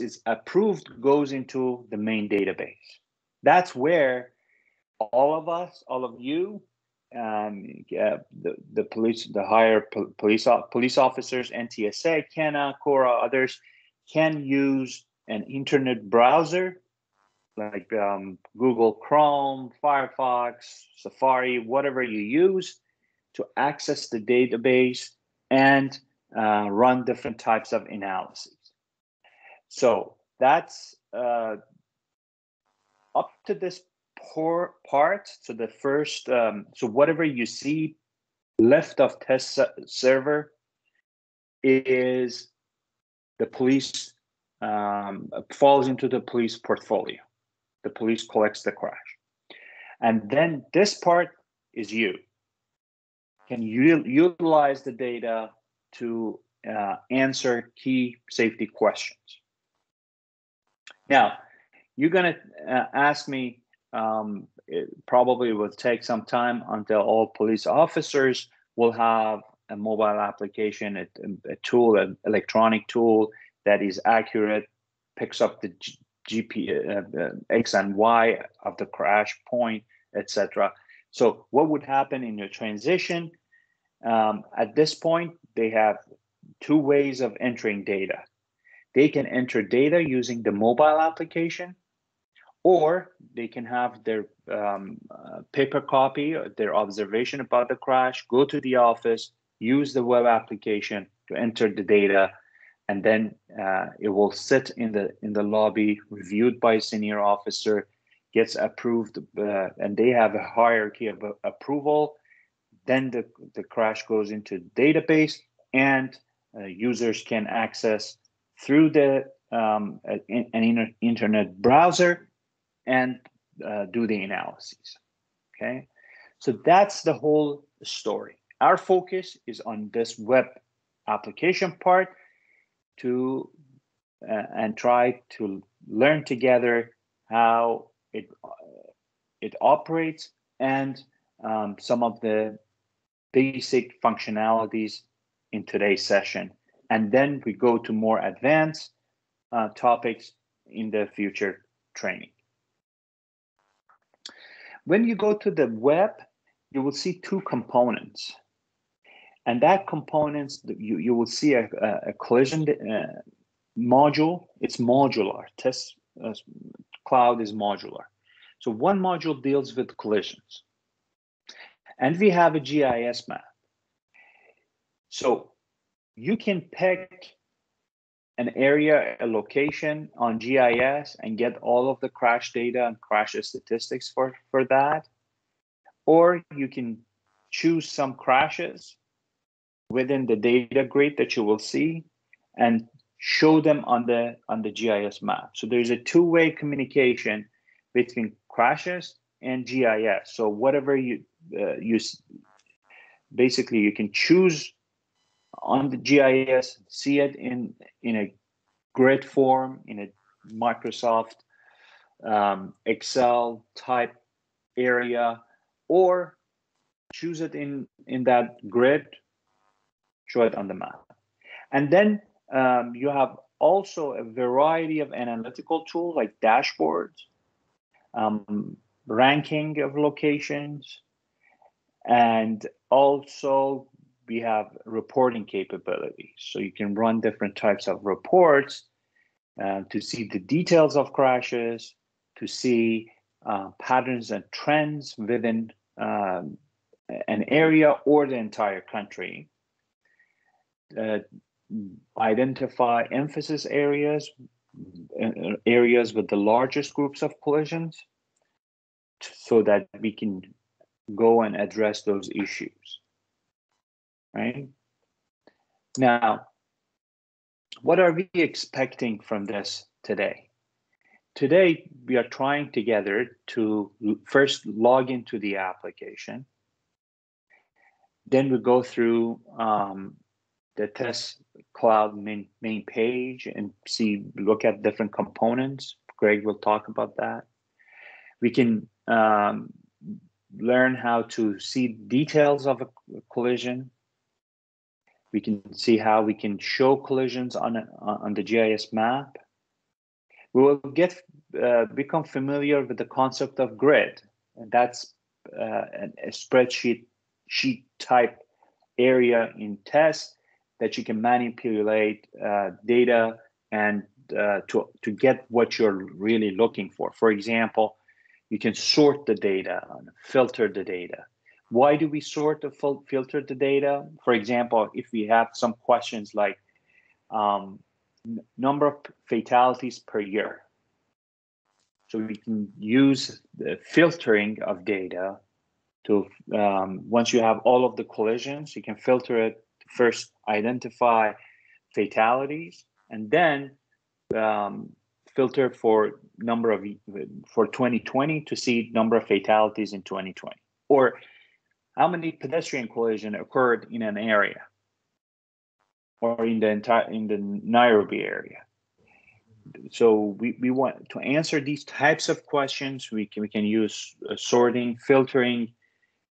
it's approved, goes into the main database. That's where all of us, all of you, um, the, the police, the higher po- police police officers, NTSA, KeNHA, KURA, others can use an internet browser like um, Google Chrome, Firefox, Safari, whatever you use to access the database and uh, run different types of analyses. So that's uh, up to this poor part. So the first, um, so whatever you see left of TES server is the police um, falls into the police portfolio. The police collects the crash. And then this part is you. Can you utilize the data to uh, answer key safety questions? Now, you're going to uh, ask me, um, it probably will take some time until all police officers will have a mobile application, a, a tool, an electronic tool that is accurate, picks up the G- GP, uh, uh, X and Y of the crash point, etc. So, what would happen in your transition? Um, at this point, they have two ways of entering data. They can enter data using the mobile application, or they can have their um, uh, paper copy, their observation about the crash, go to the office, use the web application to enter the data, and then uh, it will sit in the in the lobby, reviewed by senior officer, gets approved, uh, and they have a hierarchy of uh, approval. Then the, the crash goes into database, and uh, users can access through the um, an inter internet browser and uh, do the analyses. Okay, so that's the whole story. Our focus is on this web application part to uh, and try to learn together how it uh, it operates and um, some of the basic functionalities in today's session and then we go to more advanced uh, topics in the future training. When you go to the web, you will see two components. And that components, you, you will see a, a collision uh, module. It's modular. TES uh, cloud is modular. So one module deals with collisions. And we have a GIS map. So you can pick an area, a location on GIS and get all of the crash data and crash statistics for, for that. Or you can choose some crashes within the data grid that you will see and show them on the on the GIS map. So there's a two-way communication between crashes and GIS. So whatever you uh, use, basically you can choose on the GIS, see it in in a grid form, in a Microsoft um, Excel type area, or choose it in in that grid, show it on the map, and then um, you have also a variety of analytical tools like dashboards, um, ranking of locations, and also we have reporting capabilities. So you can run different types of reports uh, to see the details of crashes, to see uh, patterns and trends within um, an area or the entire country. Uh, identify emphasis areas, uh, areas with the largest groups of collisions, so that we can go and address those issues right? Now, what are we expecting from this today? Today, we are trying together to first log into the application. Then we go through um, the TES cloud main, main page and see, look at different components. Greg will talk about that. We can um, learn how to see details of a collision, we can see how we can show collisions on, on the GIS map. We will get uh, become familiar with the concept of grid, and that's uh, a spreadsheet sheet type area in TES that you can manipulate uh, data and uh, to to get what you're really looking for. For example, you can sort the data and filter the data. Why do we sort or fil- filter the data? For example, if we have some questions like um, number of fatalities per year, so we can use the filtering of data to um, once you have all of the collisions, you can filter it first identify fatalities and then um, filter for number of for 2020 to see number of fatalities in 2020 or how many pedestrian collision occurred in an area or in the entire in the Nairobi area. So we, we want to answer these types of questions. We can we can use uh, sorting, filtering,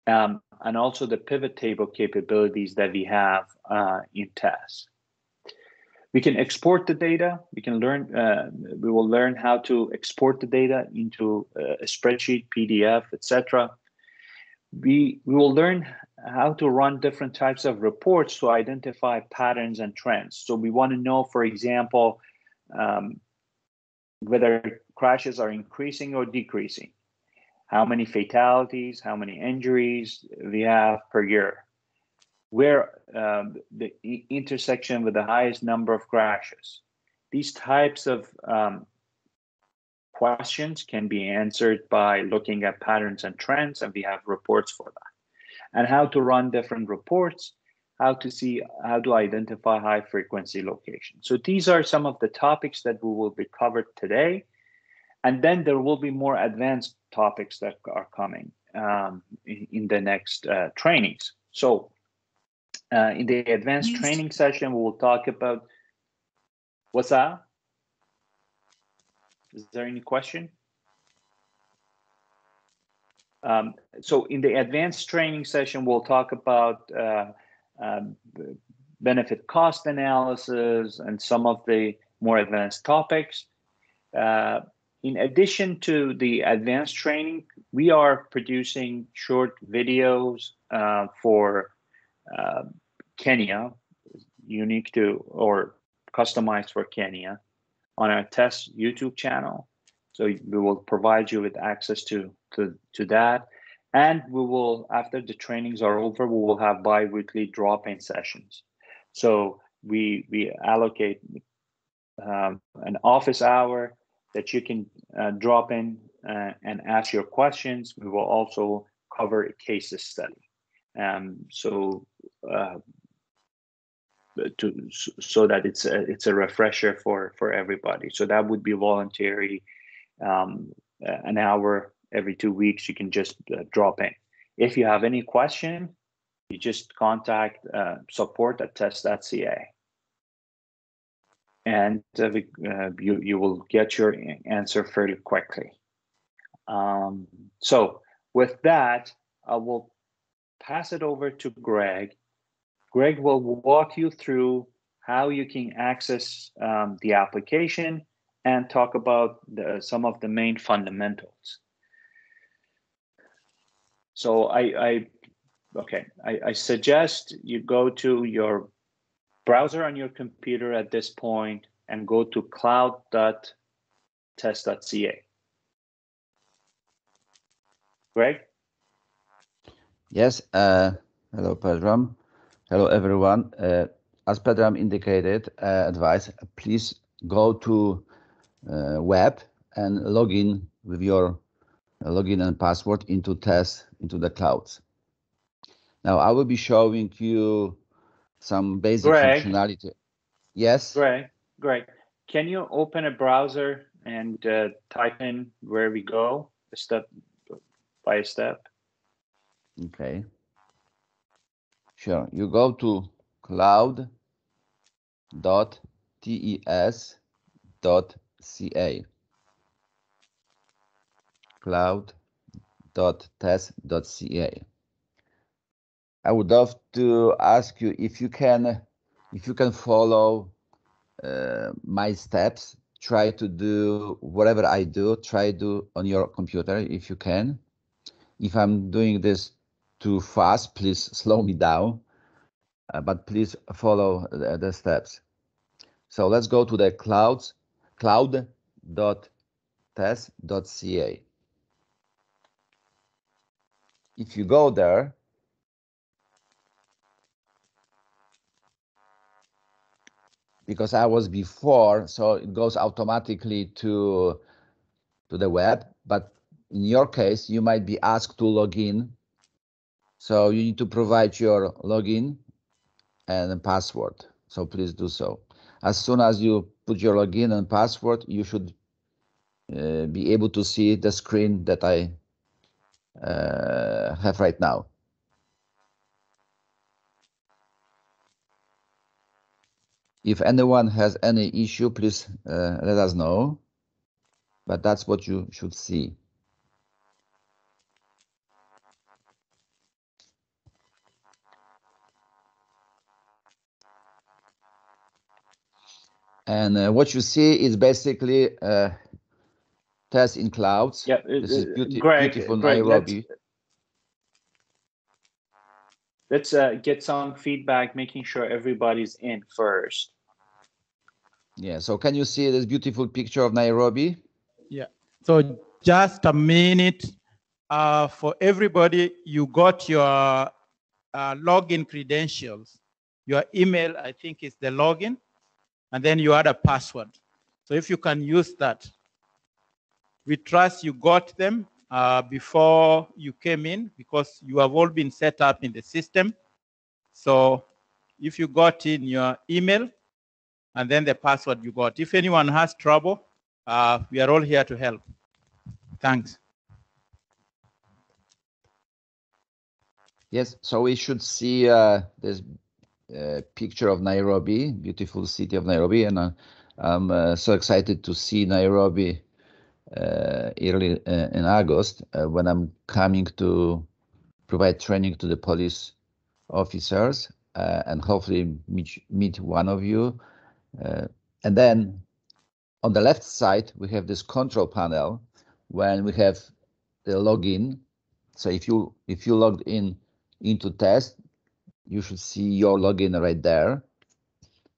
um, and also the pivot table capabilities that we have uh, in TES. We can export the data. We can learn. Uh, we will learn how to export the data into uh, a spreadsheet, PDF, etc. We we will learn how to run different types of reports to identify patterns and trends. So we want to know, for example, um, whether crashes are increasing or decreasing how many fatalities, how many injuries we have per year, where um, the intersection with the highest number of crashes. These types of um, questions can be answered by looking at patterns and trends, and we have reports for that. And how to run different reports, how to see, how to identify high frequency locations. So these are some of the topics that we will be covered today. And then there will be more advanced topics that are coming um, in, in, the next uh, trainings. So uh, in the advanced training session, we will talk about what's that? Is there any question? Um, so in the advanced training session, we'll talk about uh, um, benefit cost analysis and some of the more advanced topics. Uh, in addition to the advanced training, we are producing short videos uh, for uh, Kenya, unique to or customized for Kenya on our TES YouTube channel. So we will provide you with access to, to, to that. And we will, after the trainings are over, we will have bi-weekly drop-in sessions. So we, we allocate um, an office hour that you can uh, drop in uh, and ask your questions. We will also cover a case study. Um, so uh, to so that it's a, it's a refresher for for everybody. So that would be voluntary, um, an hour every two weeks. You can just uh, drop in. If you have any question, you just contact uh, support at tes.ca, and uh, uh, you, you will get your answer fairly quickly. Um, so with that, I will pass it over to Greg. Greg will walk you through how you can access um, the application and talk about the, some of the main fundamentals. So I, I okay, I, I suggest you go to your browser on your computer at this point and go to cloud.tes.ca. Greg? Yes. Uh, hello, Pedram. Hello, everyone. Uh, as Pedram indicated, uh, advice, please go to uh, web and log in with your login and password into TES, into the clouds. Now, I will be showing you some basic Greg, functionality. Yes. Greg, Greg, can you open a browser and uh, type in where we go step by step? Okay. Sure. You go to cloud.tes.ca. Cloud.tes.ca. I would love to ask you if you can if you can follow uh, my steps try to do whatever I do, try do on your computer if you can. If I'm doing this too fast, please slow me down, uh, but please follow the, the, steps. So let's go to the clouds, cloud.tes.ca. If you go there, because I was before, so it goes automatically to to the web. But in your case, you might be asked to log in. So you need to provide your login and password. So please do so. As soon as you put your login and password, you should uh, be able to see the screen that I uh, have right now. If anyone has any issue, please uh, let us know. But that's what you should see. And uh, what you see is basically uh, TES in clouds. Yeah, this is beauty, Greg, beautiful Greg, Nairobi. Let's, let's uh, get some feedback, making sure everybody's in first. Yeah, so can you see this beautiful picture of Nairobi? Yeah, so just a minute uh, for everybody. You got your uh, login credentials. Your email, I think, is the login, and then you add a password. So if you can use that, we trust you got them uh, before you came in because you have all been set up in the system. So if you got in your email, and then the password you got. If anyone has trouble, uh, we are all here to help. Thanks. Yes, so we should see uh, this uh, picture of Nairobi, beautiful city of Nairobi, and uh, I'm uh, so excited to see Nairobi uh, early uh, in August when I'm coming to provide training to the police officers and hopefully meet, meet one of you uh, and then on the left side, we have this control panel when we have the login. So if you if you logged in into TES, you should see your login right there.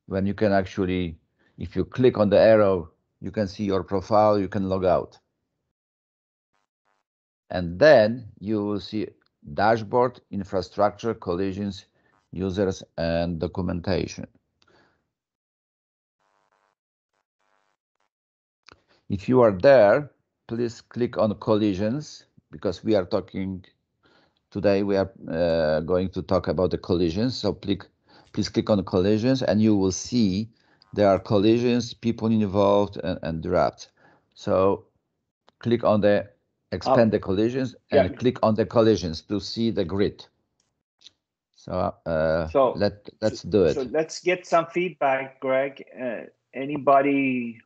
When you can actually, if you click on the arrow, you can see your profile, you can log out. And then you will see dashboard, infrastructure, collisions, users, and documentation. If you are there, please click on collisions because we are talking today. We are uh, going to talk about the collisions. So please, please click on collisions and you will see there are collisions, people involved and, and drafts. So click on the expand the collisions and yeah. click on the collisions to see the grid. So, uh, so let let's do it. So let's get some feedback, Greg. Uh, anybody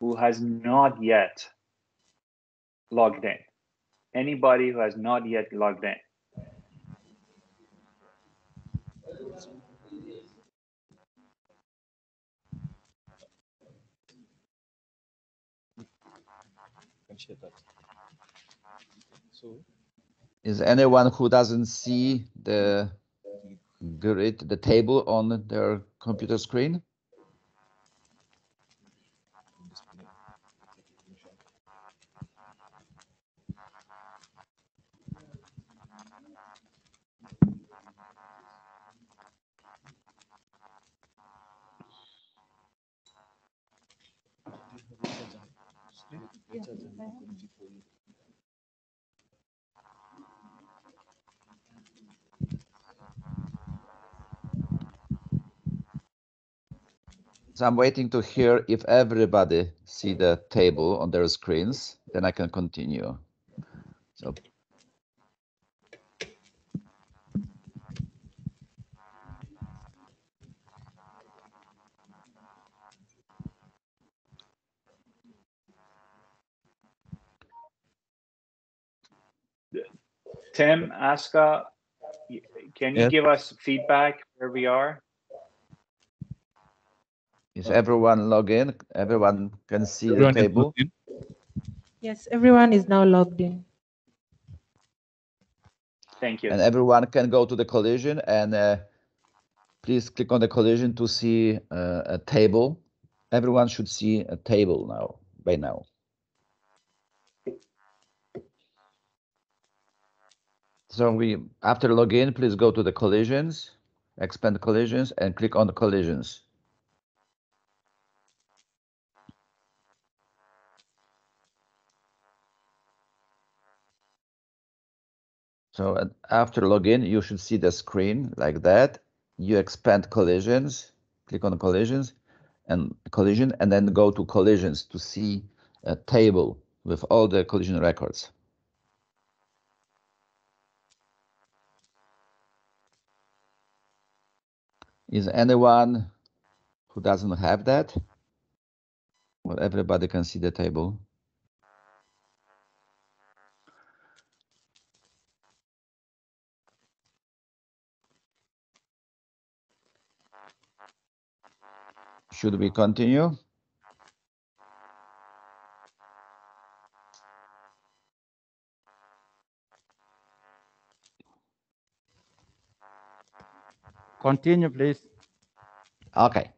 who has not yet logged in. Anybody who has not yet logged in. Is anyone who doesn't see the grid, the table on their computer screen? So I'm waiting to hear if everybody see the table on their screens, then I can continue. So Tim, Aska, can you Yes. give us feedback where we are? Is everyone logged in? Everyone can see Everyone the table? Yes, everyone is now logged in. Thank you. And everyone can go to the collision and uh, please click on the collision to see uh, a table. Everyone should see a table now, by now. So we, after login, please go to the collisions, expand collisions and click on the collisions. So after login, you should see the screen like that. You expand collisions, click on collisions and collision, and then go to collisions to see a table with all the collision records. Is anyone who doesn't have that? Well, everybody can see the table. Should we continue? Continue, please. Okay.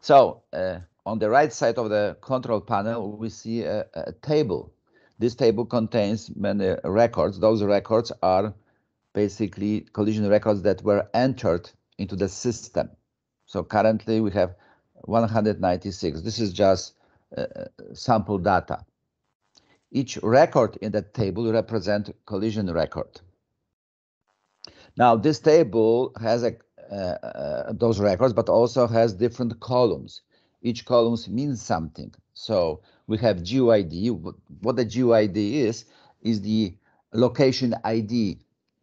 So uh, on the right side of the control panel, we see a, a table. This table contains many records. Those records are basically collision records that were entered into the system. So currently we have 196. This is just uh, sample data. Each record in that table represent collision record. Now this table has a, those records, but also has different columns. Each column means something. So we have GeoID. What the GeoID is, is the location ID.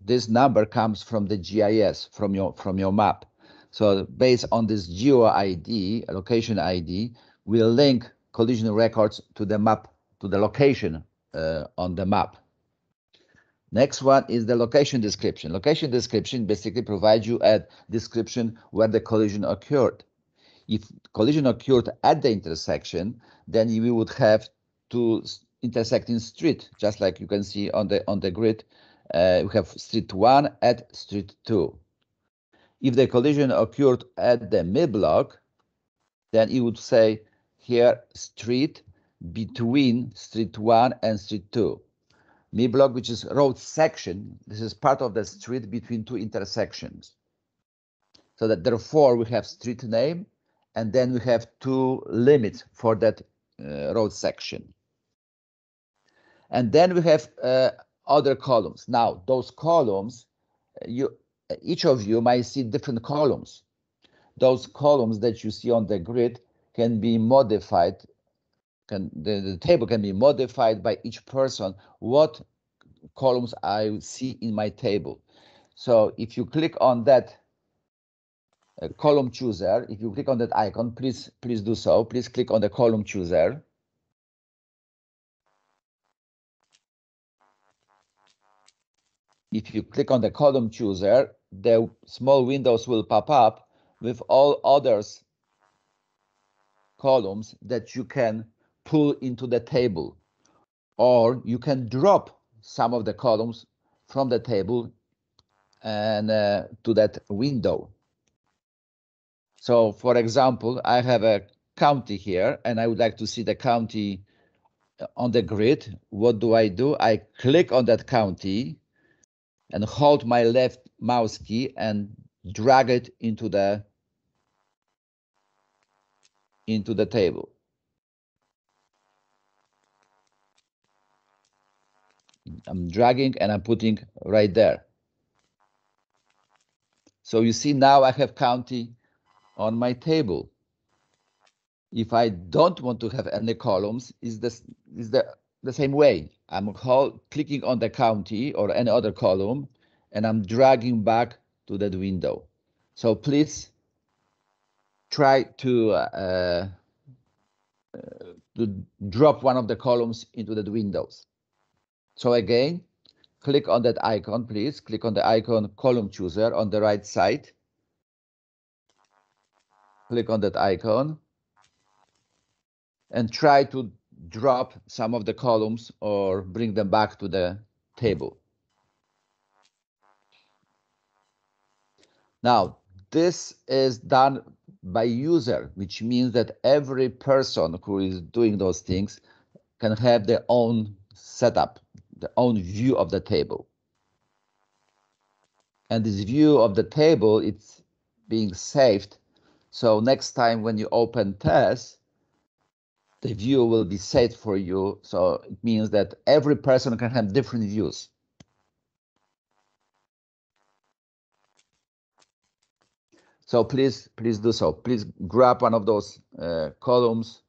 This number comes from the GIS, from your, from your map. So based on this GeoID, location ID, we'll link collision records to the map, to the location uh, on the map. Next one is the location description. Location description basically provides you a description where the collision occurred. If collision occurred at the intersection, then you would have two intersecting street, just like you can see on the on the grid. Uh, we have street one at street two. If the collision occurred at the mid block, then it would say here street between street one and street two. Mi block, which is road section, this is part of the street between two intersections. So that therefore we have street name and then we have two limits for that uh, road section. And then we have uh, other columns. Now those columns, you each of you might see different columns. Those columns that you see on the grid can be modified can the, the table can be modified by each person what columns I see in my table. So if you click on that uh, column chooser, if you click on that icon, please please do so. Please click on the column chooser. If you click on the column chooser, the small windows will pop up with all others columns that you can pull into the table or you can drop some of the columns from the table and uh, to that window. So for example, I have a county here and I would like to see the county on the grid. What do I do? I click on that county and hold my left mouse key and drag it into the into the table. I'm dragging and I'm putting right there. So you see now I have county on my table. If I don't want to have any columns, is this is the the same way. I'm hold, clicking on the county or any other column, and I'm dragging back to that window. So please try to uh, uh, to drop one of the columns into the windows. So again, click on that icon, please. Click on the icon column chooser on the right side. Click on that icon and try to drop some of the columns or bring them back to the table. Now, this is done by user, which means that every person who is doing those things can have their own setup, their own view of the table. And this view of the table, it's being saved. So next time when you open TES, the view will be saved for you. So it means that every person can have different views. So please, please do so. Please grab one of those uh, columns,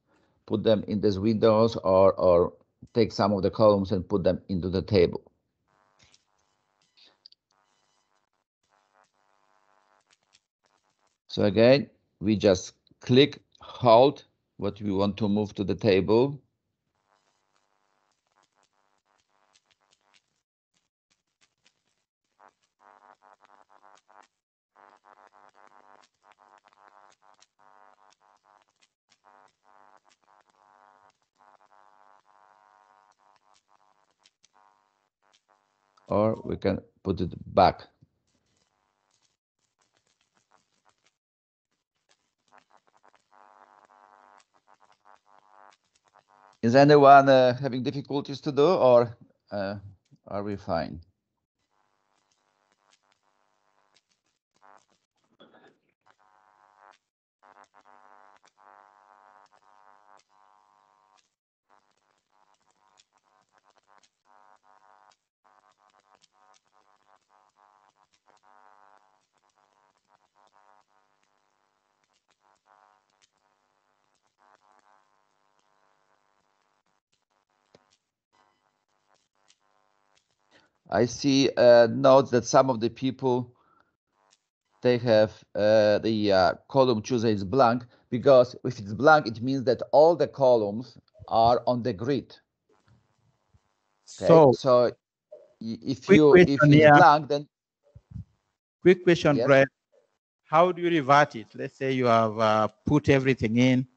put them in these windows or, or take some of the columns and put them into the table. So again, we just click, hold what we want to move to the table. Or we can put it back Is anyone uh, having difficulties to do or uh, are we fine? I see uh, notes that some of the people they have uh, the uh, column chooser is blank because if it's blank, it means that all the columns are on the grid. Okay? So, so if you if it's here. blank, then quick question, Yes. Brett. How do you revert it? Let's say you have uh, put everything in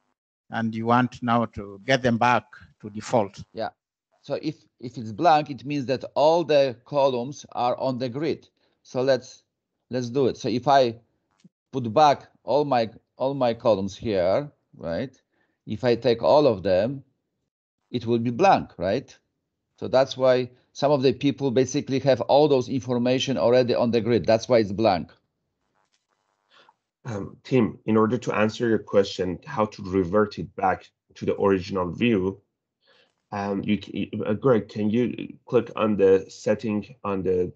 and you want now to get them back to default. So if if it's blank, it means that all the columns are on the grid. So let's let's do it. So if I put back all my all my columns here, right? If I take all of them, it will be blank, right? So that's why some of the people basically have all those information already on the grid. That's why it's blank. Um, Tim, in order to answer your question, how to revert it back to the original view, um, you, uh, Greg, can you click on the setting on the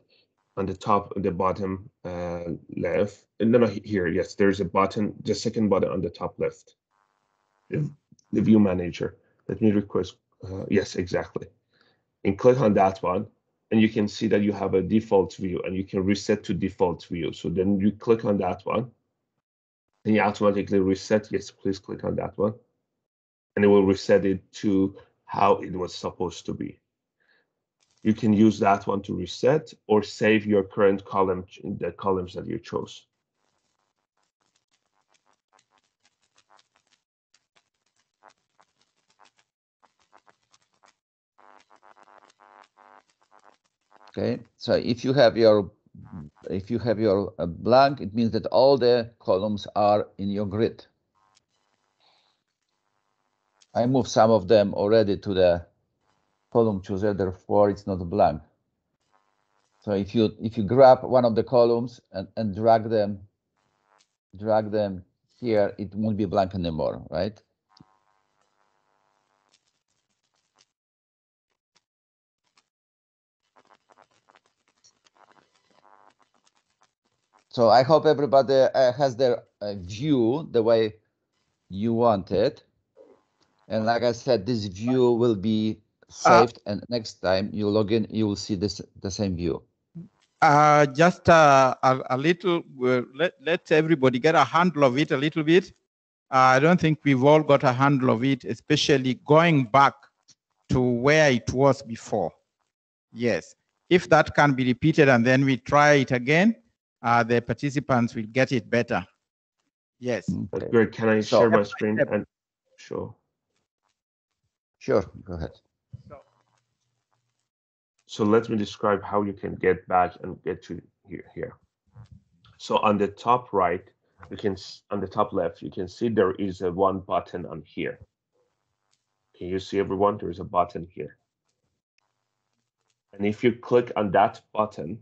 on the top, the bottom uh, left? Uh, No, no, here, yes, there's a button, the second button on the top left. The, the view manager. Let me request. Uh, yes, exactly. And click on that one, and you can see that you have a default view, and you can reset to default view. So then you click on that one and you automatically reset. Yes, please click on that one. And it will reset it to how it was supposed to be. You can use that one to reset or save your current column, the columns that you chose. Okay. So if you have your if you have your uh, blank, it means that all the columns are in your grid. I moved some of them already to the column chooser, therefore it's not blank. So if you if you grab one of the columns and, and drag them, drag them here, it won't be blank anymore, right? So I hope everybody uh, has their uh, view the way you want it. And like I said, this view will be saved, and next time you log in, you will see this the same view. Uh, just uh, a, a little, uh, let, let everybody get a handle of it a little bit. Uh, I don't think we've all got a handle of it, especially going back to where it was before. Yes. If that can be repeated and then we try it again, uh, the participants will get it better. Yes. But Okay. Greg, can I So- share my screen and show? Sure, go ahead. So let me describe how you can get back and get to here. here. So on the top right, you can on the top left, you can see there is a one button on here. Can you see everyone? There is a button here. And if you click on that button,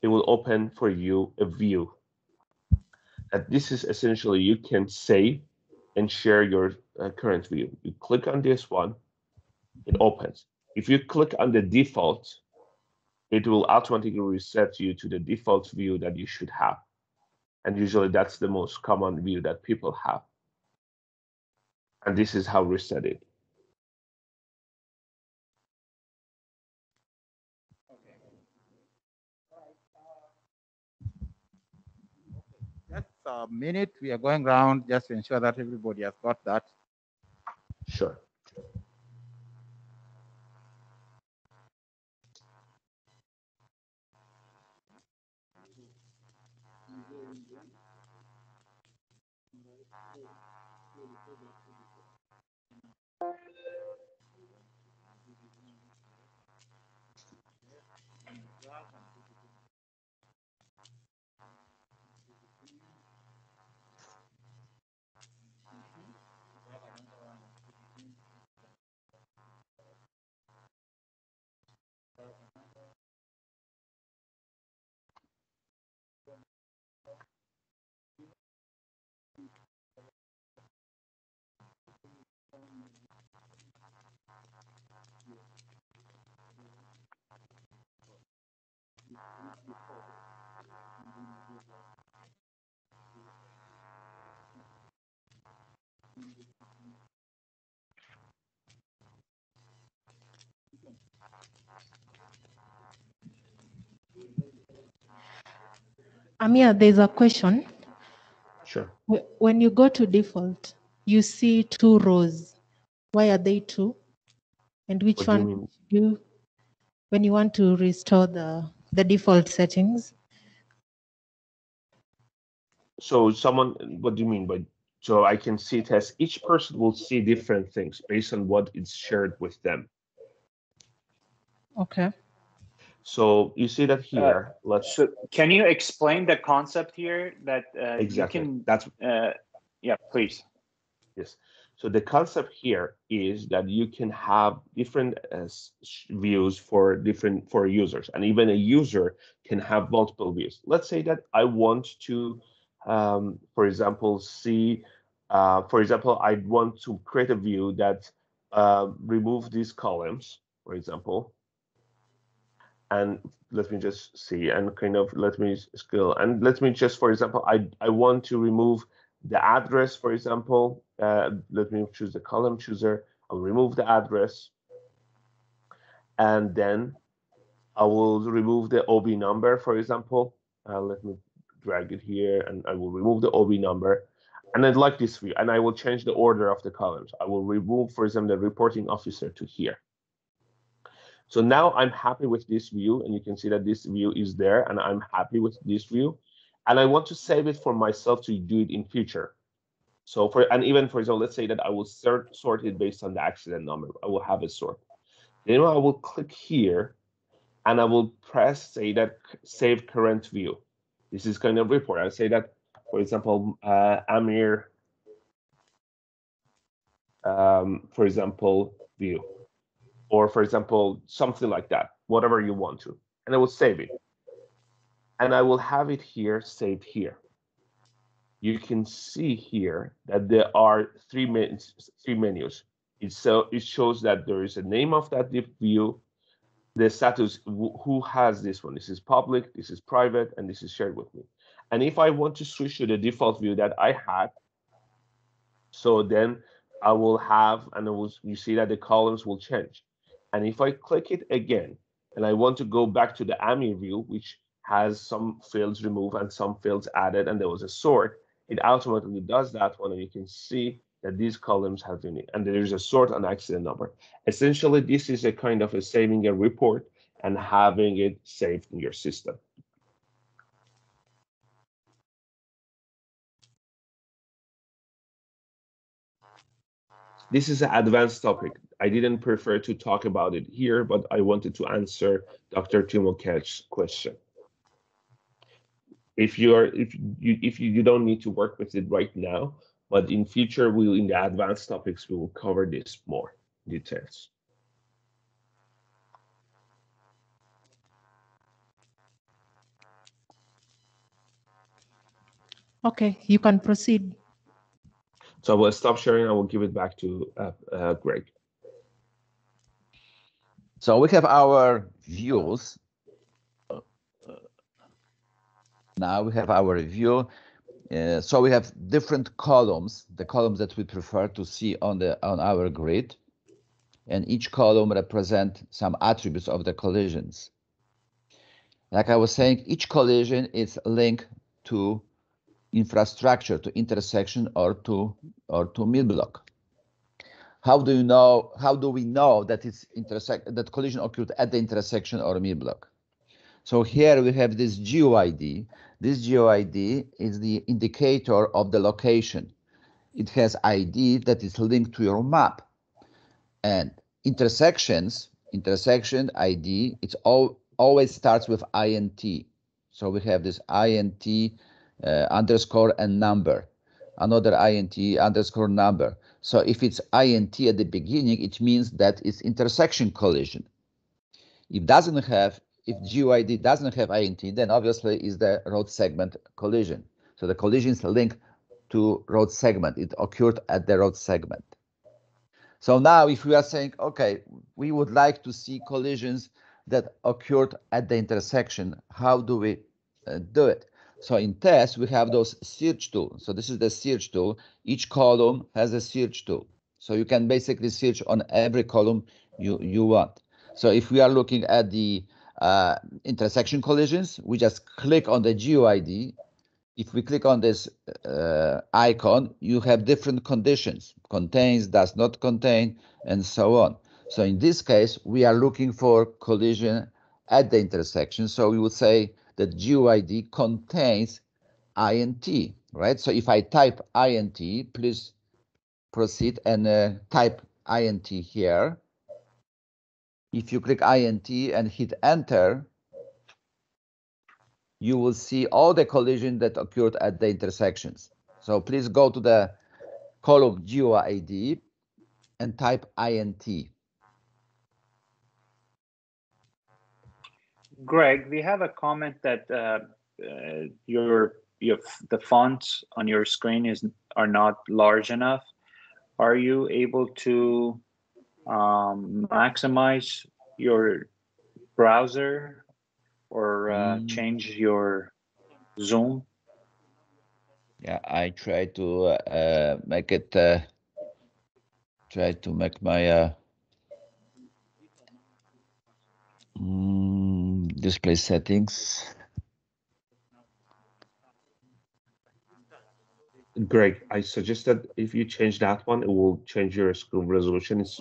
it will open for you a view. And this is essentially you can save and share your uh, current view. You click on this one, it opens. If you click on the default, it will automatically reset you to the default view that you should have. And usually that's the most common view that people have. And this is how we reset it. Just a minute. We are going around just to ensure that everybody has got that. Sure. Amir, there's a question. Sure. When you go to default, you see two rows. Why are they two? And which What do you one you, when you want to restore the, the default settings? So someone, what do you mean by, so I can see it as each person will see different things based on what is shared with them. Okay. So you see that here, let's, So can you explain the concept here that uh, exactly, you can? that's, Uh, yeah, please. yes. So the concept here is that you can have different uh, views for different, for users, and even a user can have multiple views. Let's say that I want to, um, for example, see, uh, for example, I want to create a view that uh, remove these columns, for example, and let me just see and kind of let me scale and let me just for example i i want to remove the address for example uh, let me choose the column chooser i'll remove the address and then i will remove the ob number for example uh, let me drag it here and i will remove the ob number and i'd like this view and i will change the order of the columns. I will remove for example the reporting officer to here so now I'm happy with this view and you can see that this view is there and I'm happy with this view. And I want to save it for myself to do it in future. So for, and even for example, let's say that I will sort, sort it based on the accident number. I will have a sort. Then I will click here and I will press say that save current view. This is kind of report. I'll say that, for example, uh, Amir, um, for example, view or for example, something like that, whatever you want to, and I will save it. And I will have it here, saved here. You can see here that there are three menus. Three menus. It so it shows that there is a name of that view, the status, who has this one. This is public, this is private, and this is shared with me. And if I want to switch to the default view that I had, so then I will have, and will, you see that the columns will change. And if I click it again, and I want to go back to the Amir view, which has some fields removed and some fields added, and there was a sort, it automatically does that one, and you can see that these columns have been, and there is a sort on accident number. Essentially, this is a kind of a saving a report and having it saved in your system. this is an advanced topic. I didn't prefer to talk about it here, but I wanted to answer Dr. Timokech's question. If you are, if you, if you, you don't need to work with it right now, but in future, we in the advanced topics, we will cover this more details. Okay, you can proceed. So I will stop sharing. I will give it back to uh, uh, Greg. So we have our views. Now we have our view. Uh, so we have different columns, the columns that we prefer to see on the on our grid, and each column represent some attributes of the collisions. Like I was saying, each collision is linked to infrastructure, to intersection, or to or to mid block. How do you know? How do we know that it's intersect that collision occurred at the intersection or mid block? So here we have this GeoID. This GeoID is the indicator of the location. It has ID that is linked to your map. And intersections, intersection ID, it's all always starts with INT. So we have this INT uh, underscore and number, another INT underscore number. So if it's INT at the beginning, it means that it's intersection collision. If doesn't have, if GeoID doesn't have INT, then obviously is the road segment collision. So the collision is linked to road segment. It occurred at the road segment. So now if we are saying, okay, we would like to see collisions that occurred at the intersection, how do we uh, do it? So in TES, we have those search tool. So this is the search tool. Each column has a search tool. So you can basically search on every column you, you want. So if we are looking at the uh, intersection collisions, we just click on the GeoID. If we click on this uh, icon, you have different conditions, contains, does not contain, and so on. So in this case, we are looking for collision at the intersection. So we would say that GeoID contains INT, right? So if I type INT, please proceed and uh, type INT here. If you click INT and hit enter, you will see all the collision that occurred at the intersections. So please go to the column GeoID and type INT. Greg, we have a comment that uh, uh, your your the fonts on your screen is are not large enough. Are you able to um, maximize your browser or uh, Mm. change your zoom? Yeah, I try to uh, make it, uh, try to make my uh, mm, display settings. Greg, I suggest that if you change that one, it will change your screen resolution. It's,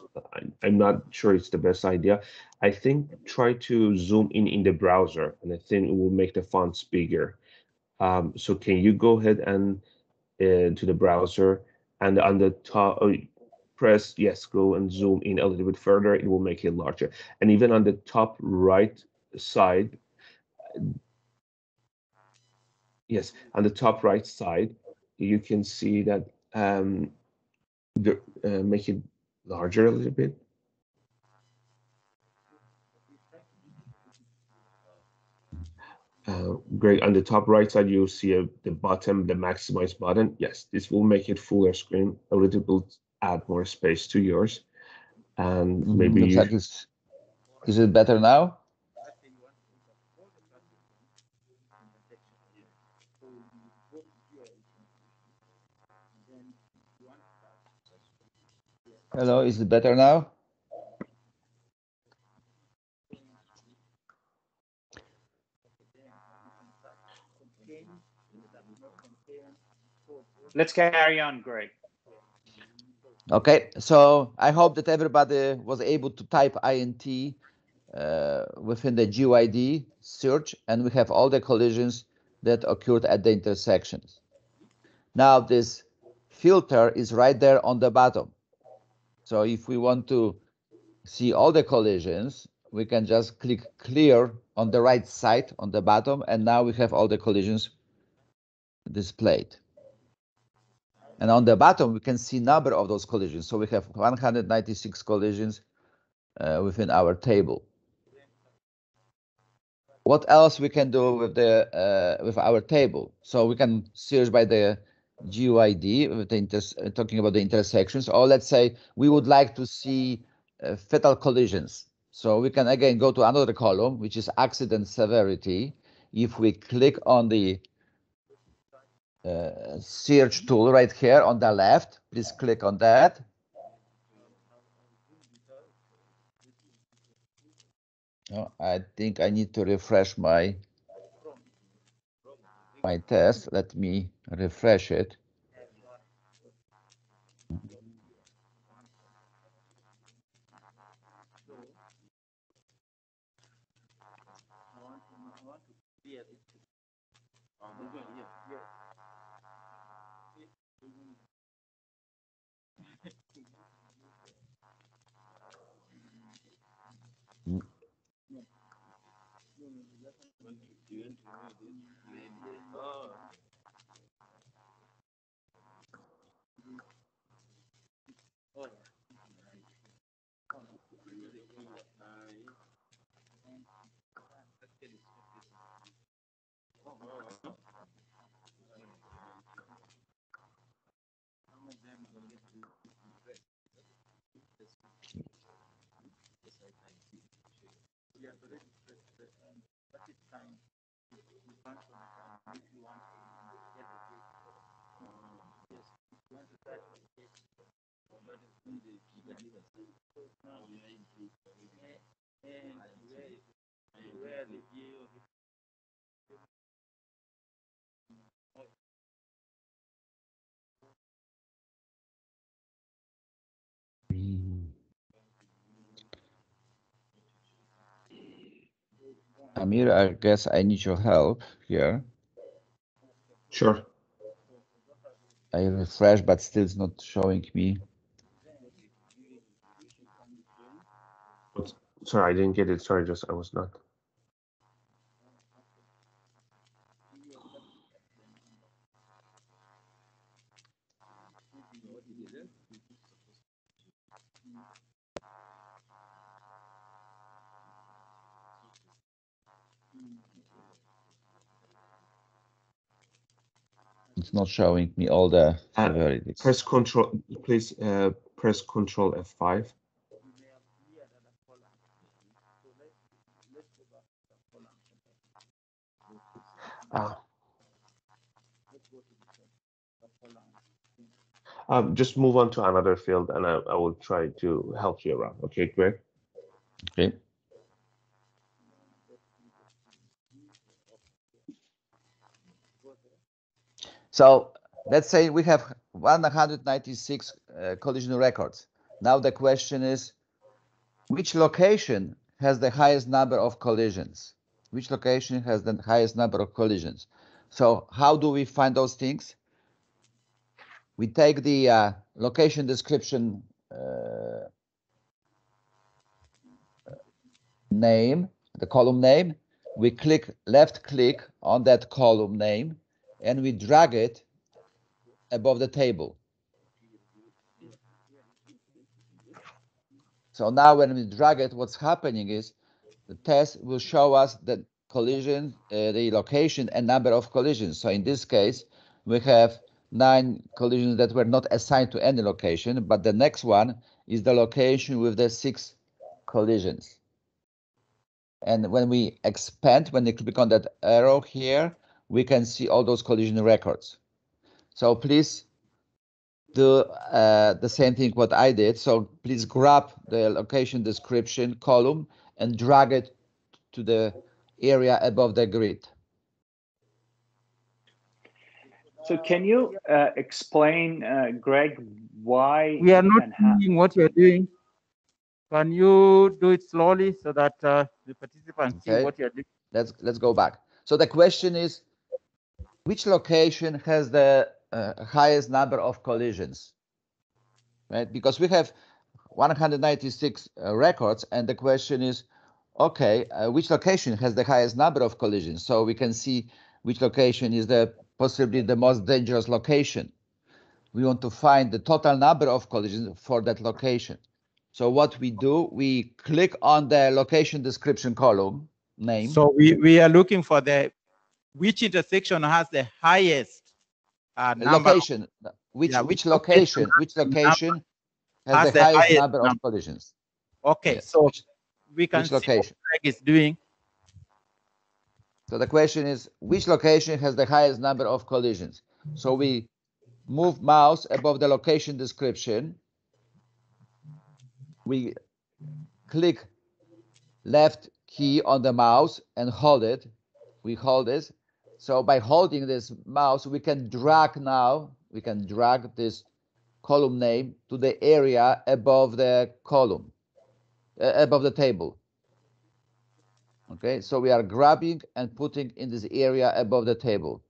I'm not sure it's the best idea. I think try to zoom in in the browser, and I think it will make the fonts bigger. Um, so can you go ahead and uh, to the browser and on the top, oh, press yes, go and zoom in a little bit further. It will make it larger, and even on the top right side, yes, on the top right side, you can see that um, the, uh, make it larger a little bit. Uh, great. On the top right side, you'll see a, the bottom, the maximize button. Yes, this will make it fuller screen a little bit, add more space to yours. And Mm, maybe looks you, like it's, is it better now? Hello, is it better now? Let's carry on, Greg. Okay, so I hope that everybody was able to type INT uh, within the GeoID search, and we have all the collisions that occurred at the intersections. Now this filter is right there on the bottom. So if we want to see all the collisions, we can just click clear on the right side on the bottom, and now we have all the collisions displayed. And on the bottom, we can see number of those collisions. So we have 196 collisions uh, within our table. What else we can do with the uh, with our table? So we can search by the GeoID with the talking about the intersections, or let's say we would like to see uh, fatal collisions. So we can again go to another column, which is accident severity. If we click on the uh, search tool right here on the left. Please click on that. Oh, I think I need to refresh my my TES. Let me refresh it. thank Mm. Amir, I guess I need your help here. Sure. I refresh, but still it's not showing me. Sorry, I didn't get it. Sorry, just I was not. It's not showing me all the Uh, severities. Press Control, please. Uh, press Control F5. Ah. Um, just move on to another field, and I, I will try to help you around. Okay, Greg. Okay. So let's say we have 196 uh, collision records. Now the question is, which location has the highest number of collisions? Which location has the highest number of collisions? So how do we find those things? We take the uh, location description uh, name, the column name. We click left click on that column name and we drag it above the table. So now when we drag it, what's happening is the TES will show us the collision, uh, the location and number of collisions. So in this case, we have nine collisions that were not assigned to any location, but the next one is the location with the six collisions. And when we expand, when you click on that arrow here, we can see all those collision records. So please do uh, the same thing what I did. So please grab the location description column and drag it to the area above the grid. So can you uh, explain, uh, Greg, why We are not and how- seeing what you're doing. Can you do it slowly so that uh, the participants see what you're doing? Let's let's go back. So the question is, which location has the uh, highest number of collisions? Right, because we have 196 uh, records, and the question is, okay, uh, which location has the highest number of collisions? So we can see which location is the possibly the most dangerous location. We want to find the total number of collisions for that location. So what we do, we click on the location description column name. So we, we are looking for the which intersection has the highest uh, number. location, which Yeah, which which location which location has has the the highest highest number of collisions? Okay, Yes, so which- we can which location? Is doing. So the question is, which location has the highest number of collisions? So we move mouse above the location description. We click left key on the mouse and hold it. We hold this. So by holding this mouse, we can drag now, we can drag this column name to the area above the column, uh, above the table. Okay, so we are grabbing and putting in this area above the table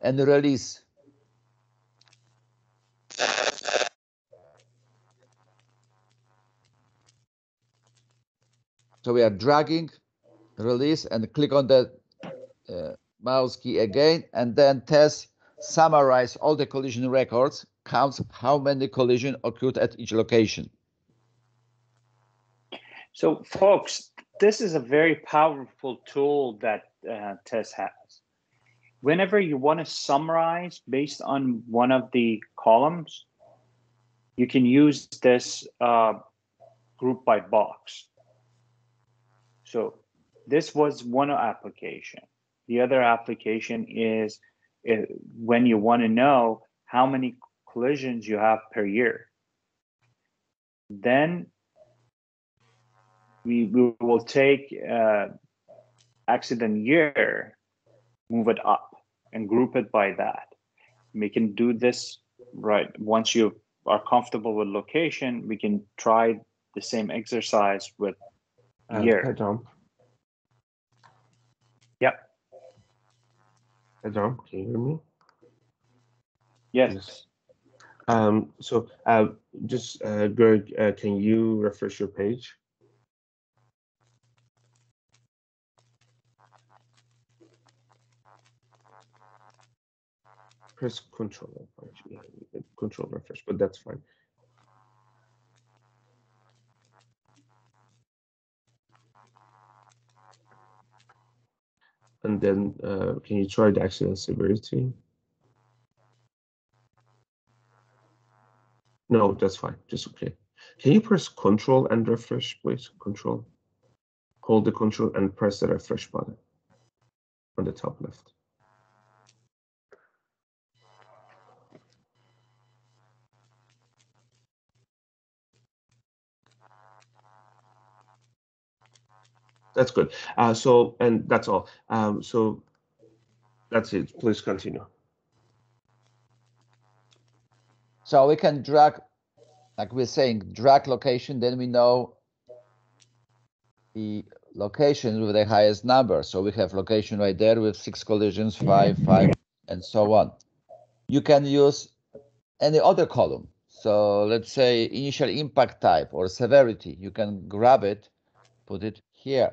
and release. So we are dragging, release, and click on the uh, mouse key again, and then TES summarize all the collision records, counts how many collision occurred at each location. So, folks, this is a very powerful tool that uh, TES has. Whenever you want to summarize based on one of the columns, you can use this uh, group by box. So, this was one application. The other application is uh, when you want to know how many collisions you have per year. Then we, we will take uh, accident year, move it up, and group it by that. We can do this right once you are comfortable with location. We can try the same exercise with Uh, year. Hi, John. John. Can you hear me? Yes. Um, so, uh, just, uh, Greg, uh, can you refresh your page? Press control, control refresh, but that's fine. And then, uh, can you try the accident severity? No, that's fine. Just okay. Can you press Control and refresh, please? Control. Hold the Control and press the refresh button on the top left. That's good. Uh, so, and that's all. Um, so that's it. Please continue. So we can drag, like we're saying, drag location, then we know the location with the highest number. So we have location right there with six collisions, five, five, and so on. You can use any other column. So let's say initial impact type or severity. You can grab it, put it here.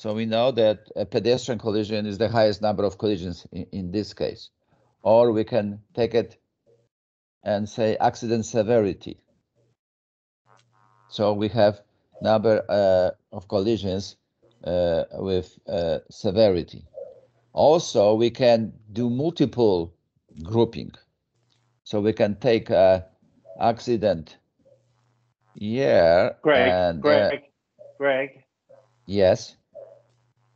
So we know that a pedestrian collision is the highest number of collisions in, in this case. Or we can take it and say accident severity. So we have number uh, of collisions uh, with uh, severity. Also, we can do multiple grouping. So we can take uh, accident year Greg, and uh, Greg, Greg. yes.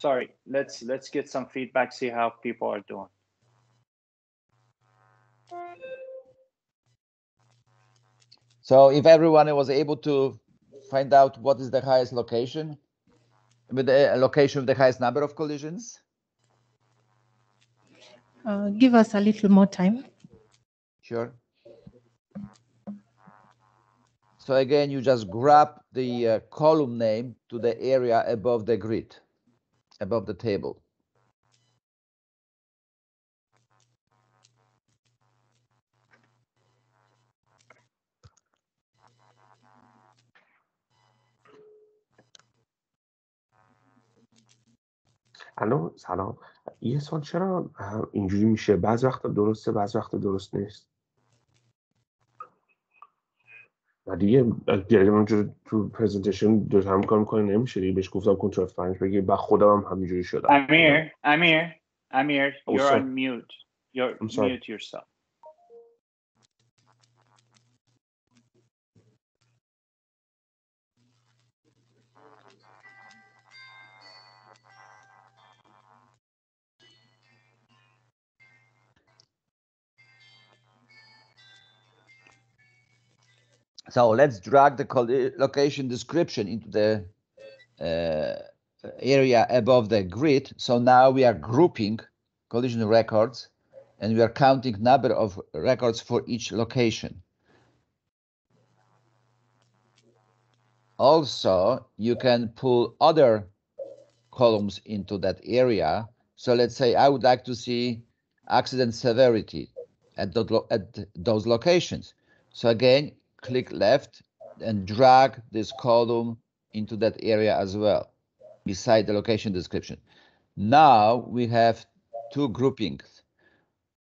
Sorry, let's let's get some feedback. See how people are doing. So if everyone was able to find out what is the highest location, with the location of the highest number of collisions, Uh, give us a little more time. Sure. So again, you just grab the uh, column name to the area above the grid, above the table. الو سلام. یه سال چرا اینجوری میشه؟ بعض وقت درسته بعض وقت درست نیست. و دیگه دیگه اونجور تو پرزنتیشن دو هم کار می‌کنه نمیشه دیگه. بهش گفتم کنترل فرنش بگی. بعد خودم هم همینجوری شدم. Amir, Amir, Amir, Oh, you're on mute. You're mute yourself. So let's drag the location description into the uh, area above the grid. So now we are grouping collision records and we are counting number of records for each location. Also, you can pull other columns into that area. So let's say I would like to see accident severity at, those locations. So again, click left and drag this column into that area as well, beside the location description. Now we have two groupings.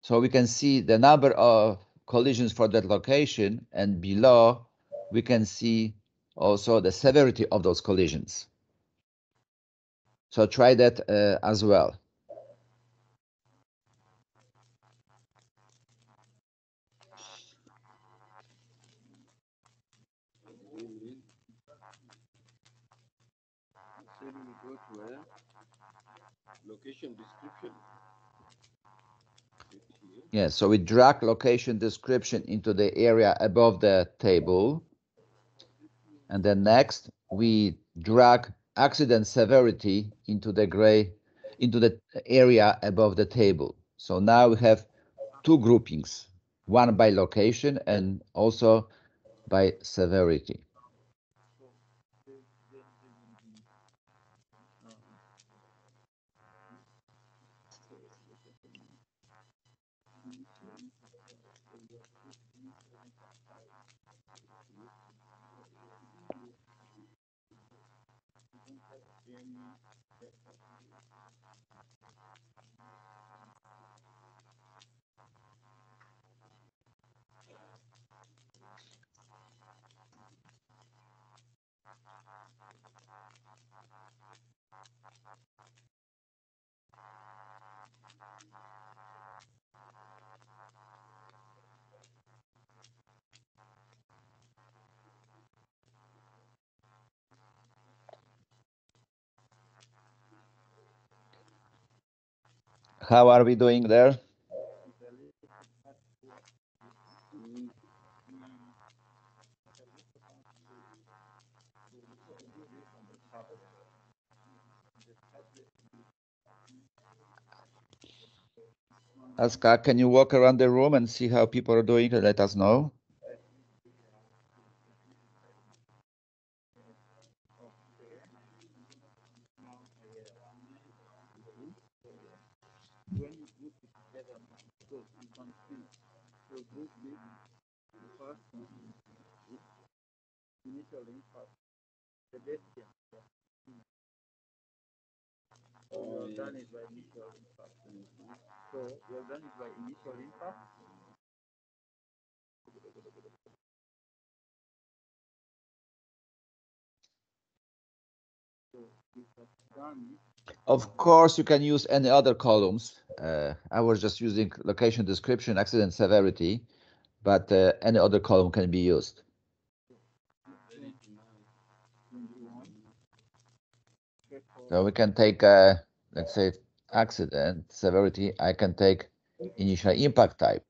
So we can see the number of collisions for that location, and below we can see also the severity of those collisions. So try that uh, as well. Yes, so we drag location description into the area above the table. And then next, we drag accident severity into the gray, into the area above the table. So now we have two groupings, one by location and also by severity. How are we doing there? Aska, can you walk around the room and see how people are doing let us know? Of course, you can use any other columns. Uh, I was just using location description, accident severity, but uh, any other column can be used. So we can take, uh, let's say, accident severity. I can take initial impact type.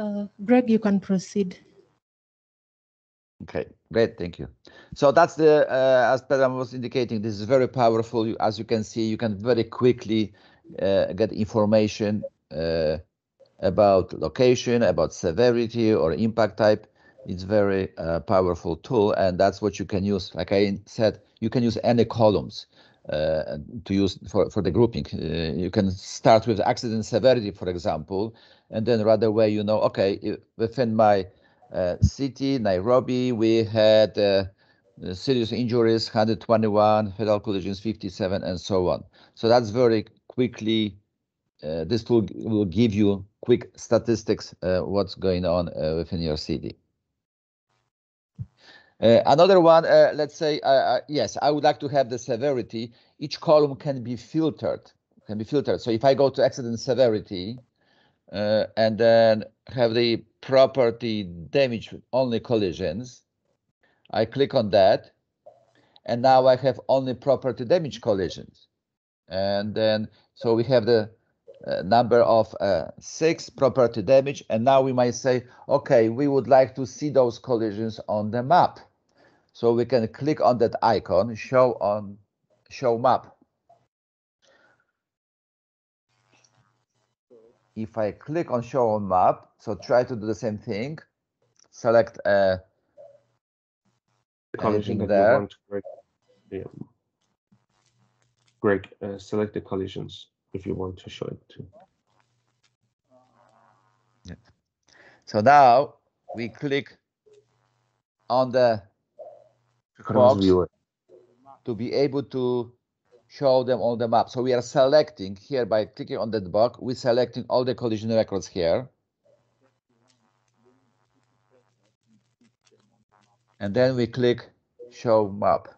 Uh, Greg, you can proceed. Okay, great, thank you. So that's the, uh, as was indicating, this is very powerful. As you can see, you can very quickly uh, get information uh, about location, about severity or impact type. It's very uh, powerful tool, and that's what you can use. Like I said, you can use any columns. uh, to use for, for the grouping. Uh, you can start with accident severity, for example, and then right away you know, okay, within my city, Nairobi, we had uh, serious injuries 121, fatal collisions 57, and so on. So that's very quickly. Uh, this will will give you quick statistics uh, what's going on uh, within your city. Uh, another one, uh, let's say, uh, yes, I would like to have the severity. Each column can be filtered, can be filtered. So if I go to accident severity and then have the property damage only collisions, I click on that, and now I have only property damage collisions. And then, so we have the uh, number of uh, six property damage, and now we might say, okay, we would like to see those collisions on the map. So we can click on that icon, show on show map. If I click on show on map, so try to do the same thing, select uh, the collision that there. you want. Greg, yeah. Greg uh, select the collisions if you want to show it too. Yeah. So now we click on the box viewer. to be able to show them on the map. So we are selecting here by clicking on that box, we're selecting all the collision records here. And then we click show map.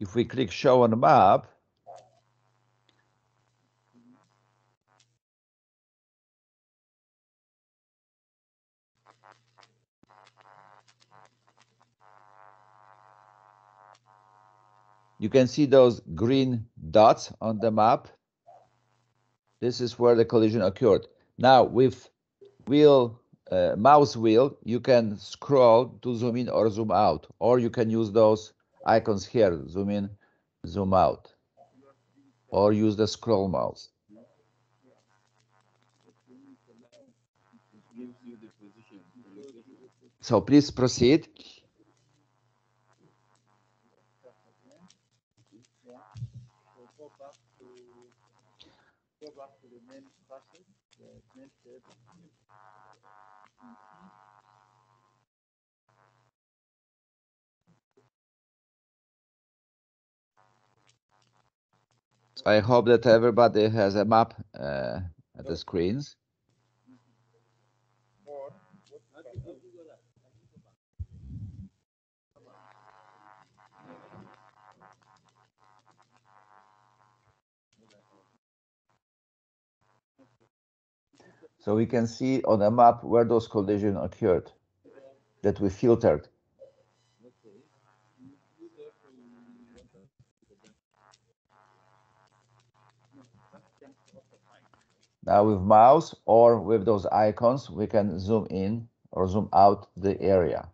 If we click show on map, you can see those green dots on the map. This is where the collision occurred. Now with wheel, uh, mouse wheel, you can scroll to zoom in or zoom out, or you can use those icons here, zoom in, zoom out, or use the scroll mouse. So please proceed. So I hope that everybody has a map uh, at the screens. So we can see on the map where those collisions occurred that we filtered. Now with mouse or with those icons, we can zoom in or zoom out the area.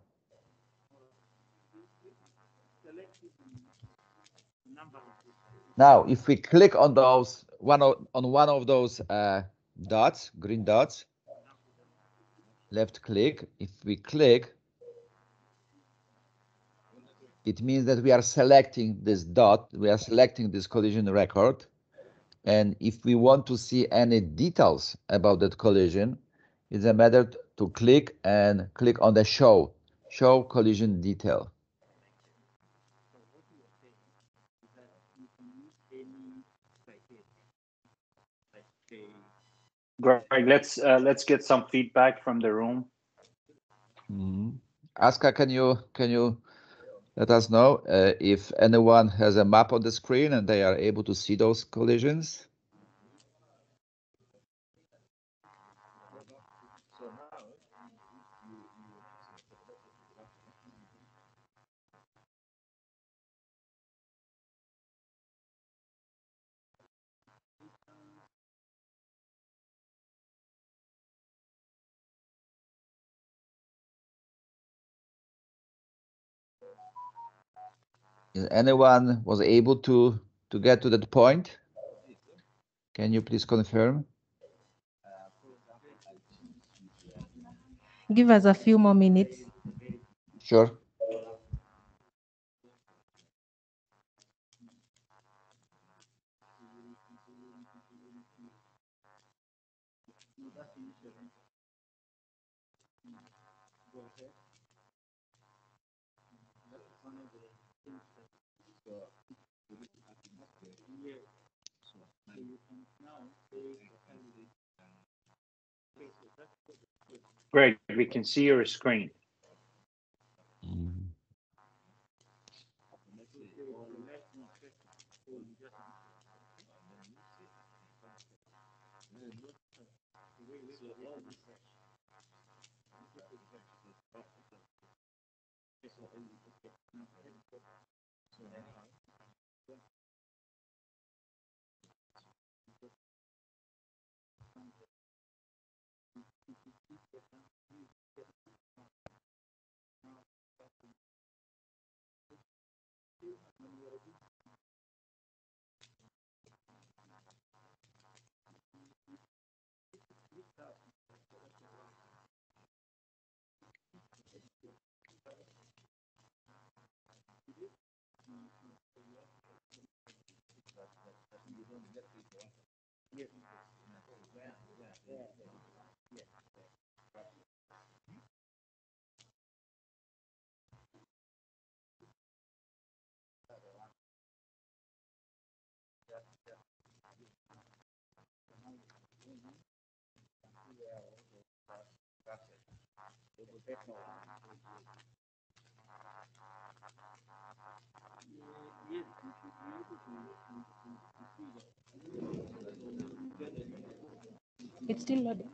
Now, if we click on those one of, on one of those uh, dots, green dots, left click. If we click, it means that we are selecting this dot, we are selecting this collision record. And if we want to see any details about that collision, it's a matter to click and click on the show, show collision detail. Greg, let's uh, let's get some feedback from the room. Mhm. Aska, can you can you let us know uh, if anyone has a map on the screen and they are able to see those collisions? Anyone was able to to get to that point? Can you please confirm? Give us a few more minutes. Sure. Greg, we can see your screen. Yeah. Yeah. Yeah. It's still loading.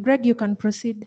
Greg, you can proceed.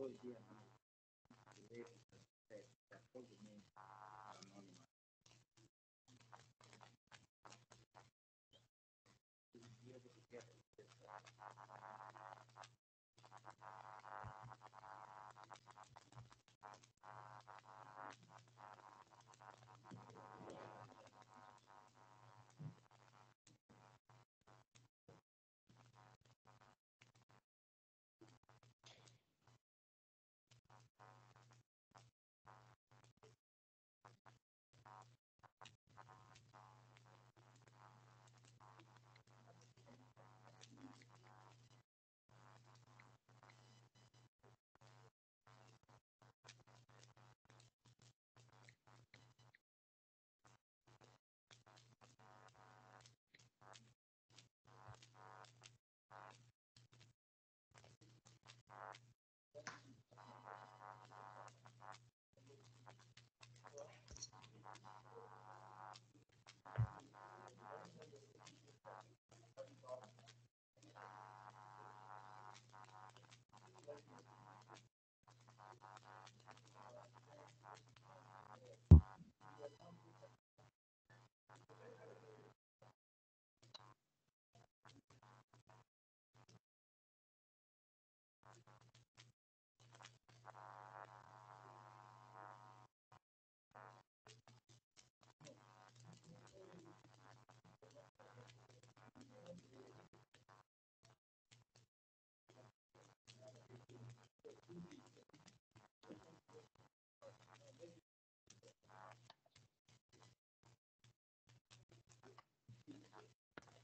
Uh,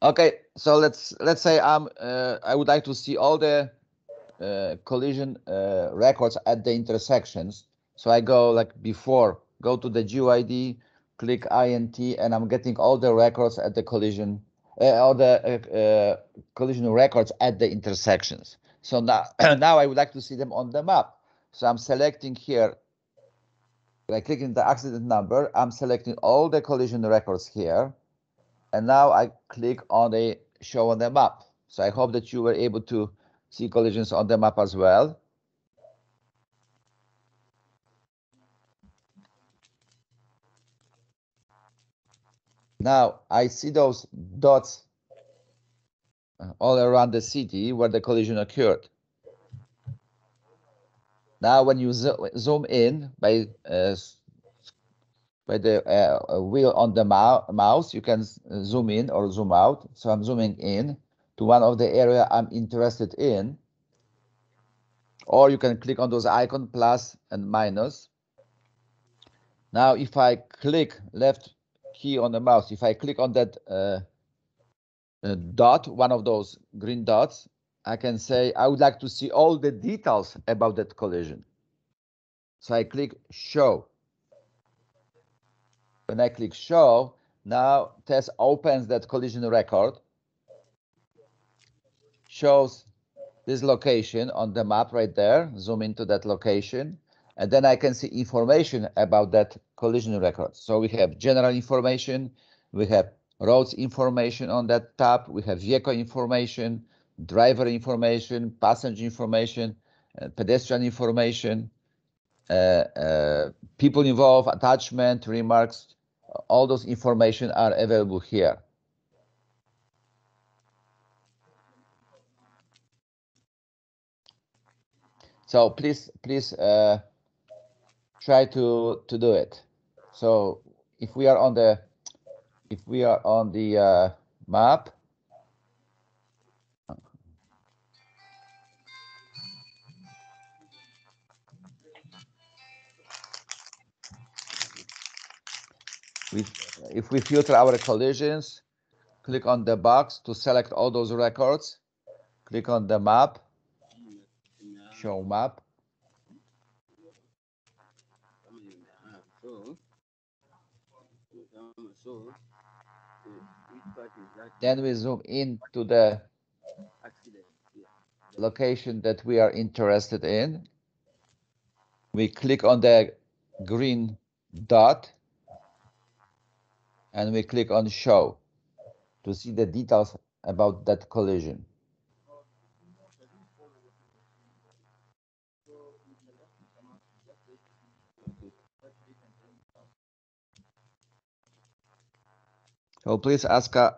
Okay, so let's let's say I'm uh, I would like to see all the uh, collision uh, records at the intersections. So I go like before, go to the GeoID, click INT, and I'm getting all the records at the collision, uh, all the uh, uh, collision records at the intersections. So now, now I would like to see them on the map. So I'm selecting here, by clicking the accident number, I'm selecting all the collision records here. And now I click on the show on the map. So I hope that you were able to see collisions on the map as well. Now I see those dots uh, all around the city where the collision occurred. Now, when you zo zoom in by uh, by the uh, wheel on the mouse, you can zoom in or zoom out. So I'm zooming in to one of the area I'm interested in. Or you can click on those icon plus and minus. Now, if I click left key on the mouse, if I click on that uh, uh, dot, one of those green dots, I can say I would like to see all the details about that collision. So I click show. When I click show, now TES opens that collision record, shows this location on the map right there, zoom into that location, and then I can see information about that collision record. So we have general information, we have roads information on that tab, we have vehicle information, driver information, passenger information, uh, pedestrian information, uh, uh, people involved, attachment, remarks, all those information are available here. So please, please uh, try to to do it. So if we are on the if we are on the uh, map, we, if we filter our collisions, click on the box to select all those records, click on the map, show map. Then we zoom in to the location that we are interested in. We click on the green dot and we click on show to see the details about that collision. So please ask, uh,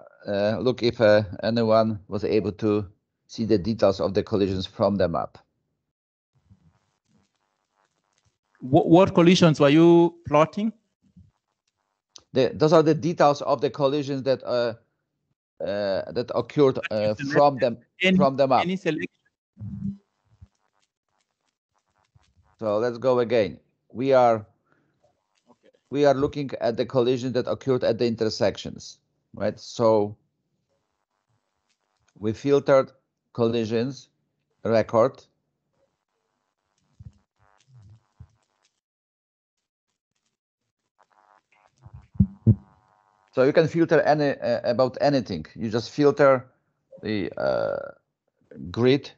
look if uh, anyone was able to see the details of the collisions from the map. What, what collisions were you plotting? The, those are the details of the collisions that uh, uh, that occurred uh, from them Any, from the map. any selection? So let's go again. We are we are looking at the collisions that occurred at the intersections, right? So we filtered collisions record. So you can filter any uh, about anything. You just filter the uh, grid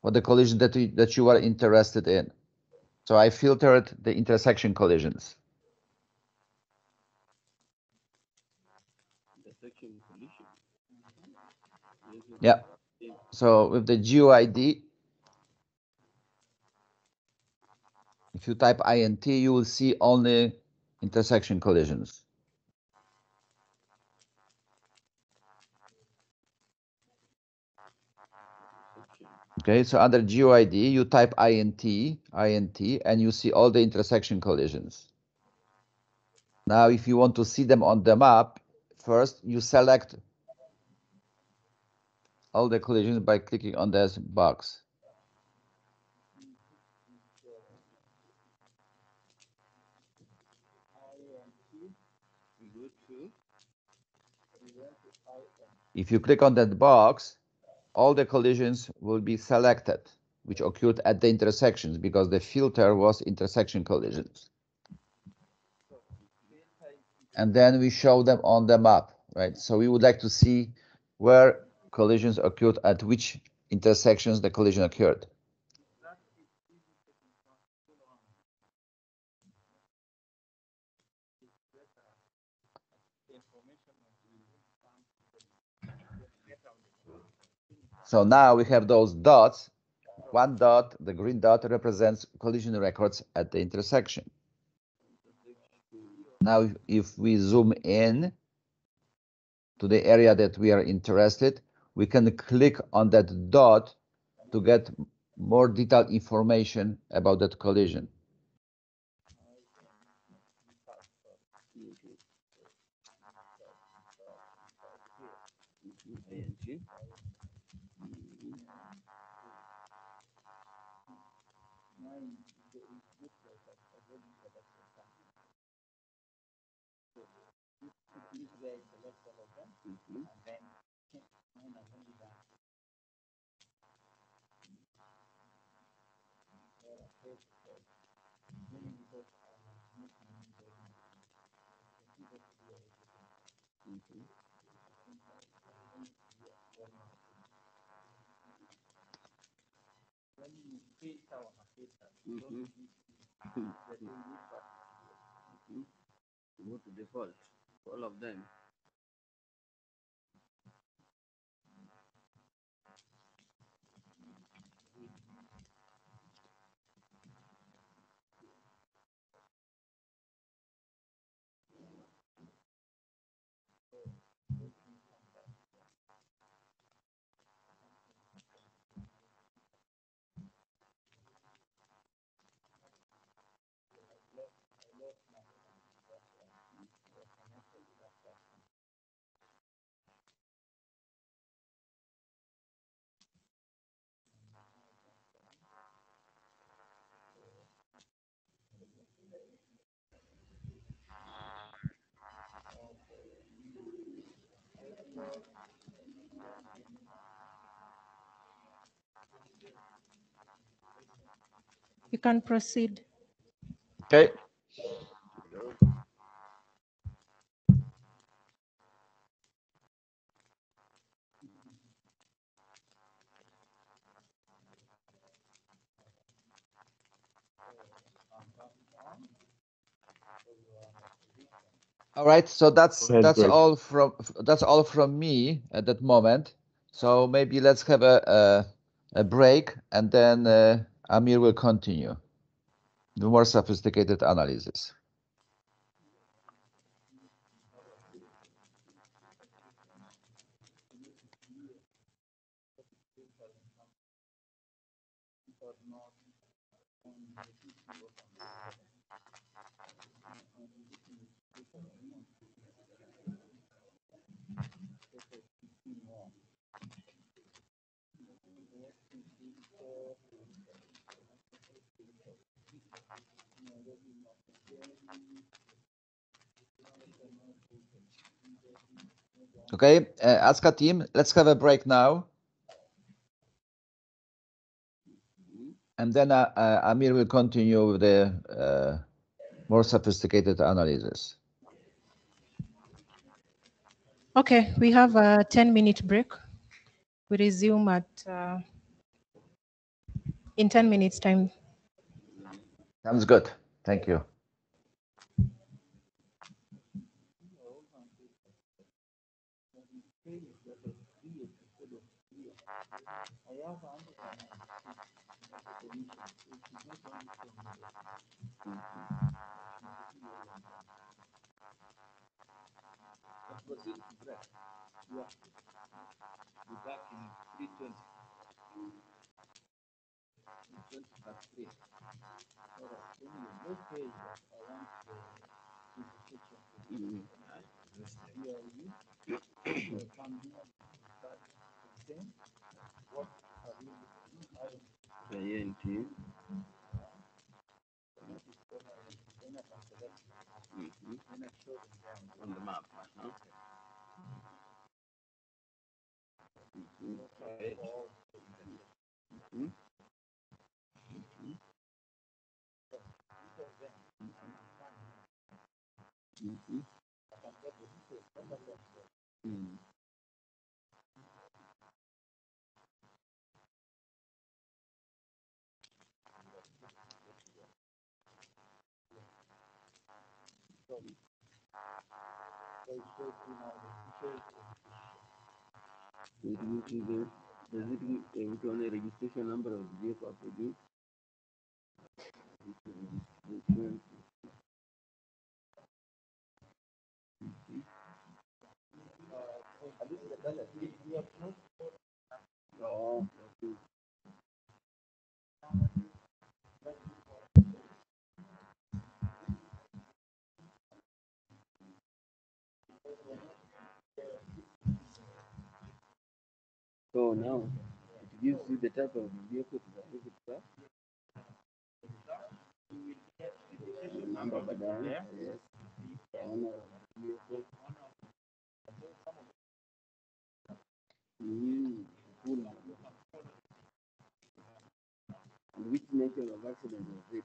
for the collision that you, that you are interested in. So I filtered the intersection collisions. Intersection collision. Yeah. So with the GeoID, if you type INT, you will see only intersection collisions. Okay, so under GeoID, you type INT, INT, and you see all the intersection collisions. Now, if you want to see them on the map, first you select all the collisions by clicking on this box. If you click on that box, all the collisions will be selected, which occurred at the intersections because the filter was intersection collisions. and then we show them on the map, right? So we would like to see where collisions occurred at which intersections the collision occurred. So now we have those dots. One dot, the green dot, represents collision records at the intersection. Now, if- if we zoom in to the area that we are interested, we can click on that dot to get more detailed information about that collision. Mhm. Mhm. Go to default, all of them. You can proceed. Okay. All right, so that's ahead, that's Greg. all from that's all from me at that moment. So maybe let's have a a, a break, and then uh, Amir will continue the more sophisticated analysis. Okay, uh, Aska team, let's have a break now, and then uh, uh, Amir will continue with the uh, more sophisticated analysis. Okay, we have a 10 minute break. We resume at uh, in 10 minutes time. Sounds good. Thank you. Be back in 320. 320 back three. All right, anyway, let's say that I want the intersection to be here, you, down. On the map, huh? Okay. Mhm. Mhm. Mm. It it on a registration number of the vehicle produced? Oh, okay. So now it gives you the type of vehicle to the vehicle truck. Number. Yes. Owner vehicle. Mm, full number. And which nature of accident was it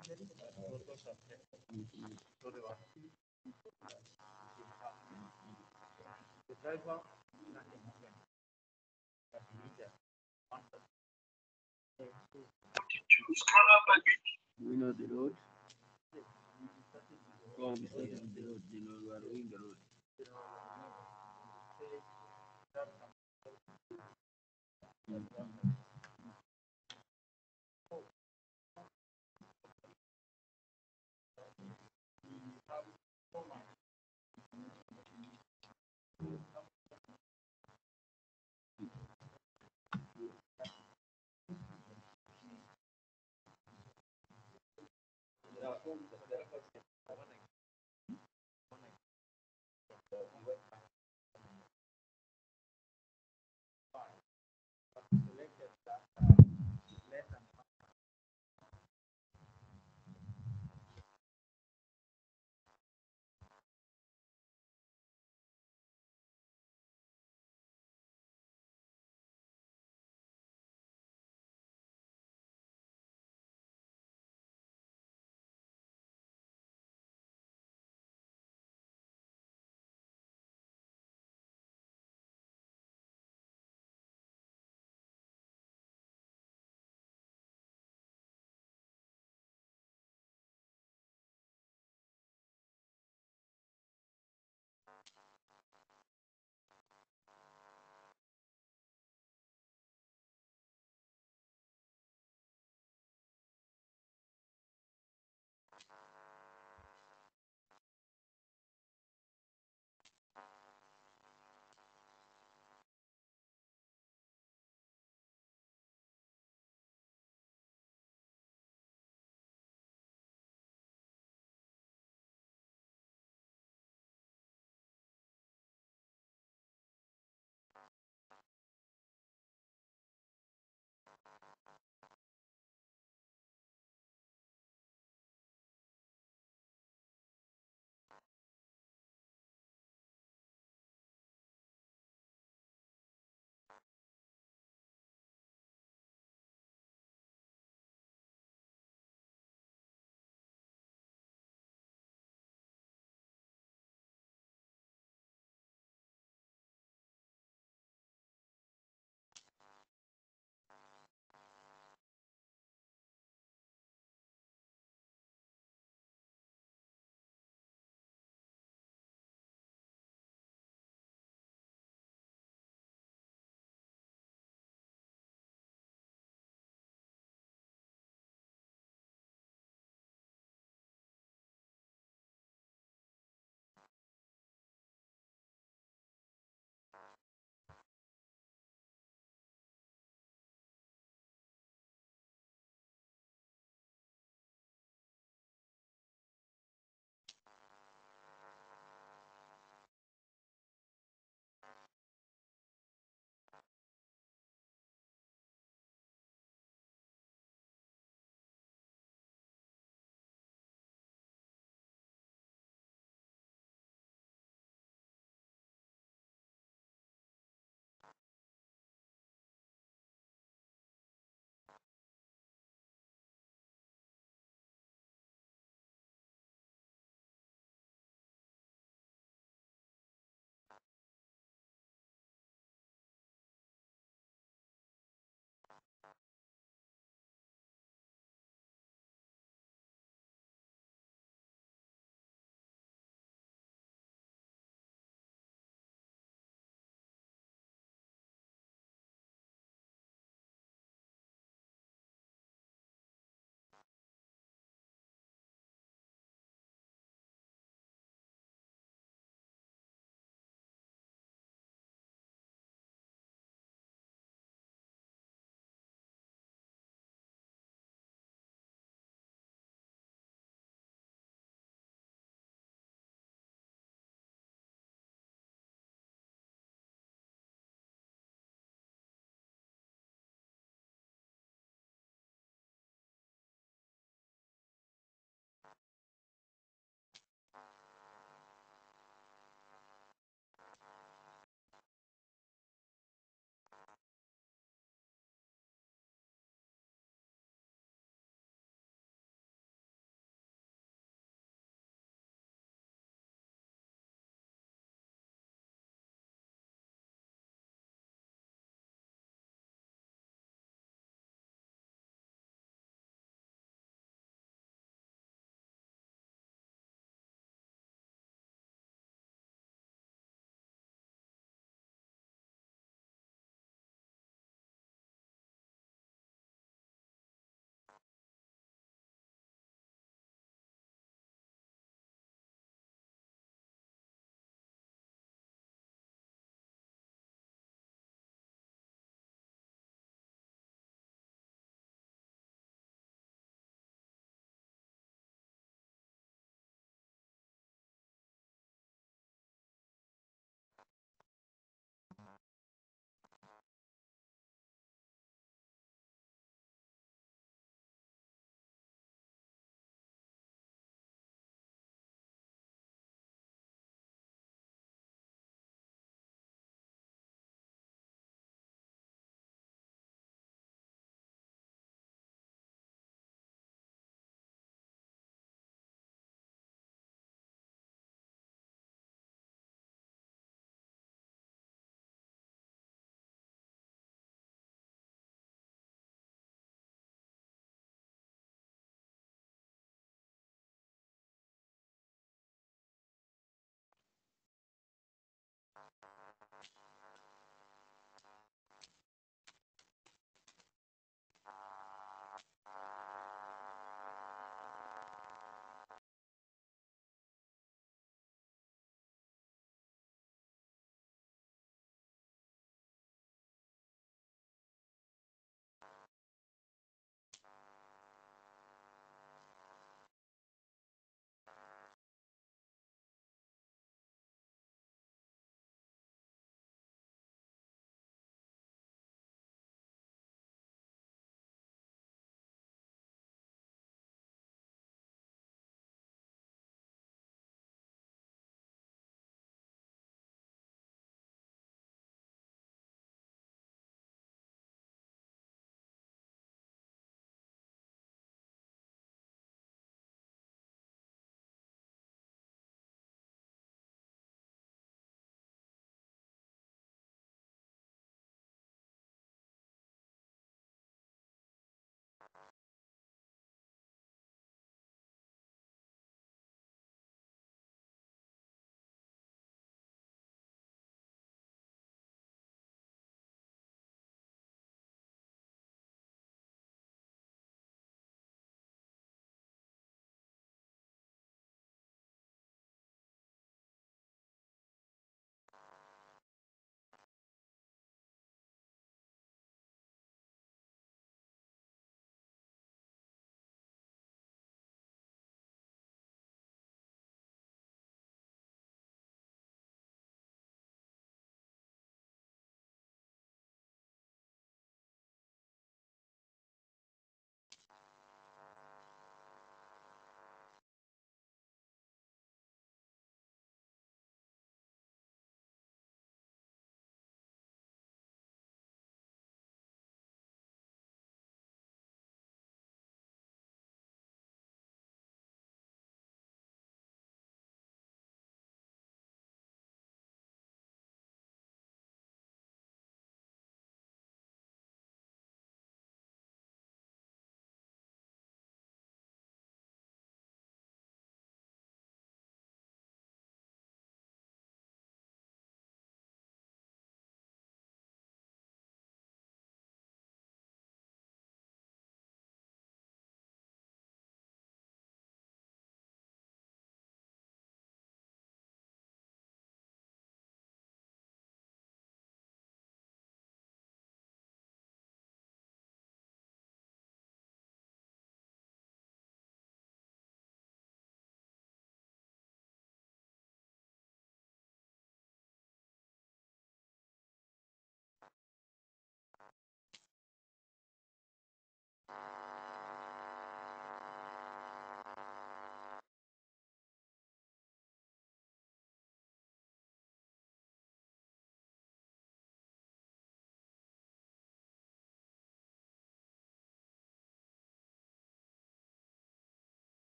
The driver we know the road. We on the road. The we are the road. Mm -hmm.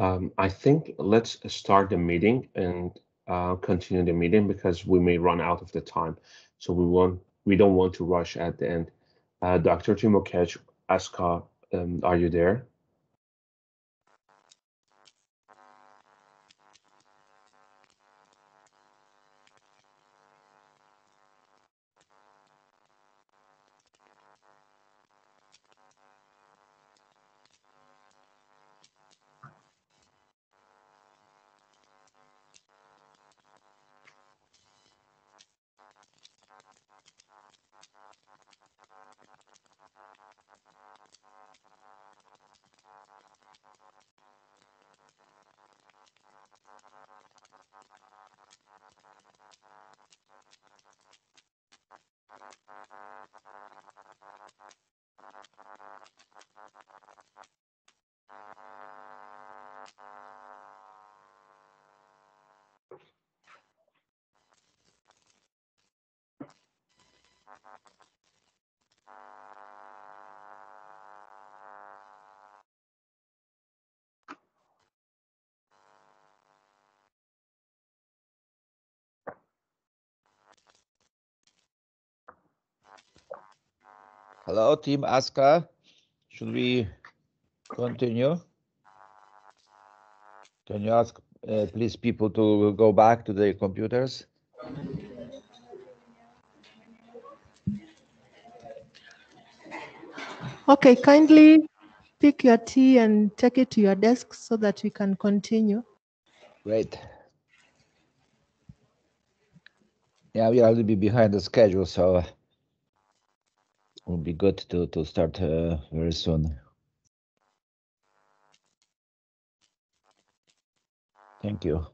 Um, I think let's start the meeting and uh, continue the meeting because we may run out of the time. So we want we don't want to rush at the end. Uh, Dr. Timokech, Aska, um, are you there? Hello, Team Aska. Should we continue? Can you ask, uh, please, people to go back to their computers? Okay, kindly pick your tea and take it to your desk so that we can continue. Great. Yeah, we are a little bit behind the schedule, so will be good to, to start uh, very soon. Thank you.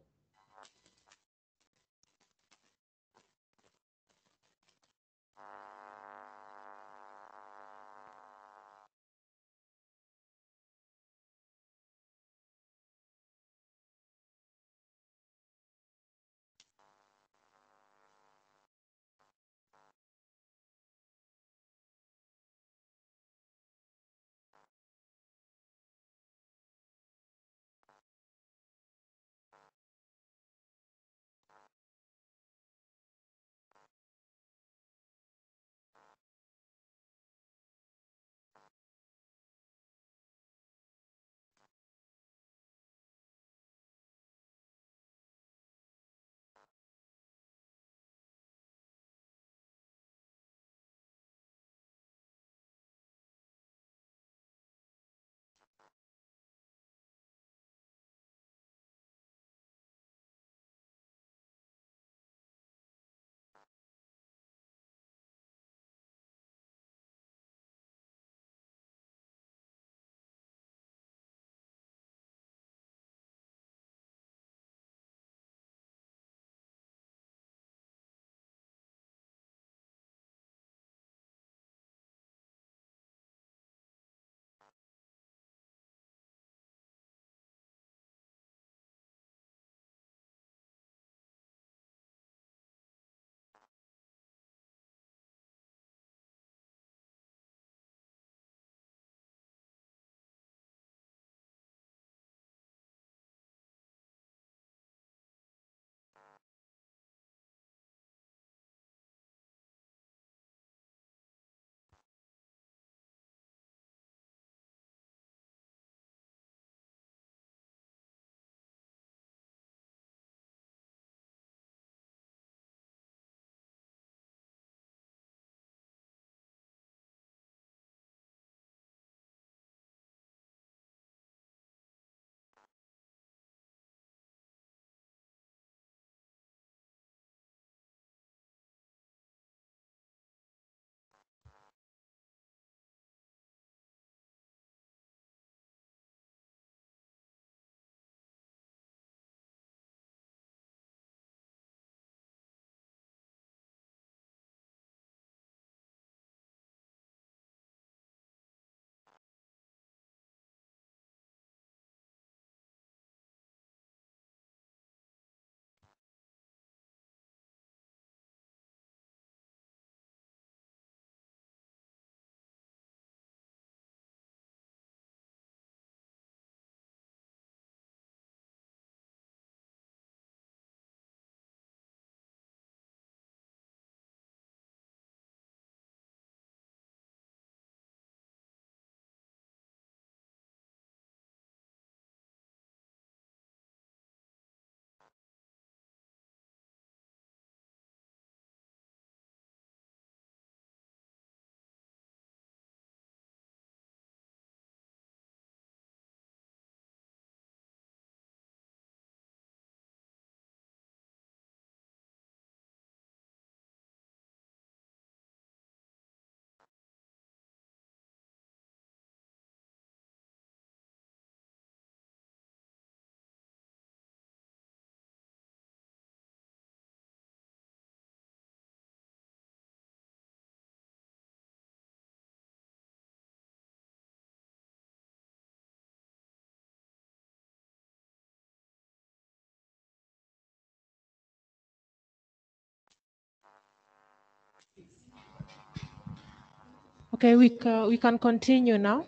Okay, we we can continue now.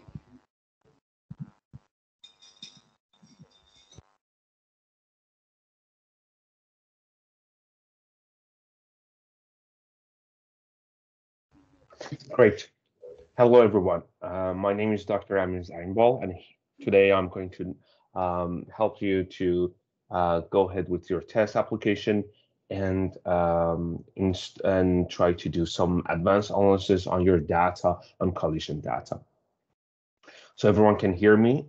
Great. Hello, everyone. Uh, my name is Dr. Amir Zainbal, and today I'm going to um, help you to uh, go ahead with your TES application and um, and try to do some advanced analysis on your data on collision data. So everyone can hear me?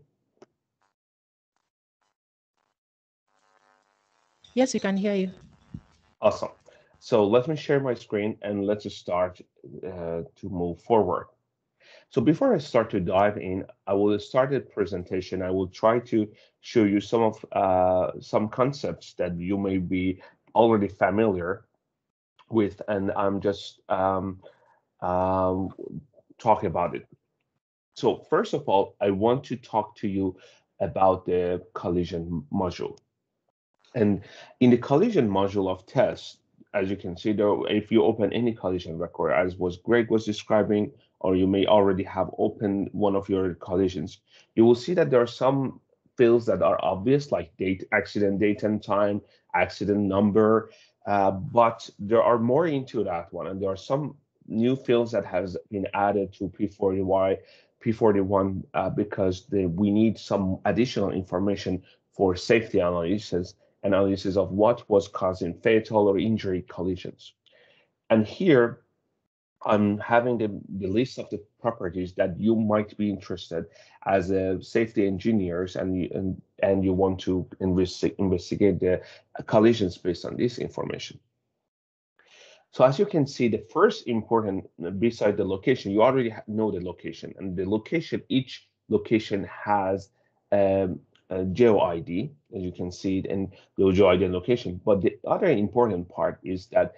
Yes, we can hear you. Awesome. So let me share my screen and let's start uh, to move forward. So before I start to dive in, I will start the presentation. I will try to show you some of uh, some concepts that you may be already familiar with, and I'm just um, um, talking about it. So first of all, I want to talk to you about the collision module. And in the collision module of TES, as you can see, though, if you open any collision record, as was Greg was describing, or you may already have opened one of your collisions, you will see that there are some fields that are obvious, like date, accident date and time, accident number, uh, but there are more into that one, and there are some new fields that has been added to P40Y, P41 uh, because the, we need some additional information for safety analysis analysis of what was causing fatal or injury collisions. And here, I'm having the, the list of the properties that you might be interested as a safety engineers and you, and, and you want to investi investigate the collisions based on this information. So as you can see, the first important, beside the location, you already know the location and the location, each location has um, uh, GeoID, as you can see it in the GeoID location. But the other important part is that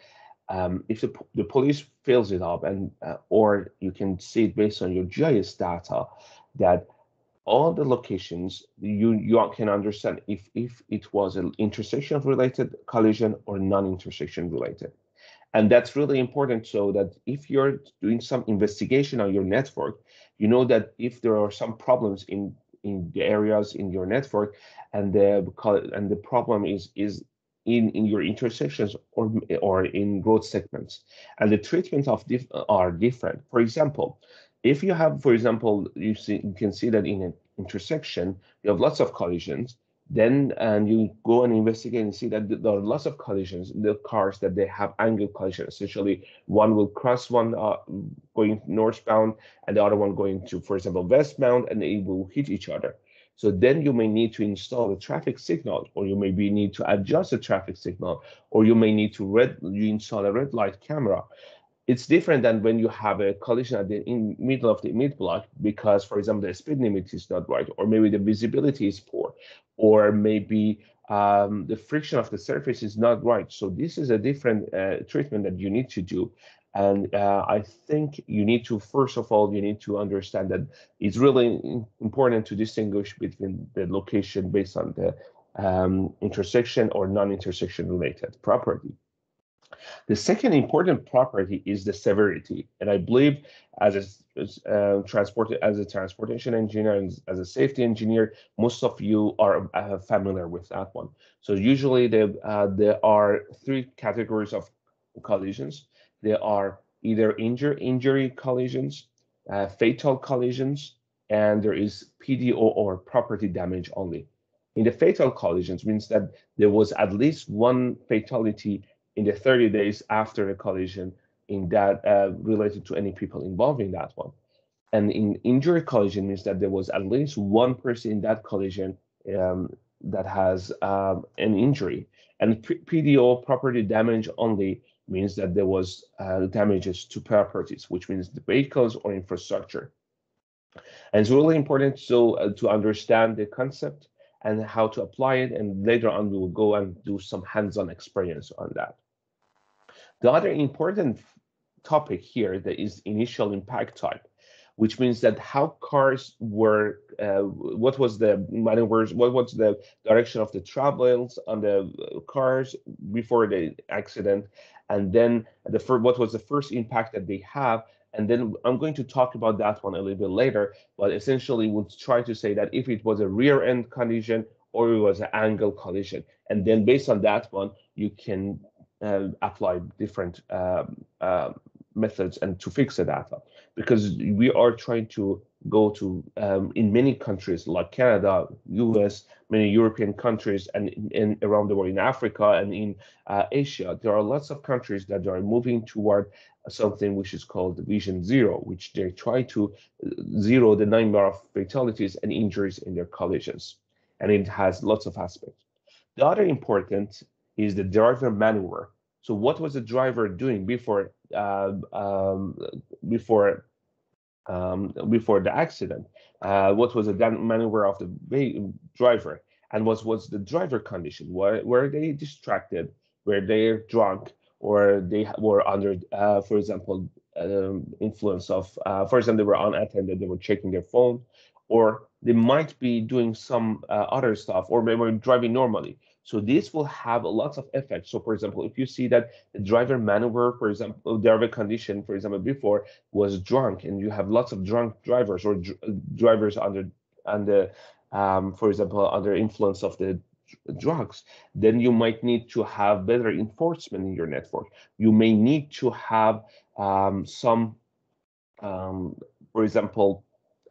um, if the, the police fills it up and uh, or you can see it based on your GIS data that all the locations you you can understand if if it was an intersection related collision or non-intersection related. And that's really important so that if you're doing some investigation on your network you know that if there are some problems in in the areas in your network and the and the problem is is in in your intersections or or in road segments. And the treatment of diff are different. For example if you have for example you see you can see that in an intersection you have lots of collisions then and you go and investigate and see that there are lots of collisions the cars that they have angle collision. Essentially one will cross one uh, going northbound and the other one going to for example westbound and they will hit each other so then you may need to install a traffic signal or you maybe need to adjust the traffic signal or you may need to red you install a red light camera it's different than when you have a collision at the in middle of the mid block because, for example, the speed limit is not right, or maybe the visibility is poor, or maybe um, the friction of the surface is not right. So this is a different uh, treatment that you need to do. And uh, I think you need to, first of all, you need to understand that it's really important to distinguish between the location based on the um, intersection or non-intersection related property. The second important property is the severity, and I believe as a as, uh, transport as a transportation engineer and as a safety engineer, most of you are uh, familiar with that one. So usually there uh, there are three categories of collisions. There are either injury injury collisions, uh, fatal collisions, and there is PDO or property damage only. In the fatal collisions means that there was at least one fatality in the 30 days after the collision in that uh, related to any people involved in that one. And in injury collision means that there was at least one person in that collision um, that has um, an injury. And PDO, property damage only, means that there was uh, damages to properties, which means the vehicles or infrastructure. And it's really important so uh, to understand the concept and how to apply it. And later on, we will go and do some hands-on experience on that. The other important topic here that is initial impact type, which means that how cars were, uh, what was the maneuvers, what was the direction of the travels on the cars before the accident, and then the first, what was the first impact that they have, and then I'm going to talk about that one a little bit later. But essentially, we'll try to say that if it was a rear end collision or it was an angle collision, and then based on that one, you can uh, apply different um, uh, methods and to fix the data because we are trying to go to um, in many countries like Canada, US, many European countries, and in, around the world in Africa and in uh, Asia, there are lots of countries that are moving toward something which is called Vision Zero, which they try to uh, zero the number of fatalities and injuries in their collisions, and it has lots of aspects. The other important is the driver maneuver. So what was the driver doing before uh, um, before um, before the accident? Uh, what was the maneuver of the driver? And what was the driver condition? Were, were they distracted? Were they drunk? Or they were under, uh, for example, um, influence of, uh, for example, they were unattended, they were checking their phone, or they might be doing some uh, other stuff, or they were driving normally. So this will have lots of effects. So for example, if you see that the driver maneuver, for example, driver condition, for example, before was drunk and you have lots of drunk drivers or dr drivers under, under um, for example, under influence of the drugs, then you might need to have better enforcement in your network. You may need to have um, some, um, for example,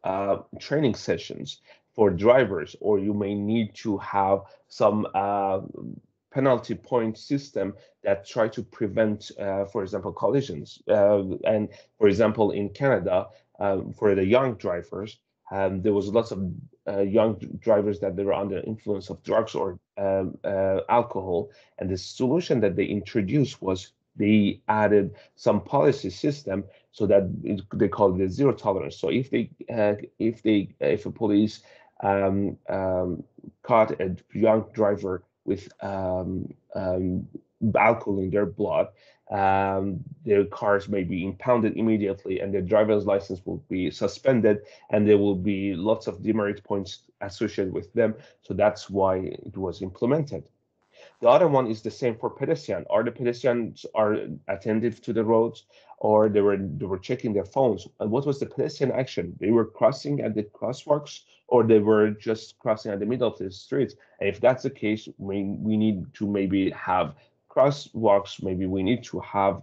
uh, training sessions for drivers, or you may need to have some uh, penalty point system that try to prevent, uh, for example, collisions. Uh, and for example, in Canada, um, for the young drivers, um, there was lots of uh, young drivers that they were under influence of drugs or um, uh, alcohol. And the solution that they introduced was they added some policy system so that it, they call it the zero tolerance. So if they, uh, if they, if a police um, um, caught a young driver with um, um, alcohol in their blood, um, their cars may be impounded immediately and their driver's license will be suspended and there will be lots of demerit points associated with them. So that's why it was implemented. The other one is the same for pedestrian. Are the pedestrians are attentive to the roads or they were they were checking their phones? And what was the pedestrian action? They were crossing at the crosswalks or they were just crossing at the middle of the streets. And if that's the case, we, we need to maybe have crosswalks, maybe we need to have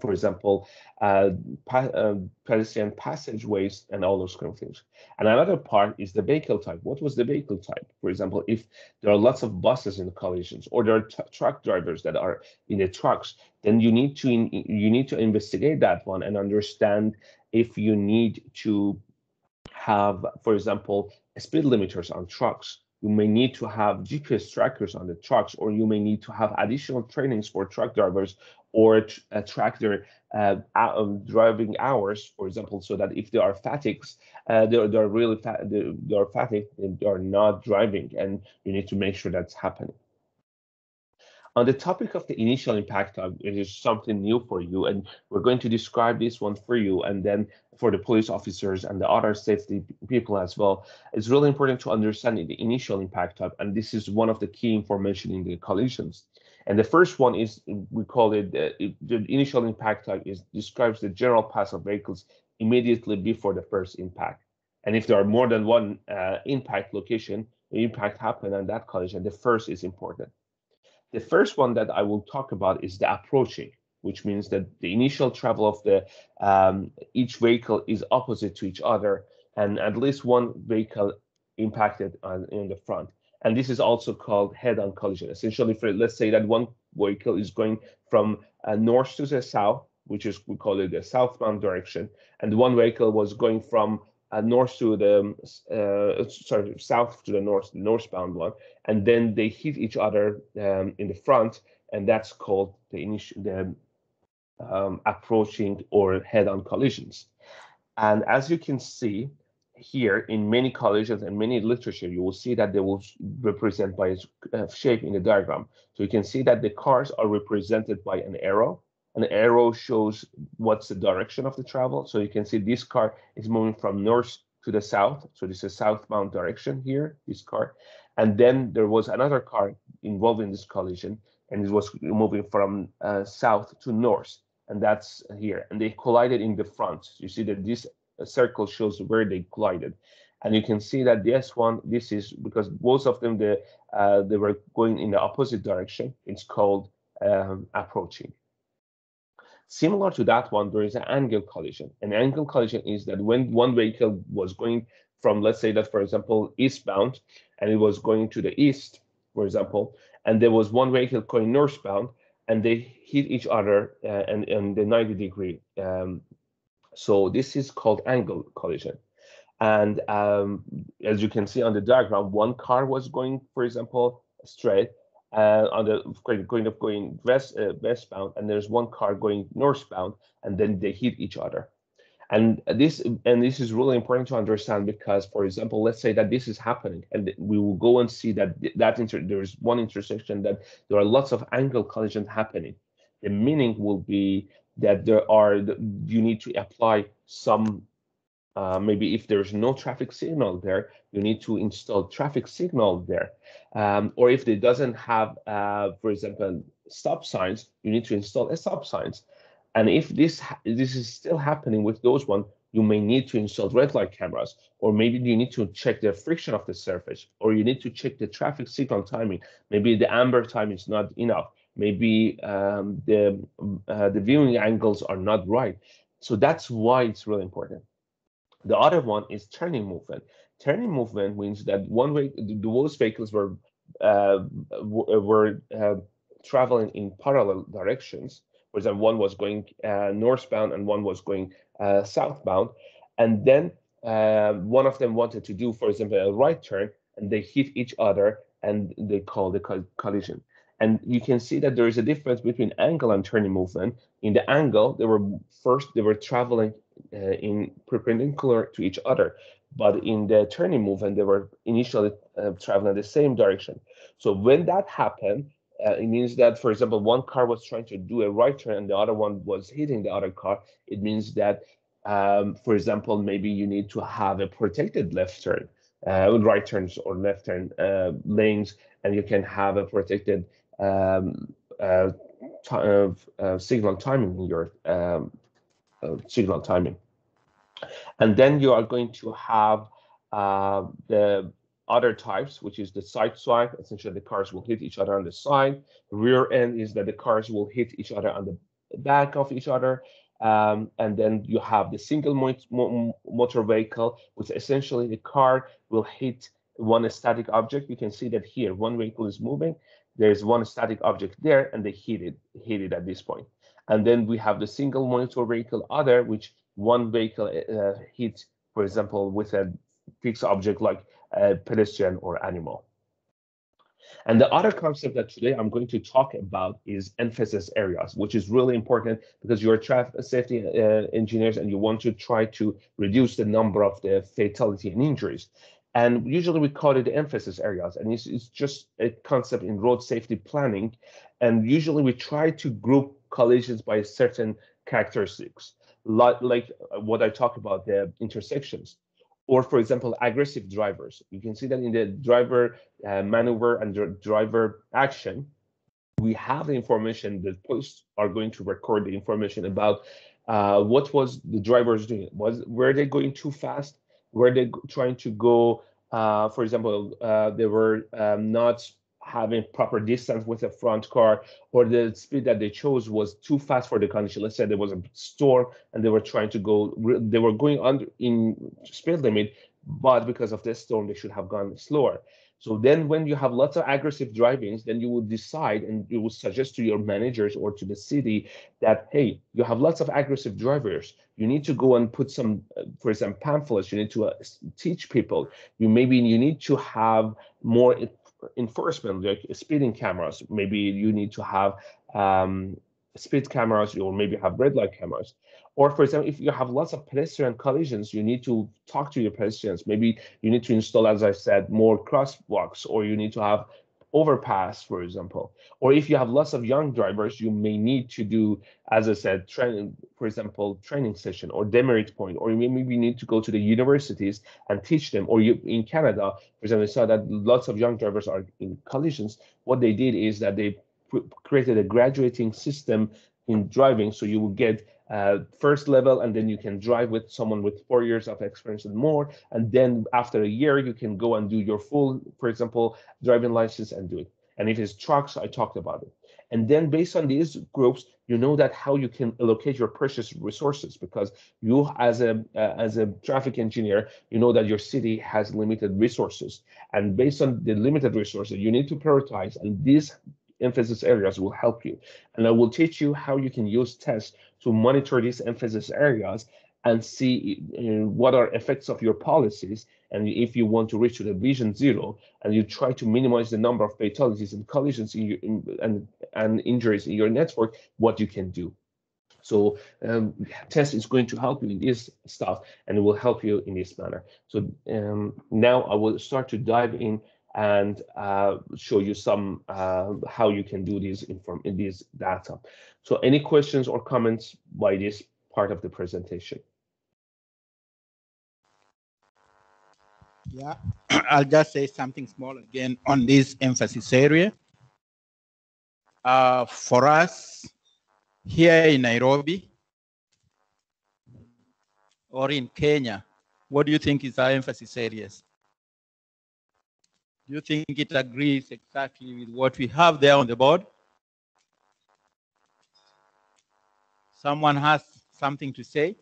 for example, uh, pa uh, pedestrian passageways and all those kind of things. And another part is the vehicle type. What was the vehicle type? For example, if there are lots of buses in the collisions or there are truck drivers that are in the trucks, then you need to you need to investigate that one and understand if you need to have, for example, speed limiters on trucks you may need to have GPS trackers on the trucks, or you may need to have additional trainings for truck drivers or uh, track their uh, driving hours, for example, so that if they are fatigued, uh, they're, they're really fa they're, they're fatigued and they're not driving, and you need to make sure that's happening. On the topic of the initial impact, it is something new for you, and we're going to describe this one for you, and then for the police officers and the other safety people as well. It's really important to understand the initial impact type, and this is one of the key information in the collisions. And the first one is, we call it, uh, it the initial impact type is describes the general path of vehicles immediately before the first impact. And if there are more than one uh, impact location, the impact happened on that collision, the first is important. The first one that I will talk about is the approaching, which means that the initial travel of the um, each vehicle is opposite to each other, and at least one vehicle impacted on in the front. And this is also called head-on collision. Essentially, for let's say that one vehicle is going from uh, north to the south, which is we call it the southbound direction, and one vehicle was going from uh, north to the uh, sorry south to the north, the northbound one, and then they hit each other um, in the front, and that's called the initial the um, approaching or head-on collisions. And as you can see, here in many collisions and many literature, you will see that they will represent by a uh, shape in the diagram. So you can see that the cars are represented by an arrow. An arrow shows what's the direction of the travel. So you can see this car is moving from north to the south. So this is southbound direction here, this car. And then there was another car involved in this collision and it was moving from uh, south to north, and that's here. And they collided in the front. You see that this circle shows where they collided, and you can see that the S1, this is because both of them the uh, they were going in the opposite direction. It's called um, approaching. Similar to that one, there is an angle collision. An angle collision is that when one vehicle was going from, let's say that, for example, eastbound, and it was going to the east, for example, and there was one vehicle going northbound, and they hit each other uh, and, and the 90 degree. Um, so this is called angle collision. And um, as you can see on the diagram, one car was going, for example, straight, uh, on the going, of going west uh, westbound, and there's one car going northbound, and then they hit each other. And this and this is really important to understand because, for example, let's say that this is happening, and we will go and see that that inter there's one intersection that there are lots of angle collisions happening. The meaning will be that there are you need to apply some uh, maybe if there's no traffic signal there, you need to install traffic signal there. Um, or if it doesn't have, uh, for example, stop signs, you need to install a stop signs. And if this this is still happening with those one, you may need to install red light cameras, or maybe you need to check the friction of the surface, or you need to check the traffic signal timing. Maybe the amber time is not enough. Maybe um, the uh, the viewing angles are not right. So that's why it's really important. The other one is turning movement. Turning movement means that one way the those vehicles were uh, were uh, traveling in parallel directions. For example, one was going uh, northbound and one was going uh, southbound, and then uh, one of them wanted to do, for example, a right turn, and they hit each other, and they call the collision. And you can see that there is a difference between angle and turning movement. In the angle, they were first they were traveling uh, in perpendicular to each other. But in the turning movement, they were initially uh, traveling the same direction. So when that happened, uh, it means that, for example, one car was trying to do a right turn and the other one was hitting the other car. It means that, um, for example, maybe you need to have a protected left turn, uh, right turns or left turn uh, lanes, and you can have a protected um, uh, signal timing in your um, uh, signal timing. And then you are going to have uh, the other types, which is the side swipe. Essentially, the cars will hit each other on the side. Rear end is that the cars will hit each other on the back of each other. Um, and then you have the single motor vehicle, which essentially the car will hit one static object. You can see that here, one vehicle is moving. There's one static object there, and they hit it, hit it at this point. And then we have the single motor vehicle other, which one vehicle uh, hits, for example, with a fixed object like a pedestrian or animal. And the other concept that today I'm going to talk about is emphasis areas, which is really important because you're traffic safety uh, engineers and you want to try to reduce the number of the fatality and injuries. And usually we call it emphasis areas, and it's, it's just a concept in road safety planning. And usually we try to group collisions by certain characteristics, like, like what I talked about, the intersections. Or, for example, aggressive drivers. You can see that in the driver uh, maneuver and driver action, we have the information, the police are going to record the information about uh, what was the drivers doing. Was Were they going too fast? Were they trying to go, uh, for example, uh, they were um, not having proper distance with the front car or the speed that they chose was too fast for the condition. Let's say there was a storm and they were trying to go, they were going under in speed limit, but because of this storm, they should have gone slower. So then when you have lots of aggressive drivings, then you will decide and you will suggest to your managers or to the city that, hey, you have lots of aggressive drivers. You need to go and put some, uh, for example, pamphlets. You need to uh, teach people. You maybe you need to have more enforcement, like speeding cameras. Maybe you need to have um, speed cameras or maybe have red light cameras. Or for example, if you have lots of pedestrian collisions, you need to talk to your pedestrians. Maybe you need to install, as I said, more crosswalks, or you need to have overpass, for example. Or if you have lots of young drivers, you may need to do, as I said, training, for example, training session or demerit point, or maybe you need to go to the universities and teach them. Or you in Canada, for example, I saw that lots of young drivers are in collisions. What they did is that they created a graduating system in driving. So you will get uh, first level, and then you can drive with someone with four years of experience and more. And then after a year, you can go and do your full, for example, driving license and do it. And if it's trucks, I talked about it. And then based on these groups, you know that how you can allocate your precious resources because you as a uh, as a traffic engineer, you know that your city has limited resources. And based on the limited resources, you need to prioritize. And these emphasis areas will help you. And I will teach you how you can use tests to monitor these emphasis areas and see uh, what are effects of your policies. And if you want to reach to the vision zero and you try to minimize the number of fatalities and collisions in your, in, and, and injuries in your network, what you can do. So um, TES is going to help you in this stuff and it will help you in this manner. So um, now I will start to dive in and uh, show you some uh, how you can do these inform in these data. So any questions or comments by this part of the presentation? Yeah, I'll just say something small again on this emphasis area. Uh, for us here in Nairobi or in Kenya, what do you think is our emphasis areas? Do you think it agrees exactly with what we have there on the board? Someone has something to say?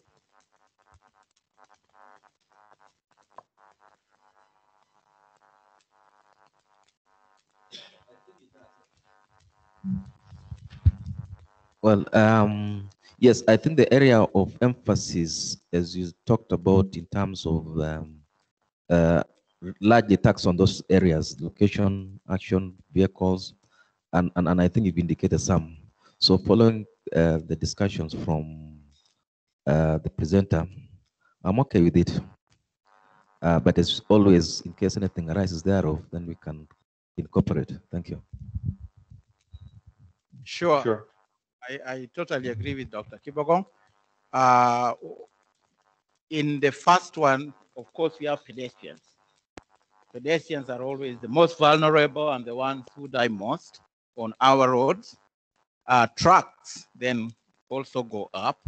Well, um, yes, I think the area of emphasis, as you talked about in terms of um, uh, largely tax on those areas, location, action, vehicles, and, and, and I think you've indicated some. So following uh, the discussions from uh, the presenter, I'm okay with it. Uh, but as always, in case anything arises thereof, then we can incorporate. Thank you. Sure. Sure. I, I totally agree with Dr. Kibogong. Uh, in the first one, of course, we have pedestrians. Pedestrians are always the most vulnerable and the ones who die most on our roads. Uh, trucks then also go up.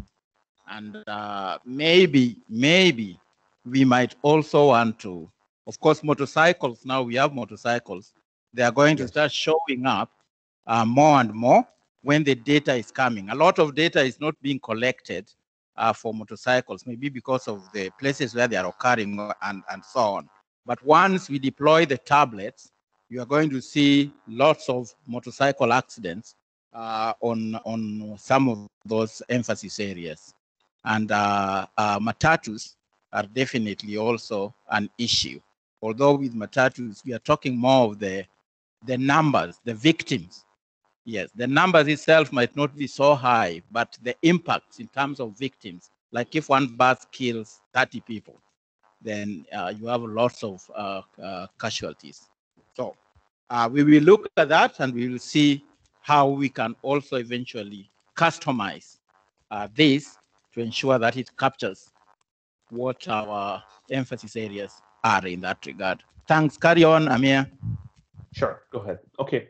And uh, maybe, maybe we might also want to, of course, motorcycles, now we have motorcycles. They are going to start showing up uh, more and more when the data is coming. A lot of data is not being collected uh, for motorcycles, maybe because of the places where they are occurring and, and so on. But once we deploy the tablets, you are going to see lots of motorcycle accidents uh, on, on some of those emphasis areas. And uh, uh, matatus are definitely also an issue. Although with matatus, we are talking more of the, the numbers, the victims. Yes, the numbers itself might not be so high, but the impacts in terms of victims, like if one bus kills 30 people, then uh, you have lots of uh, uh, casualties. So we will look at that and we will see how we can also eventually customize this to ensure that it captures what our emphasis areas are in that regard. Thanks. Carry on, Amir. Sure, go ahead. Okay,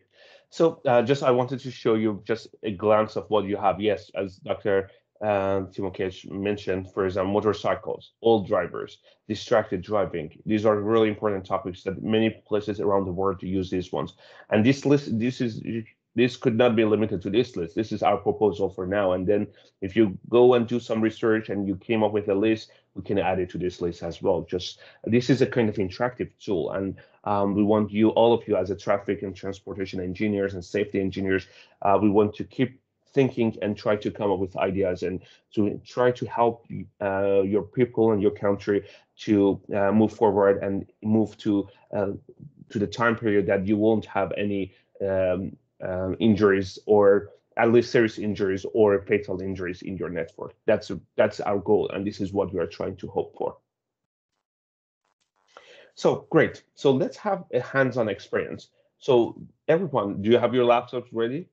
so uh, just I wanted to show you just a glance of what you have. Yes, as Dr. Uh, Timokesh mentioned, for example, motorcycles, old drivers, distracted driving. These are really important topics that many places around the world use these ones. And this list, this is this could not be limited to this list. This is our proposal for now. And then if you go and do some research and you came up with a list, we can add it to this list as well. Just this is a kind of interactive tool. And um, we want you, all of you as a traffic and transportation engineers and safety engineers, uh, we want to keep thinking and try to come up with ideas and to try to help uh, your people and your country to uh, move forward and move to uh, to the time period that you won't have any um, um, injuries or at least serious injuries or fatal injuries in your network. That's that's our goal, and this is what we are trying to hope for. So great. So let's have a hands-on experience. So everyone, do you have your laptops ready?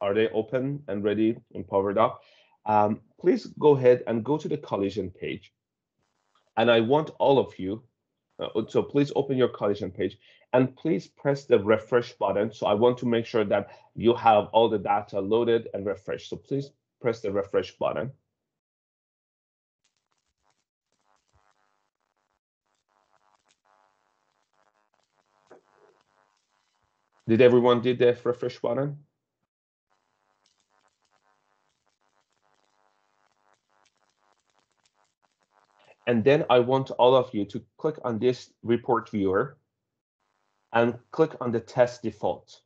Are they open and ready and powered up? Um, please go ahead and go to the collision page. And I want all of you Uh, so please open your collision page and please press the refresh button. So I want to make sure that you have all the data loaded and refreshed. So please press the refresh button. Did everyone did the refresh button? And then I want all of you to click on this report viewer and click on the TES default.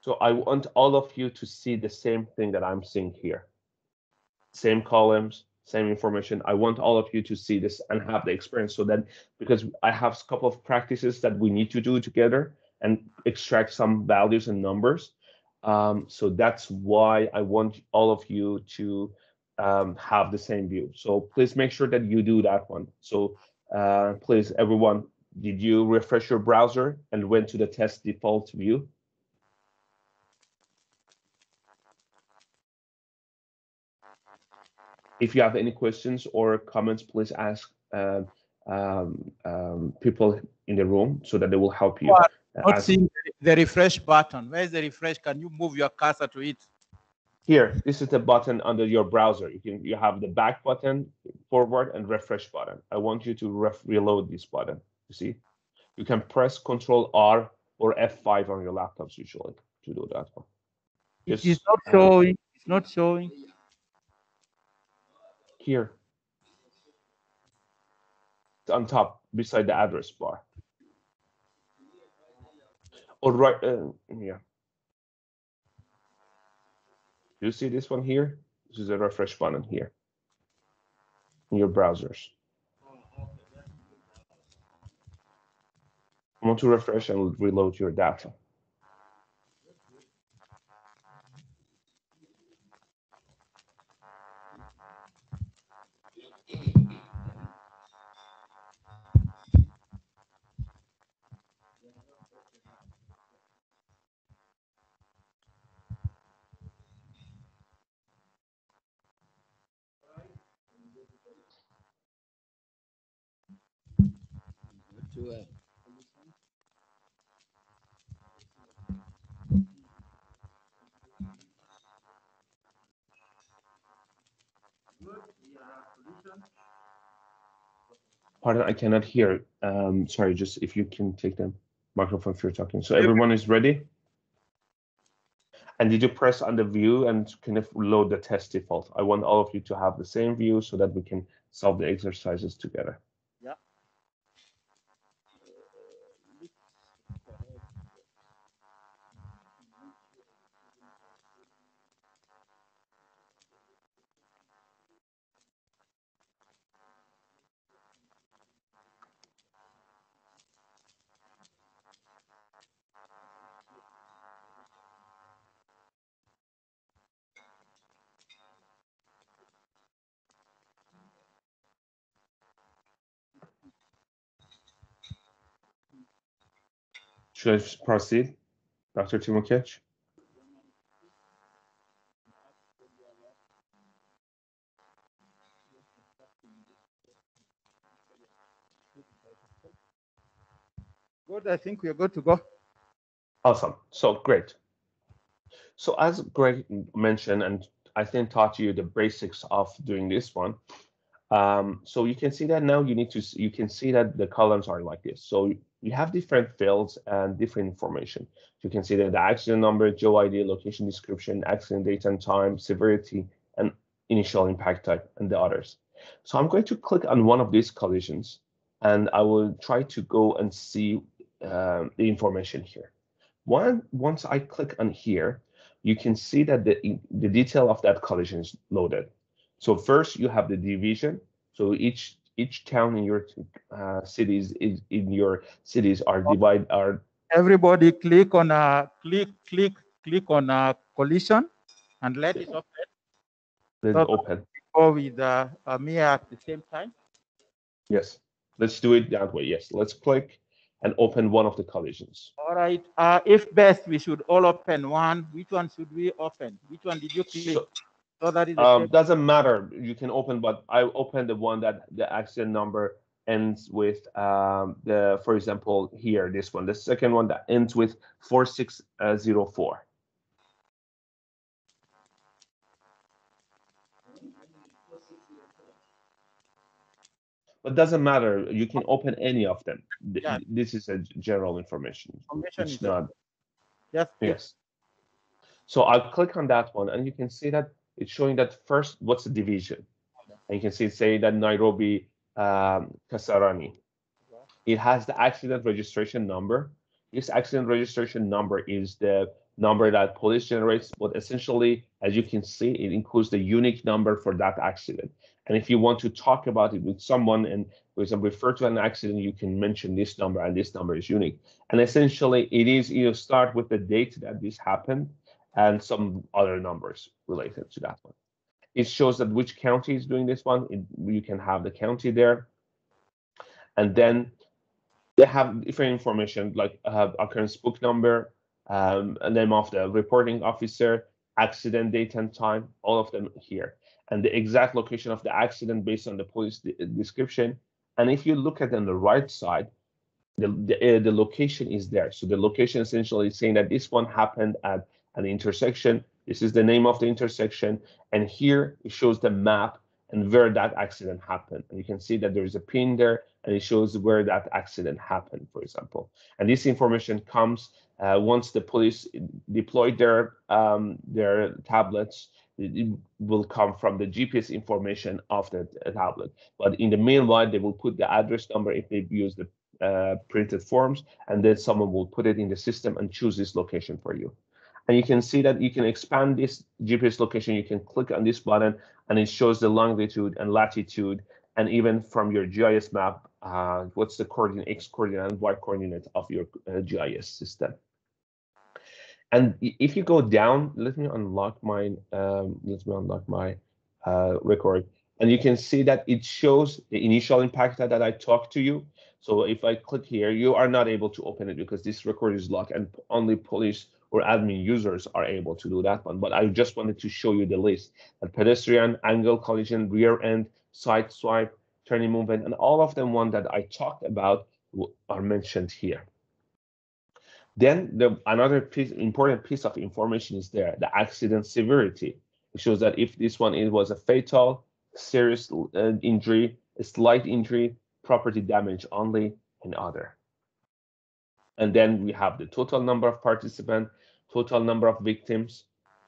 So I want all of you to see the same thing that I'm seeing here. Same columns, same information. I want all of you to see this and have the experience so that because I have a couple of practices that we need to do together and extract some values and numbers. Um, so that's why I want all of you to um, have the same view. So please make sure that you do that one. So uh, please, everyone, did you refresh your browser and went to the TES default view? If you have any questions or comments, please ask uh, um, um, people in the room so that they will help you. Not seeing the refresh button. Where is the refresh? Can you move your cursor to it? Here, this is the button under your browser. You can you have the back button, forward, and refresh button. I want you to ref, reload this button. You see, you can press Control R or F5 on your laptops usually to do that one. It Yes, is not showing. It's not showing. Here, It's on top beside the address bar. Or right, uh, yeah. You see this one here? This is a refresh button here in your browsers. I want to refresh and reload your data. To uh, Pardon, I cannot hear. Um, sorry, just if you can take the microphone if you're talking. So everyone is ready? And did you press on the view and kind of load the TES default? I want all of you to have the same view so that we can solve the exercises together. Should I proceed, Dr. Timokech? Good. I think we are good to go. Awesome. So great. So as Greg mentioned, and I think taught you the basics of doing this one. Um, so you can see that now you need to, s- you can see that the columns are like this. So you have different fields and different information. You can see that the accident number, GeoID, location description, accident date and time, severity, and initial impact type, and the others. So I'm going to click on one of these collisions, and I will try to go and see um, the information here. One, once I click on here, you can see that the, the detail of that collision is loaded. So first you have the division. So each each town in your uh, cities is in your cities are divided are Everybody click on a click click click on a collision and let it open. let's Okay. open. Go with uh, uh, Mia at the same time. Yes, let's do it that way. Yes, let's click and open one of the collisions. All right. Uh, if best, we should all open one. Which one should we open? Which one did you click? So, That is Um, doesn't matter. You can open, but I opened the one that the accident number ends with um, the, for example, here, this one, the second one that ends with four six uh, zero four. But doesn't matter. You can open any of them. Yeah. This is a general information. information It's not. click Yes. So I'll click on that one and you can see that it's showing that first, what's the division? And you can see, say that Nairobi, um, Kasarani. It has the accident registration number. This accident registration number is the number that police generates, but essentially, as you can see, it includes the unique number for that accident. And if you want to talk about it with someone and, for example, refer to an accident, you can mention this number and this number is unique. And essentially, it is you start with the date that this happened and some other numbers related to that one. It shows that which county is doing this one. It, you can have the county there. And then they have different information like uh, occurrence book number, um, name of the reporting officer, accident date and time, all of them here. And the exact location of the accident based on the police de- description. And if you look at on the right side, the, the, uh, the location is there. So the location essentially is saying that this one happened at an intersection. This is the name of the intersection. And here it shows the map and where that accident happened. And you can see that there is a pin there and it shows where that accident happened, for example. And this information comes uh, once the police deployed their um, their tablets. It will come from the GPS information of the tablet. But in the meanwhile, they will put the address number if they use the uh, printed forms, and then someone will put it in the system and choose this location for you. And you can see that you can expand this GPS location. You can click on this button and it shows the longitude and latitude and even from your GIS map, uh, what's the coordinate, X coordinate and Y coordinate of your uh, GIS system. And if you go down, let me unlock my, um, let me unlock my uh, record. And you can see that it shows the initial impact that, that I talked to you. So if I click here, you are not able to open it because this record is locked and only police or admin users are able to do that one. But I just wanted to show you the list. Pedestrian, angle collision, rear end, side swipe, turning movement, and all of them one that I talked about are mentioned here. Then the another piece, important piece of information is there, the accident severity. It shows that if this one it was a fatal, serious uh, injury, a slight injury, property damage only, and other. And then we have the total number of participants, total number of victims,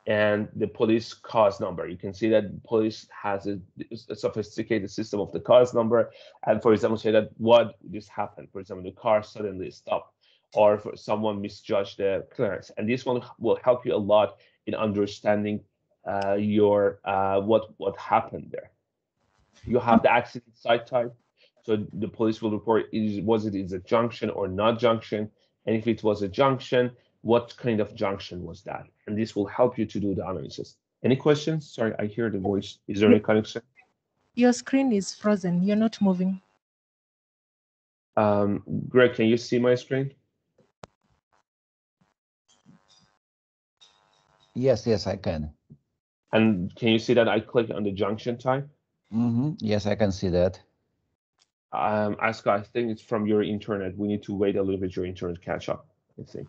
and the police cause number. You can see that police has a, a sophisticated system of the cause number. And for example, say that what just happened. For example, the car suddenly stopped, or someone misjudged the clearance. And this one will help you a lot in understanding uh, your uh, what what happened there. You have the accident site type, so the police will report is was it is a junction or not junction, and if it was a junction, what kind of junction was that? And this will help you to do the analysis. Any questions? Sorry, I hear the voice. Is there any connection? Your screen is frozen. You're not moving. Um, Greg, can you see my screen? Yes, yes, I can. And can you see that I click on the junction type? hmm Yes, I can see that. Um, Aska, I think it's from your internet. We need to wait a little bit your internet catch up, I think.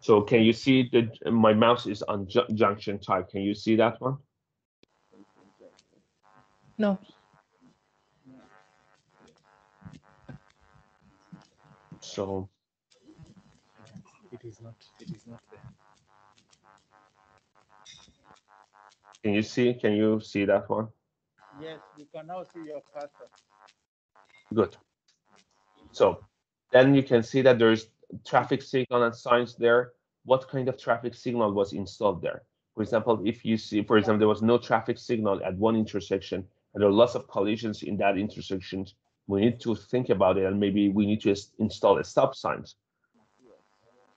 So can you see the, my mouse is on ju- junction type. Can you see that one? No. So It is not, it is not there. Can you see, can you see that one? Yes, you can now see your cursor. Good. So then you can see that there's traffic signal and signs there. What kind of traffic signal was installed there? For example, if you see, for example, there was no traffic signal at one intersection and there are lots of collisions in that intersection, we need to think about it and maybe we need to install a stop signs.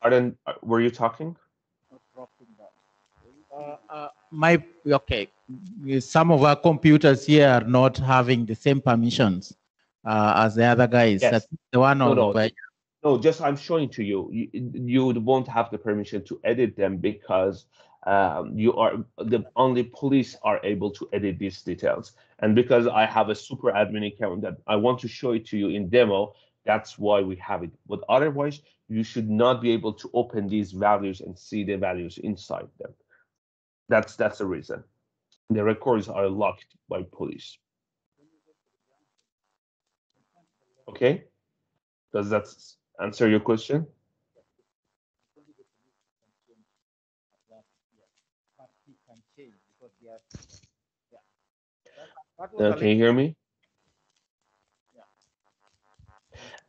Arden, uh, were you talking? Uh, uh, my, okay, some of our computers here are not having the same permissions uh, as the other guys. Yes. That's The one No, on, no, No, just I'm showing to you. You, you won't have the permission to edit them because um, you are the only police are able to edit these details. And because I have a super admin account that I want to show it to you in demo, that's why we have it. But otherwise, you should not be able to open these values and see the values inside them. That's that's the reason. The records are locked by police. Okay, does that answer your question? Uh, can you hear me?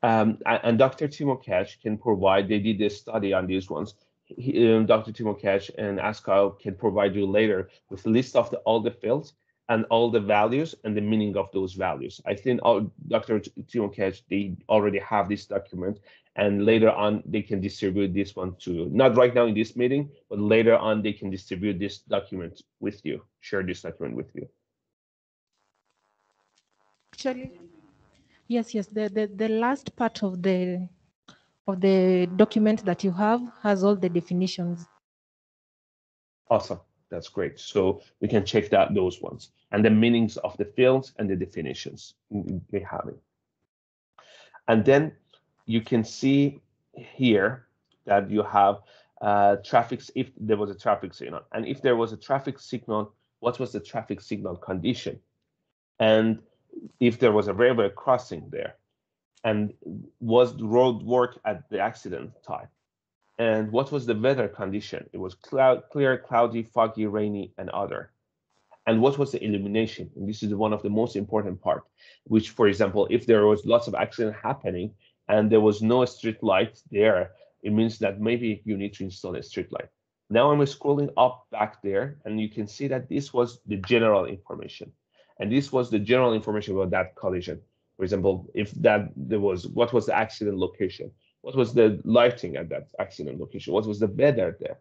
Um, and, and, Dr. Timokash can provide, they did a study on these ones. He, um, Dr. Timokash and Askal can provide you later with a list of the, all the fields and all the values and the meaning of those values. I think all, Dr. Timokash, they already have this document and later on they can distribute this one to, not right now in this meeting, but later on they can distribute this document with you, share this document with you. Actually, yes, yes. The, the, the last part of the of the document that you have has all the definitions. Awesome. That's great. So we can check that those ones and the meanings of the fields and the definitions. We have it. And then you can see here that you have uh, traffic, if there was a traffic signal. And if there was a traffic signal, what was the traffic signal condition? And if there was a railway crossing there and was the road work at the accident time. And what was the weather condition? It was cloud clear cloudy foggy rainy and other. And what was the illumination? And this is one of the most important part which for example if there was lots of accident happening and there was no street light there it means that maybe you need to install a street light. Now i'm scrolling up back there and you can see that this was the general information. And this was the general information about that collision. For example, if that there was, what was the accident location? What was the lighting at that accident location? What was the weather there?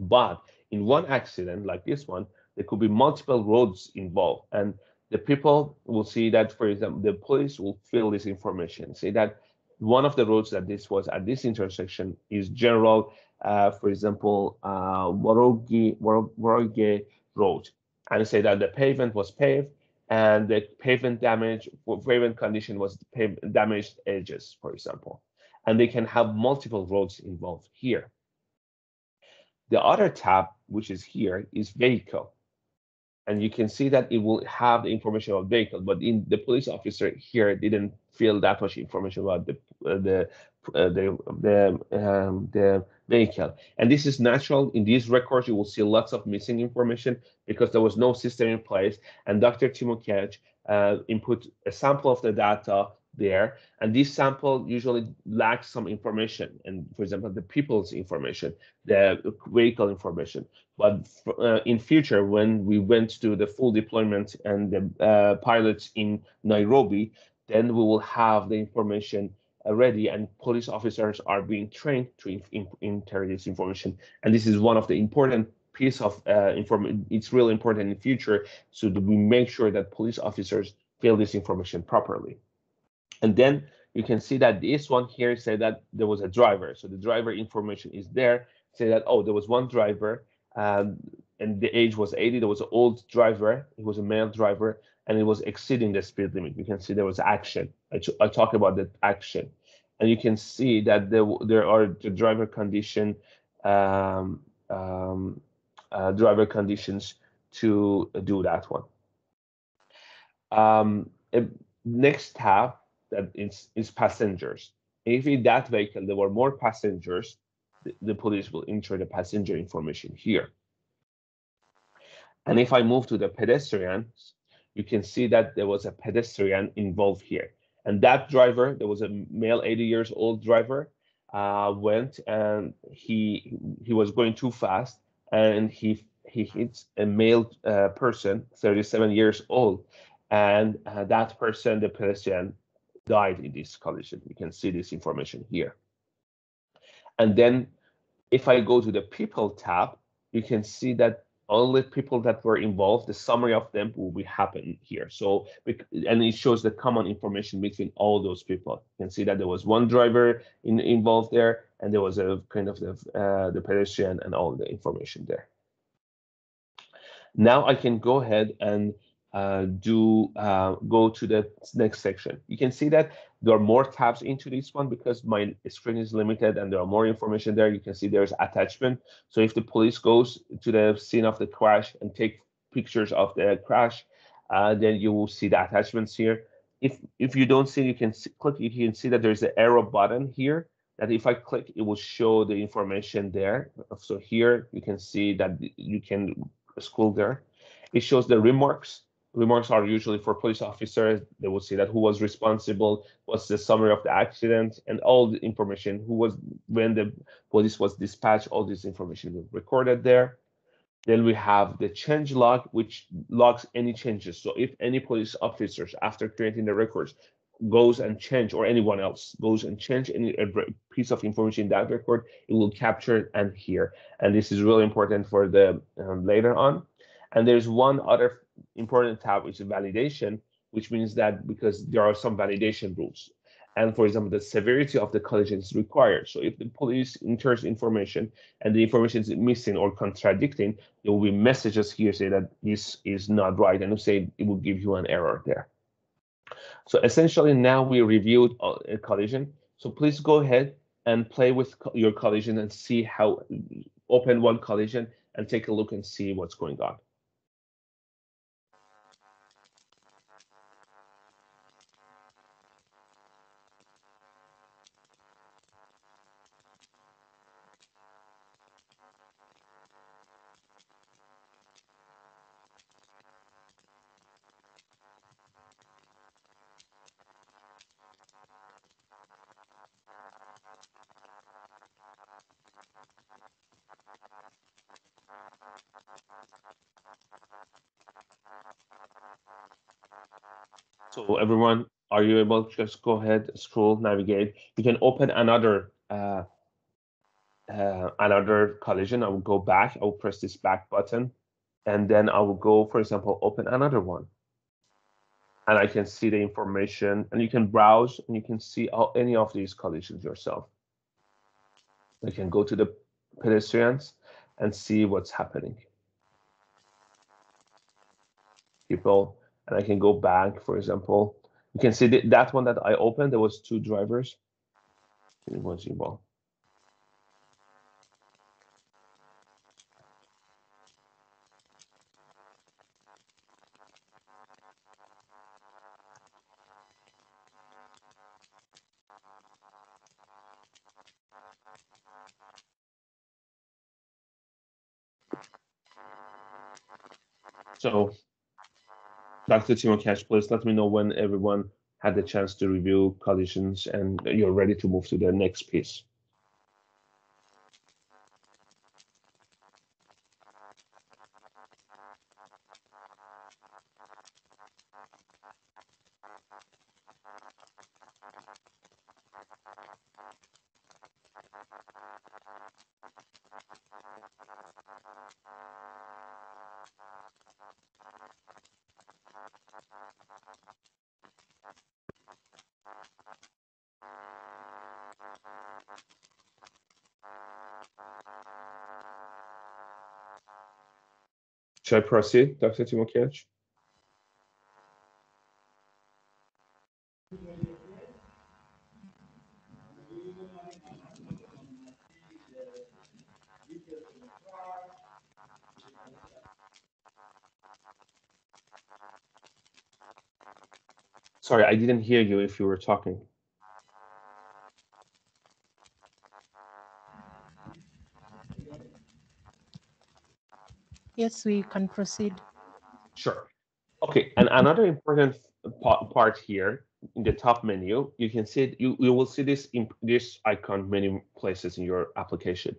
But in one accident like this one, there could be multiple roads involved. And the people will see that, for example, the police will fill this information, say that one of the roads that this was at this intersection is general, uh, for example, uh, Worogi, Woroge Road and say that the pavement was paved and the pavement damage, pavement condition was damaged edges, for example. And they can have multiple roads involved here. The other tab, which is here, is vehicle. And you can see that it will have the information about vehicle, but in the police officer here didn't feel that much information about the uh, the the the um, the vehicle. And this is natural. In these records, you will see lots of missing information because there was no system in place. And Dr. Timokech uh, input a sample of the data there. And this sample usually lacks some information. And for example, the people's information, the vehicle information. But uh, in future, when we went to the full deployment and the uh, pilots in Nairobi, then we will have the information ready and police officers are being trained to enter this information. And this is one of the important piece of uh, information. It's really important in the future. So that we make sure that police officers fill this information properly. And then you can see that this one here say that there was a driver. So the driver information is there. Say that, oh, there was one driver um, and the age was 80. There was an old driver. He was a male driver and it was exceeding the speed limit. You can see there was action. I, talk about the action, and you can see that there there are the driver condition, um, um, uh, driver conditions to do that one. Um, next tab that is is passengers. If in that vehicle there were more passengers, the, the police will enter the passenger information here. And if I move to the pedestrians, you can see that there was a pedestrian involved here. And that driver, there was a male 80 years old driver, uh, went and he he was going too fast and he he hits a male uh, person, 37 years old, and uh, that person, the pedestrian, died in this collision. You can see this information here. And then if I go to the people tab, you can see that the people that were involved, the summary of them will be happen here. So, and it shows the common information between all those people. You can see that there was one driver in, involved there, and there was a kind of the, uh, the pedestrian and all the information there. Now I can go ahead and uh, do uh, go to the next section. You can see that there are more tabs into this one because my screen is limited and there are more information there. You can see there's attachment. So if the police goes to the scene of the crash and take pictures of the crash, uh, then you will see the attachments here. If if you don't see, you can see, click. You can see that there's an arrow button here. That if I click, it will show the information there. So here you can see that you can scroll there. It shows the remarks remarks are usually for police officers. They will see that who was responsible, what's the summary of the accident, and all the information, who was when the police was dispatched, all this information is recorded there. Then we have the change log, which logs any changes. So if any police officers, after creating the records, goes and change, or anyone else goes and change any piece of information in that record, it will capture and here. And this is really important for the um, later on. And there's one other important tab, which is validation, which means that because there are some validation rules. And for example, the severity of the collision is required. So if the police enters information and the information is missing or contradicting, there will be messages here say that this is not right, and say it will give you an error there. So essentially, now we reviewed uh, a collision. So please go ahead and play with your collision and see how open one collision and take a look and see what's going on. Are you able to just go ahead, scroll, navigate? You can open another uh, uh, another collision. I will go back. I will press this back button, and then I will go, for example, open another one. And I can see the information, and you can browse, and you can see all, any of these collisions yourself. You can go to the pedestrians and see what's happening. People and I can go back, for example. You can see that, that one that I opened, there was two drivers. It was involved. So Dr. Timokash, please let me know when everyone had the chance to review collisions and you're ready to move to the next piece. Should I proceed, Dr. Timokiewicz? Sorry, I didn't hear you if you were talking. Yes, we can proceed. Sure. Okay, and another important part here in the top menu, you can see you, you will see this this icon many places in your application.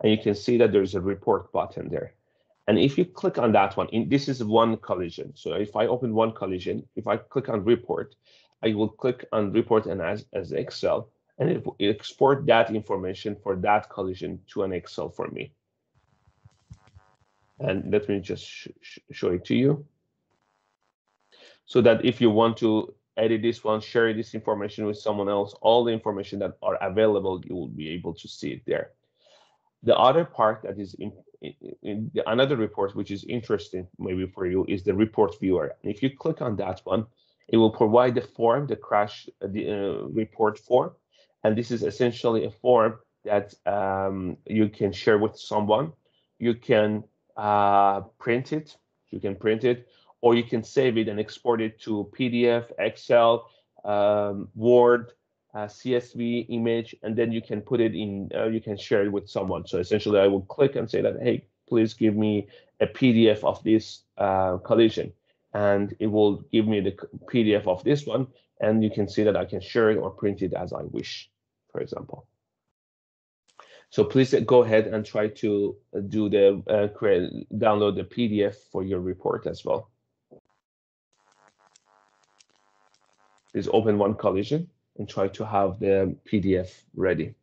And you can see that there's a report button there. And if you click on that one, in, this is one collision. So if I open one collision, if I click on report, I will click on report and as, as Excel, and it will export that information for that collision to an Excel for me. And let me just sh sh show it to you. So that if you want to edit this one, share this information with someone else, all the information that are available, you will be able to see it there. The other part that is in, in, in the, another report, which is interesting maybe for you, is the report viewer. If you click on that one, it will provide the form, the crash the uh, report form, and this is essentially a form that um, you can share with someone. You can uh, print it, you can print it, or you can save it and export it to PDF, Excel, um, Word, uh, CSV image, and then you can put it in, uh, you can share it with someone. So essentially I will click and say that, hey, please give me a PDF of this uh, collision. And it will give me the PDF of this one. And you can see that I can share it or print it as I wish, for example. So please go ahead and try to do the uh, create, download the PDF for your report as well. Please open one collision and try to have the PDF ready.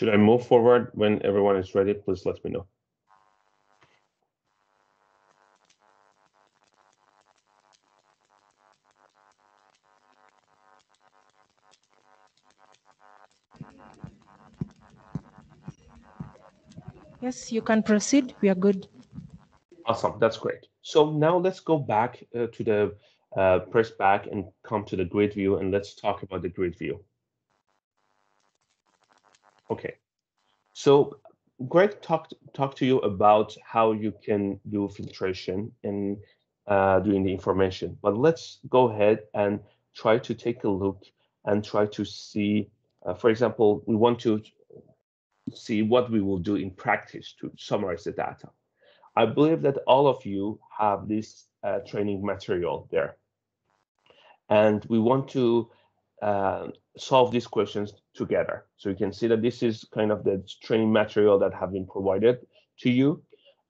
Should I move forward when everyone is ready? Please let me know. Yes, you can proceed. We are good. Awesome, that's great. So now let's go back uh, to the uh, press back and come to the grid view and let's talk about the grid view. Okay, so Greg talked talked to you about how you can do filtration and uh, doing the information, but let's go ahead and try to take a look and try to see, uh, for example, we want to see what we will do in practice to summarize the data. I believe that all of you have this uh, training material there. And we want to uh, solve these questions together. So you can see that this is kind of the training material that have been provided to you.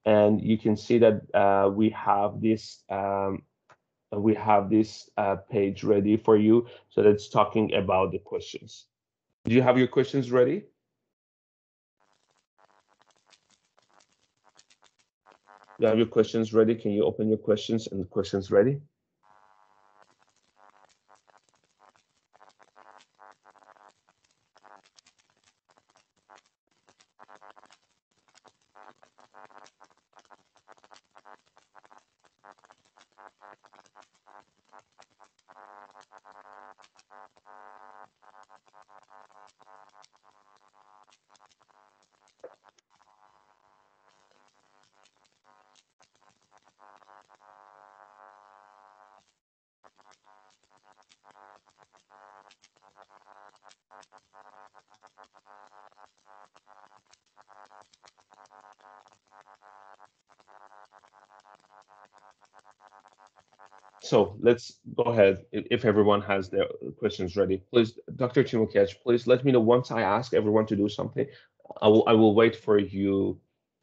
And you can see that uh, we have this um, we have this uh, page ready for you. So that's talking about the questions. Do you have your questions ready? you have your questions ready? Can you open your questions and questions ready? Let's go ahead. If everyone has their questions ready, please, Dr. Timokiewicz, please let me know once I ask everyone to do something. I will I will wait for you.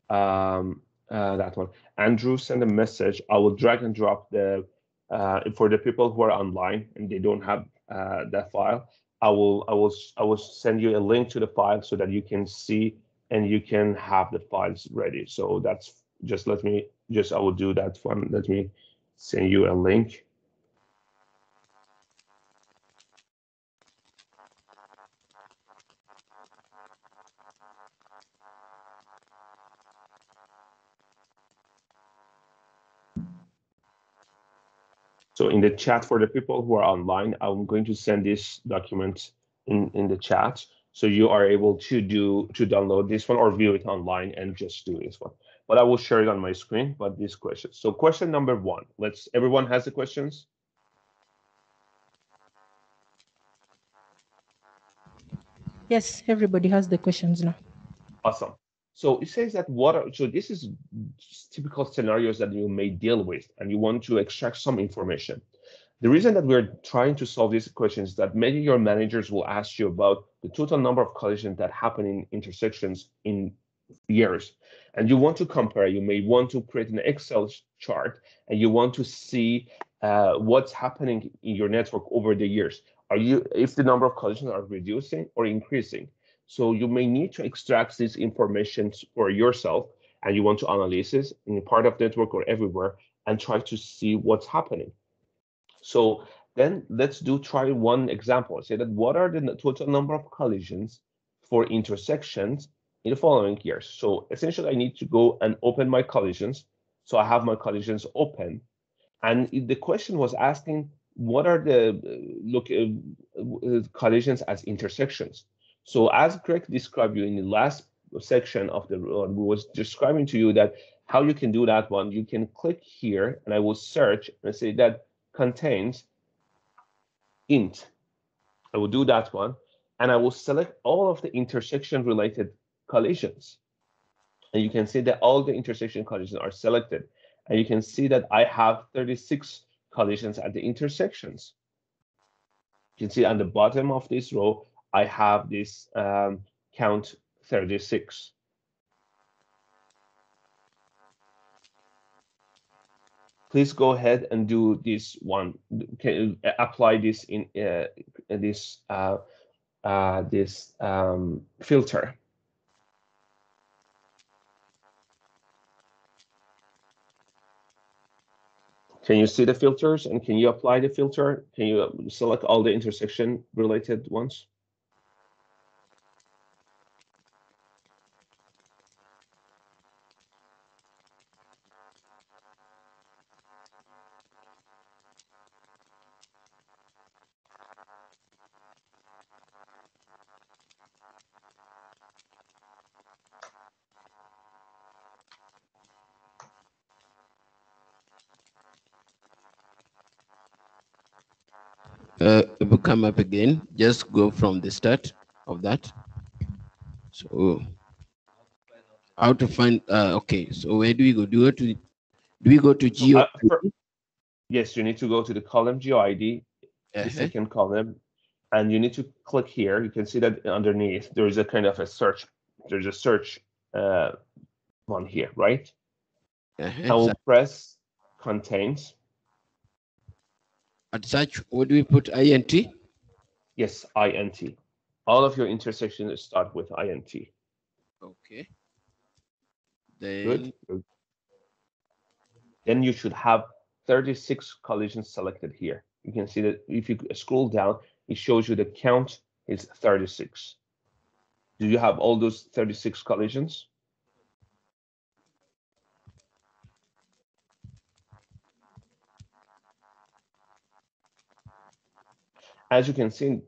Um, uh, that one. Andrew send a message. I will drag and drop the uh, for the people who are online and they don't have uh, that file. I will I will I will send you a link to the file so that you can see and you can have the files ready. So that's just let me just I will do that one. Let me send you a link. So in the chat for the people who are online, I'm going to send this document in, in the chat. So you are able to do to download this one or view it online and just do this one but I will share it on my screen, but these questions. So question number one, let's, everyone has the questions? Yes, everybody has the questions now. Awesome. So it says that what are, so this is typical scenarios that you may deal with and you want to extract some information. The reason that we're trying to solve these questions is that many of your managers will ask you about the total number of collisions that happen in intersections in years and you want to compare you may want to create an excel chart and you want to see uh, what's happening in your network over the years are you if the number of collisions are reducing or increasing so you may need to extract this information for yourself and you want to analyze this in part of network or everywhere and try to see what's happening so then let's do try one example say that what are the total number of collisions for intersections in the following years. So essentially, I need to go and open my collisions. So I have my collisions open. And the question was asking, what are the look uh, collisions as intersections? So as Greg described you in the last section of the uh, was describing to you that how you can do that one, you can click here and I will search and say that contains int. I will do that one and I will select all of the intersection related collisions. And you can see that all the intersection collisions are selected. And you can see that I have 36 collisions at the intersections. You can see on the bottom of this row, I have this um, count 36. Please go ahead and do this one. Can apply this in uh, this uh, uh, this um, filter. Can you see the filters and can you apply the filter? Can you select all the intersection related ones? Come up again. Just go from the start of that. So how to find, uh, okay, so where do we go? Do we go to, do we go to geo? Uh, for, yes, you need to go to the column GeoID, the Uh-huh. second column. and you need to click here. You can see that underneath there is a kind of a search. There's a search uh, one here, right? Uh-huh. I will So press contains. At search, what do we put int? Yes, int. All of your intersections start with int. Okay. Good. Then good. Then you should have 36 collisions selected here. You can see that if you scroll down, it shows you the count is 36. Do you have all those 36 collisions? As you can see,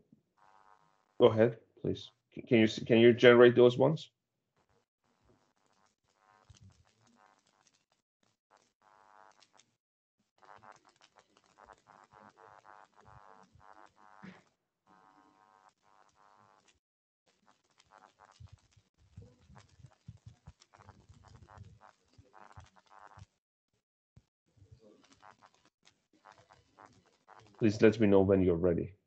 go ahead, please. Can you can you generate those ones? Please let me know when you're ready.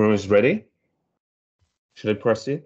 Everyone is ready? Should I proceed?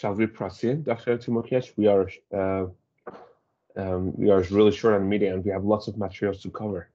Shall we proceed, Dr. Timokiewicz? We are uh, um, we are really short on media and we have lots of materials to cover.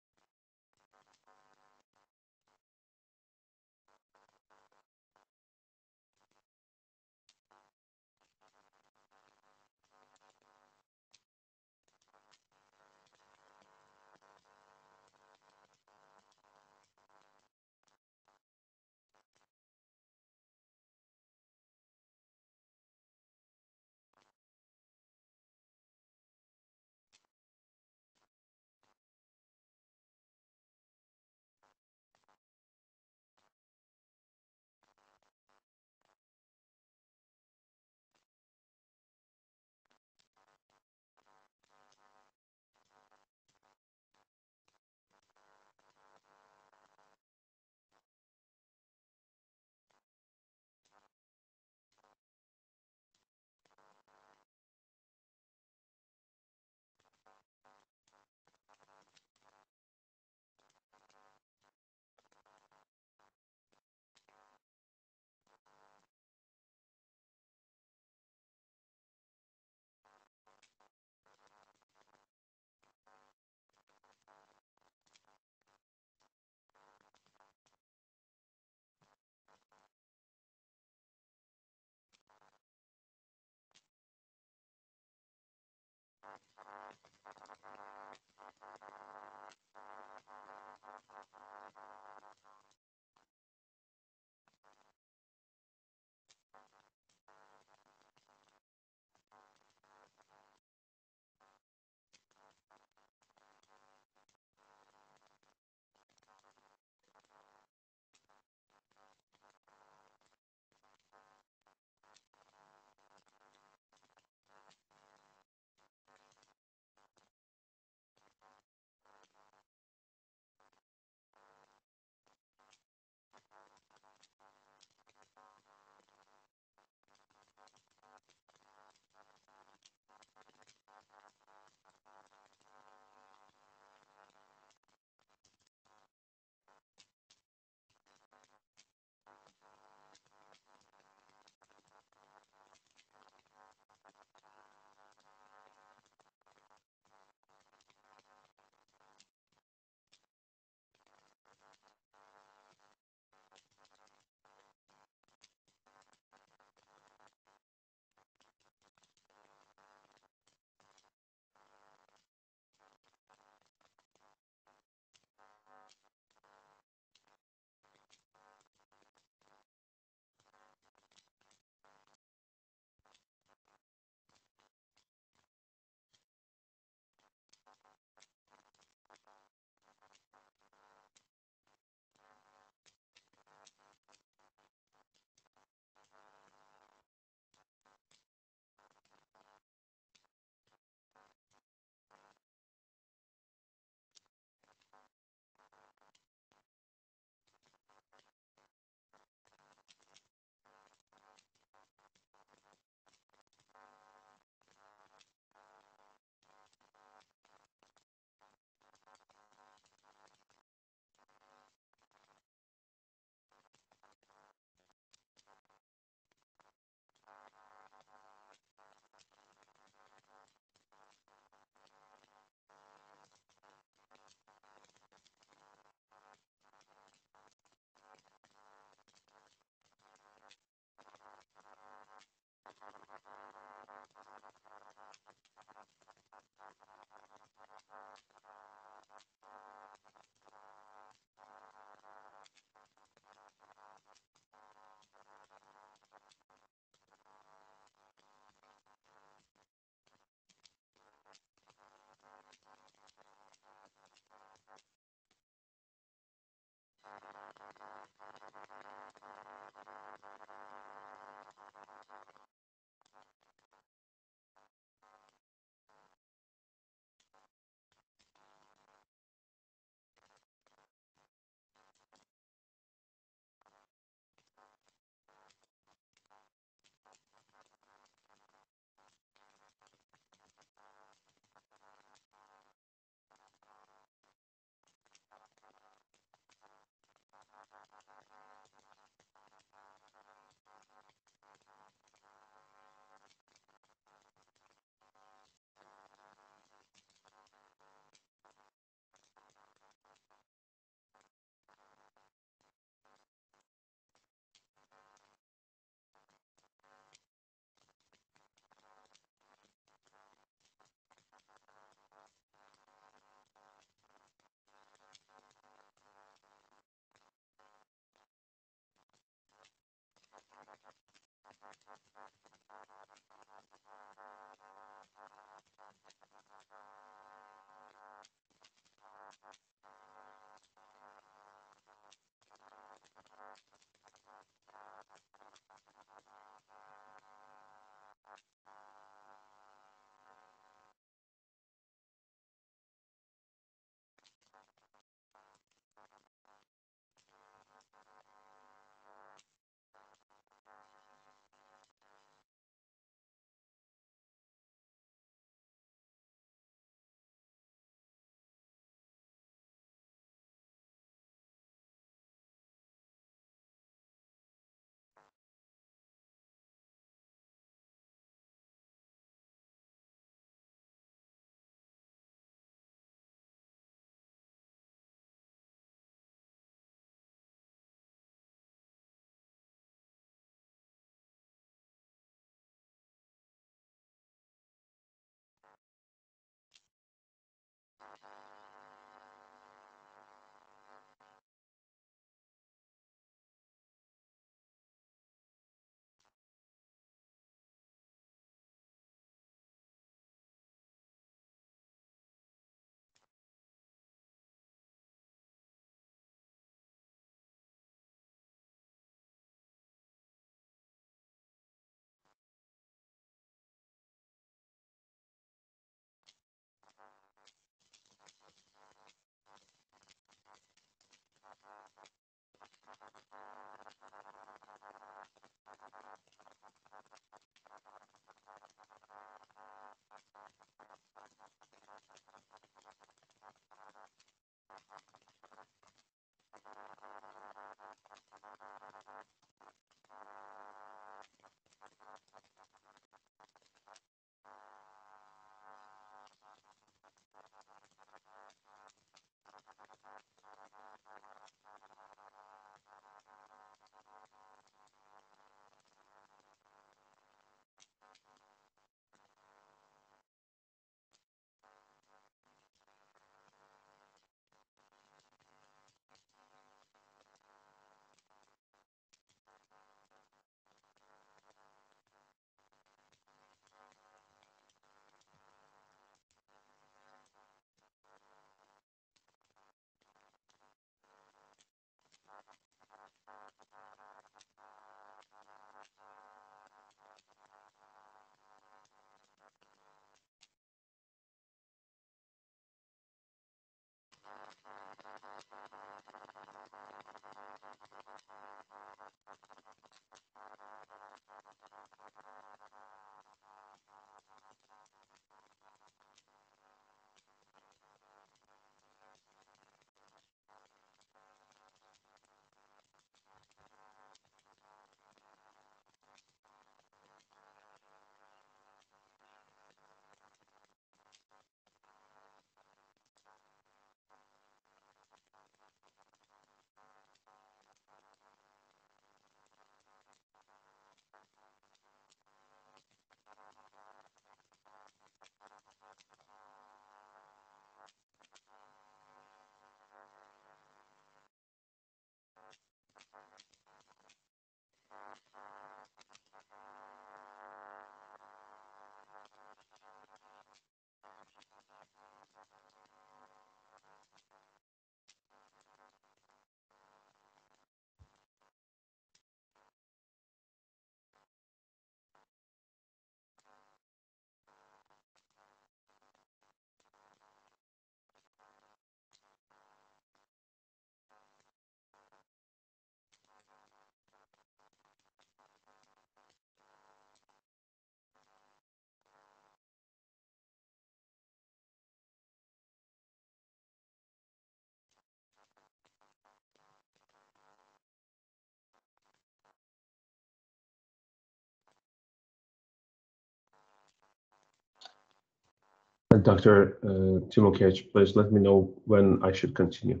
Dr. Uh, Timokech, please let me know when I should continue.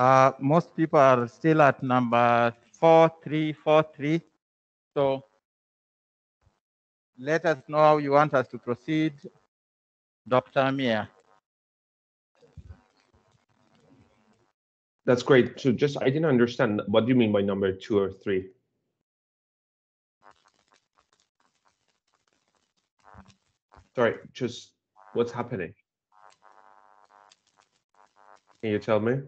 Uh, most people are still at number four, three, four, three. So let us know how you want us to proceed. Dr. Amir. That's great. So just, I didn't understand, what do you mean by number two or three? Sorry, just what's happening? Can you tell me?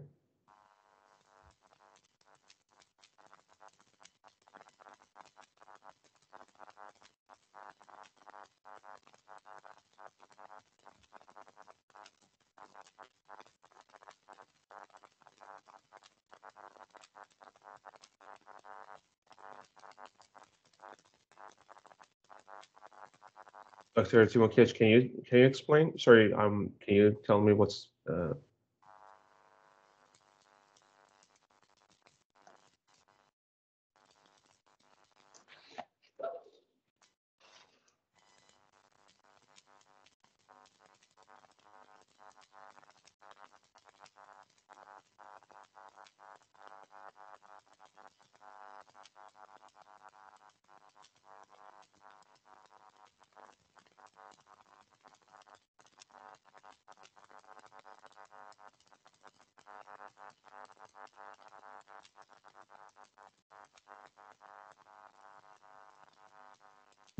Dr. Timokech, can you can you explain? Sorry, um, can you tell me what's uh,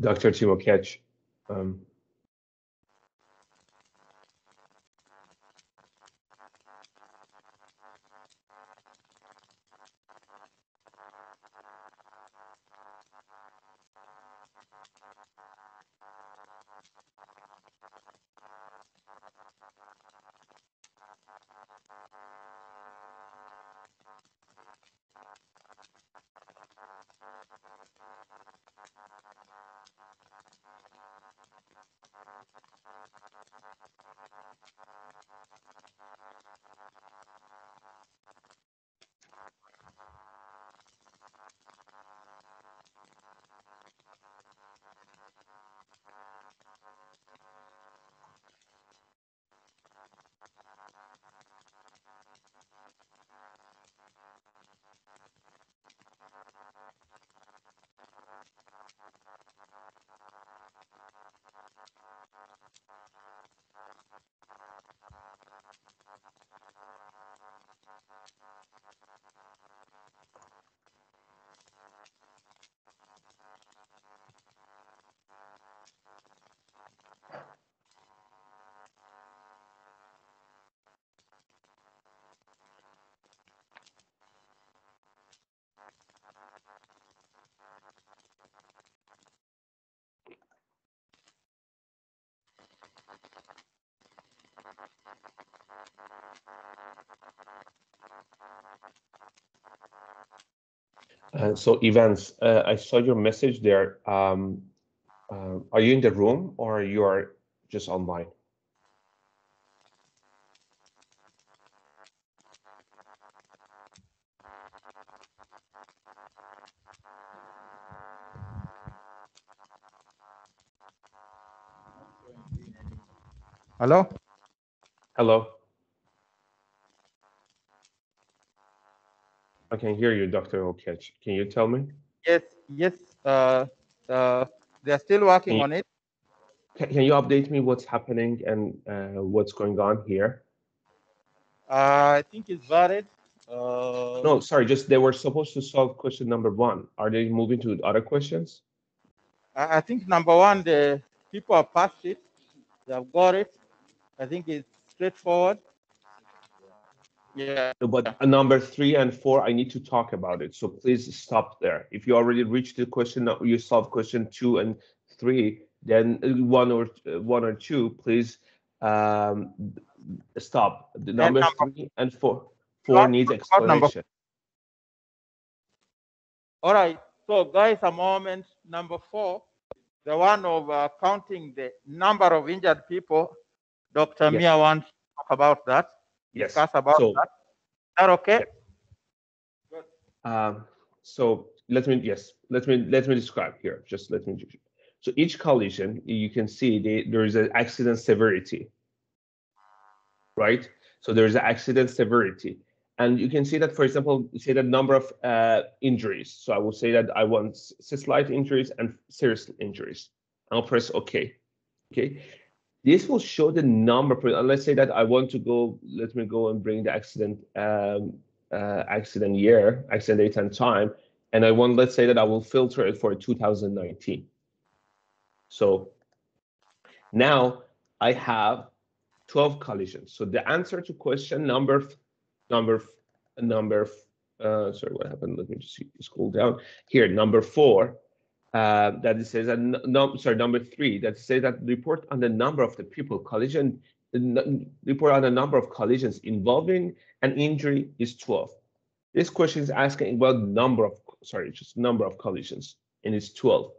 Dr. Timokech? Um, so events, uh, I saw your message there. Um, uh, are you in the room or you are just online? Hello? Hello. I can hear you, Dr. Okech. Can you tell me? Yes, yes. Uh, uh, they're still working you- on it. Can, can you update me what's happening and uh, what's going on here? Uh, I think it's valid. Uh, No, sorry, just they were supposed to solve question number one. Are they moving to other questions? I, I think number one, the people have passed it. They have got it. I think it's straightforward. Yeah. But number three and four, I need to talk about it. So please stop there. If you already reached the question, you solved question two and three, then one or uh, one or two, please um, stop. The number number- three and four, four needs explanation. All right. So, guys, a moment. Number four, the one of uh, counting the number of injured people. Dr. Yes. Mia wants to talk about that. Yes. Discuss about So- that. Is that okay? Um, so let me yes, let me let me describe here. Just let me. So each collision, you can see they, there is an accident severity, right? So there is an accident severity, and you can see that, for example, say the number of uh, injuries. So I will say that I want slight injuries and serious injuries. I'll press OK. Okay. This will show the number. and Let's say that I want to go. Let me go and bring the accident um, uh, accident year, accident date and time, and I want, let's say that I will filter it for 2019. So now I have 12 collisions. So the answer to question number, number, number, uh, sorry, what happened? Let me just scroll down here. Number four, uh, that it says that no, sorry, number three, that says that report on the number of the people collision, report on the number of collisions involving an injury is 12. This question is asking about number of, sorry, just number of collisions, and it's 12.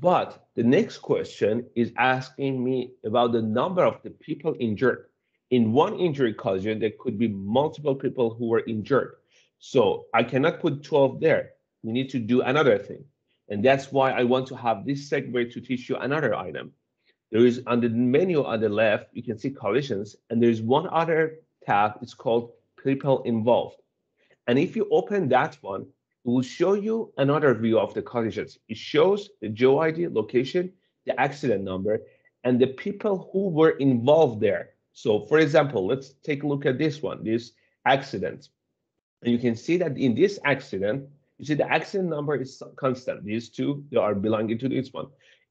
But the next question is asking me about the number of the people injured. In one injury collision, there could be multiple people who were injured. So I cannot put 12 there. We need to do another thing. And that's why I want to have this segue to teach you another item. There is on the menu on the left, you can see collisions, and there's one other tab, it's called people involved. And if you open that one, it will show you another view of the collisions. It shows the GeoID location, the accident number, and the people who were involved there. So for example, let's take a look at this one, this accident. And you can see that in this accident, you see the accident number is constant. These two, they are belonging to this one.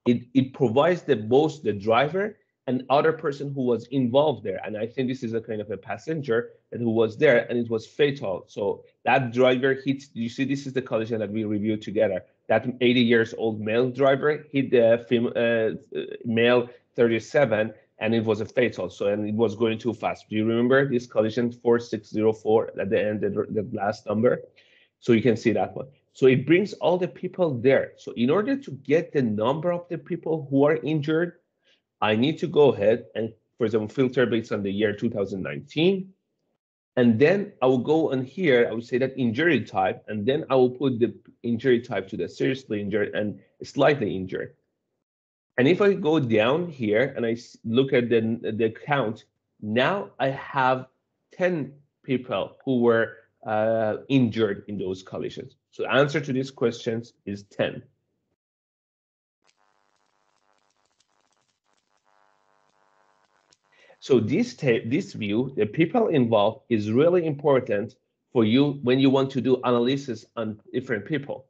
It, it provides the both the driver and other person who was involved there. And I think this is a kind of a passenger that who was there and it was fatal. So that driver hit, you see, this is the collision that we reviewed together. That 80 years old male driver hit the fem, uh, male 37 and it was a fatal. So, and it was going too fast. Do you remember this collision 4604 at the end, the, the last number? So you can see that one. So it brings all the people there. So in order to get the number of the people who are injured, I need to go ahead and, for example, filter based on the year 2019. And then I will go on here, I will say that injury type, and then I will put the injury type to the seriously injured and slightly injured. And if I go down here and I look at the, the count, now I have 10 people who were uh, injured in those collisions. So the answer to these questions is 10. So this this view, the people involved is really important for you when you want to do analysis on different people.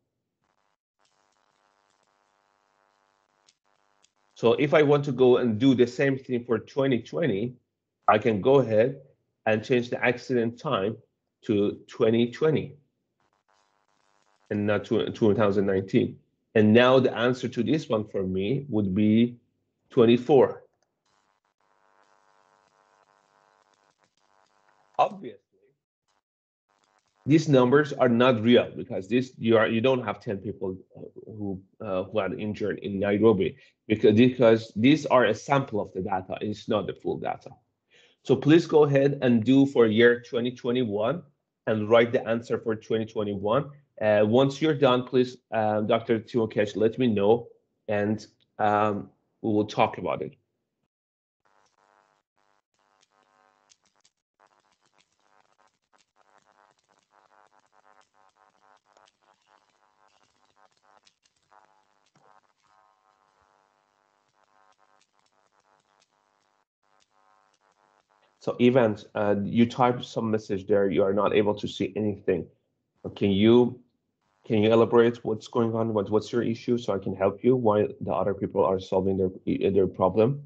So if I want to go and do the same thing for 2020, I can go ahead and change the accident time to 2020 and not to 2019. And now the answer to this one for me would be 24. Obviously, these numbers are not real because this you are you don't have 10 people uh, who uh, who are injured in Nairobi because because these are a sample of the data. It's not the full data. So please go ahead and do for year 2021 and write the answer for 2021. Uh, once you're done, please, uh, Dr. Timokesh, let me know and um, we will talk about it. So event, uh, you type some message there, you are not able to see anything. Can you, can you elaborate what's going on? What, what's your issue so I can help you while the other people are solving their, their problem?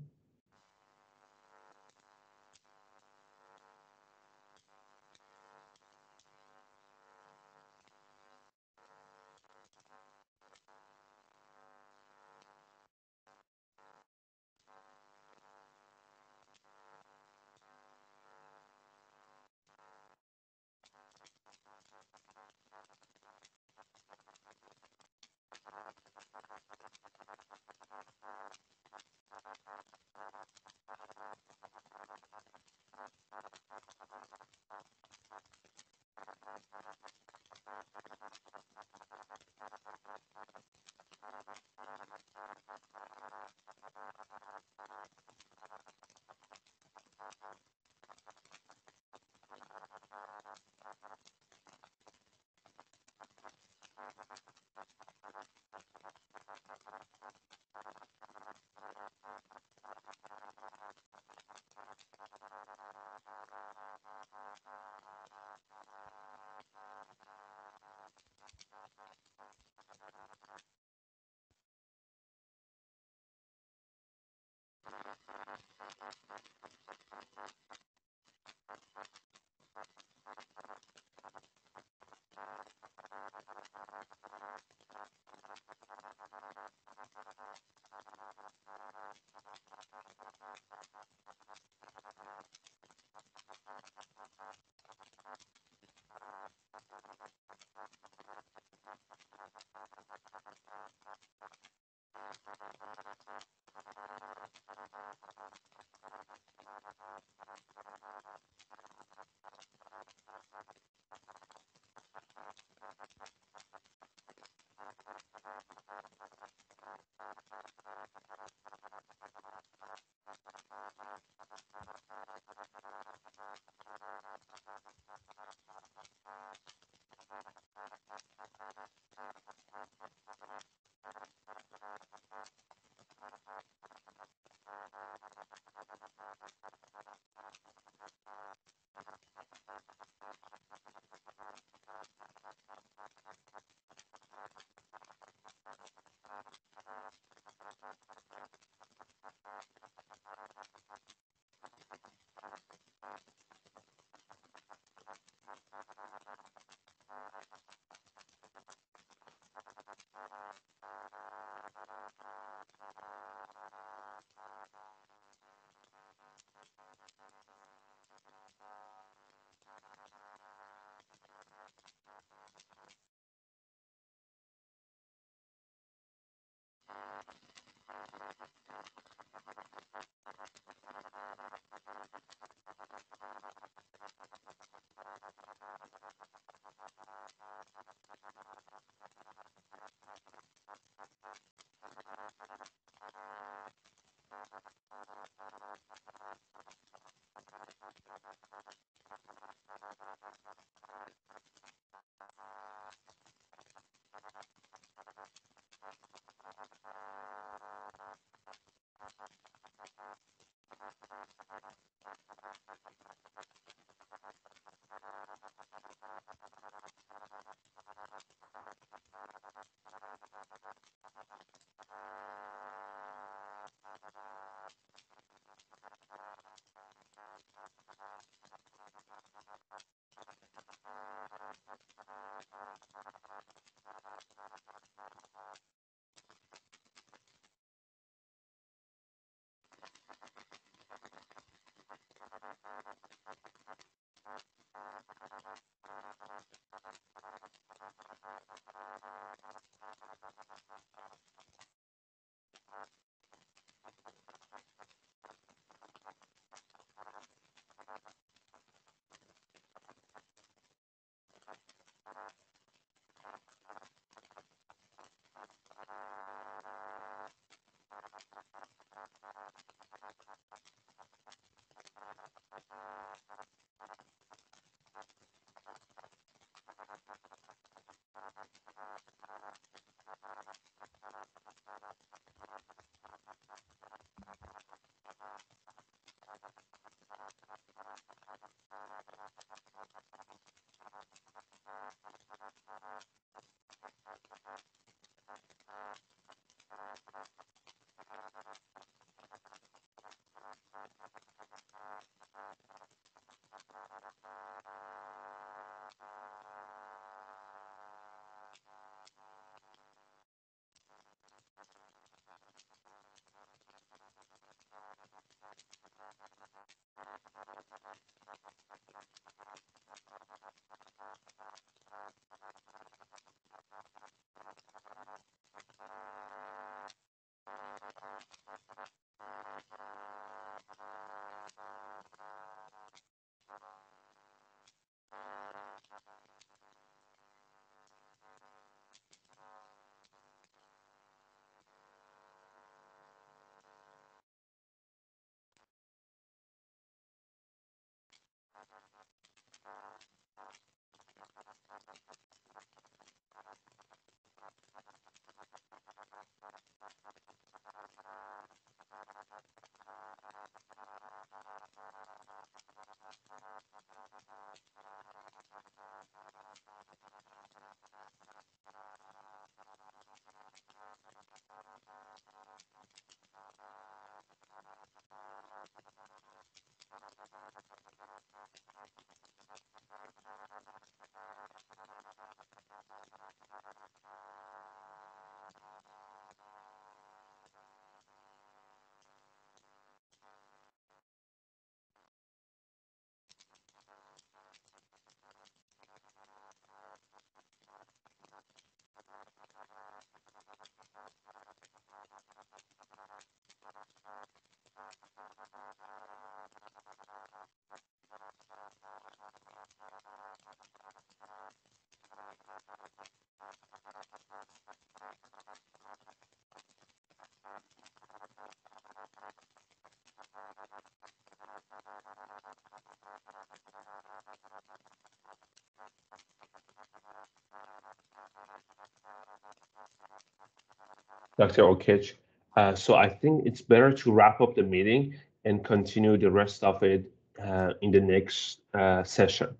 Dr. Okech. Uh, so I think it's better to wrap up the meeting and continue the rest of it uh, in the next uh, session.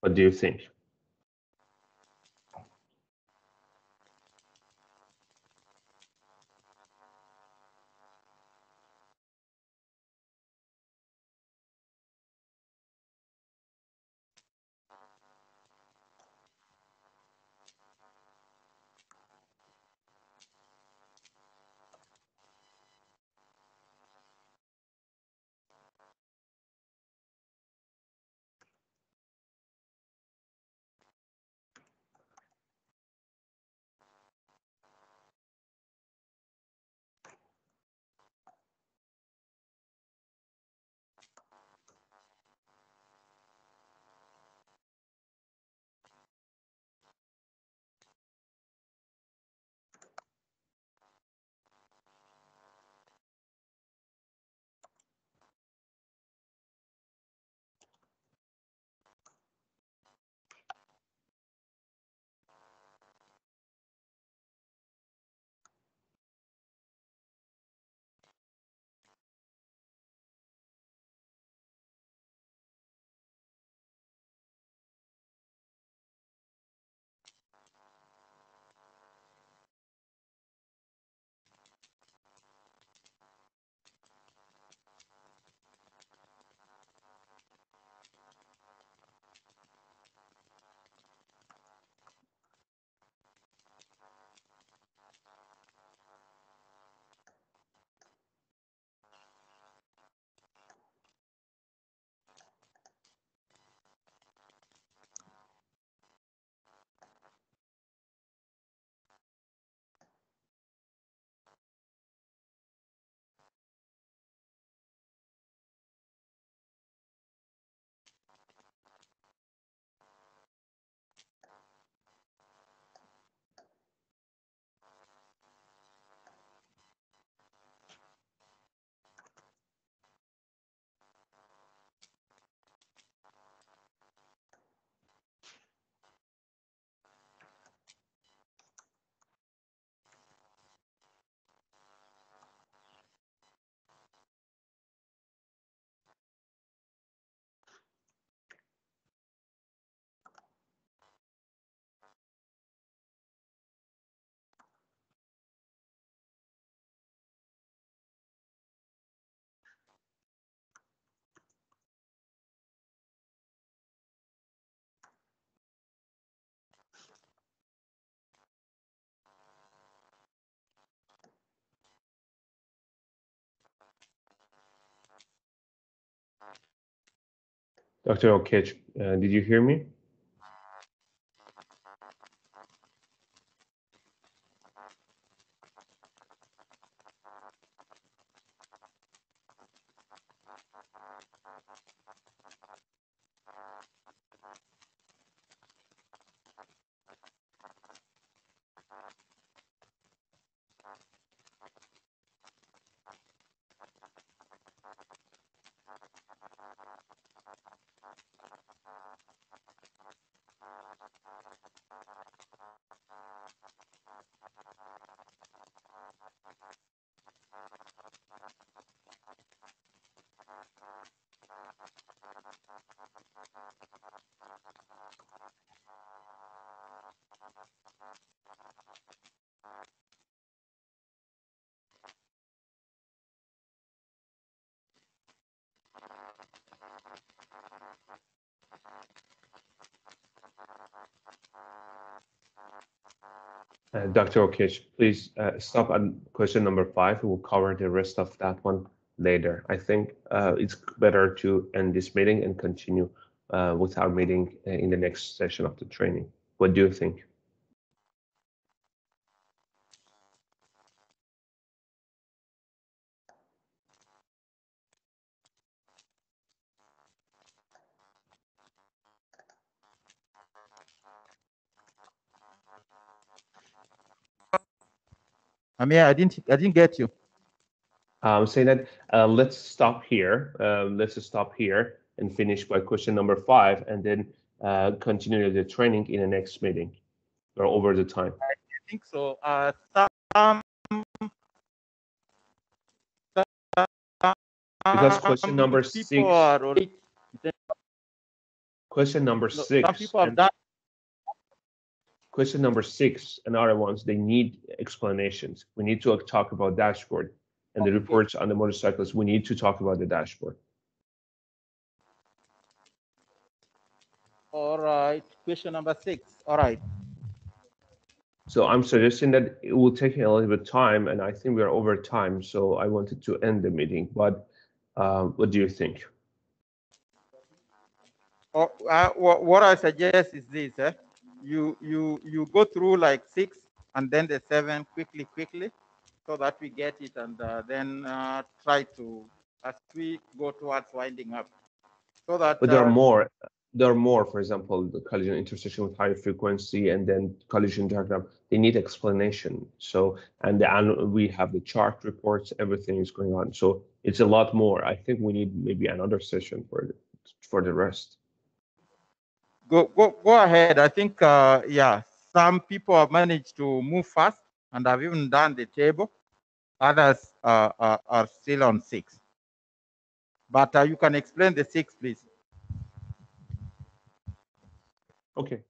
What do you think? Dr. Okech, uh, did you hear me? Uh, Dr. Okech, please uh, stop at question number five. We'll cover the rest of that one later. I think uh, it's better to end this meeting and continue uh, with our meeting uh, in the next session of the training. What do you think? Amir, I didn't I didn't get you. Um, I'm saying that uh, let's stop here. Um, let's stop here and finish by question number five, and then uh, continue the training in the next meeting. or over the time. I think so. Uh, some, some, because question number six. Already, question number six. Some people have done Question number six and other ones, they need explanations. We need to talk about dashboard and the reports on the motorcycles. We need to talk about the dashboard. all right, question number six, all right. So I'm suggesting that it will take a little bit of time, and I think we are over time. So I wanted to end the meeting, but uh, what do you think? Oh, uh, what, what I suggest is this, eh? You, you, you go through like six and then the seven quickly, quickly, so that we get it and uh, then uh, try to, as we go towards winding up. So that. But there are uh, more. There are more. For example, the collision intersection with higher frequency, and then collision diagram. They need explanation. So and the and we have the chart reports. Everything is going on. So it's a lot more. I think we need maybe another session for the, for the rest. Go, go, go ahead. I think, uh, yeah, some people have managed to move fast and have even done the table. Others uh, are, are still on six. But uh, you can explain the six, please. Okay.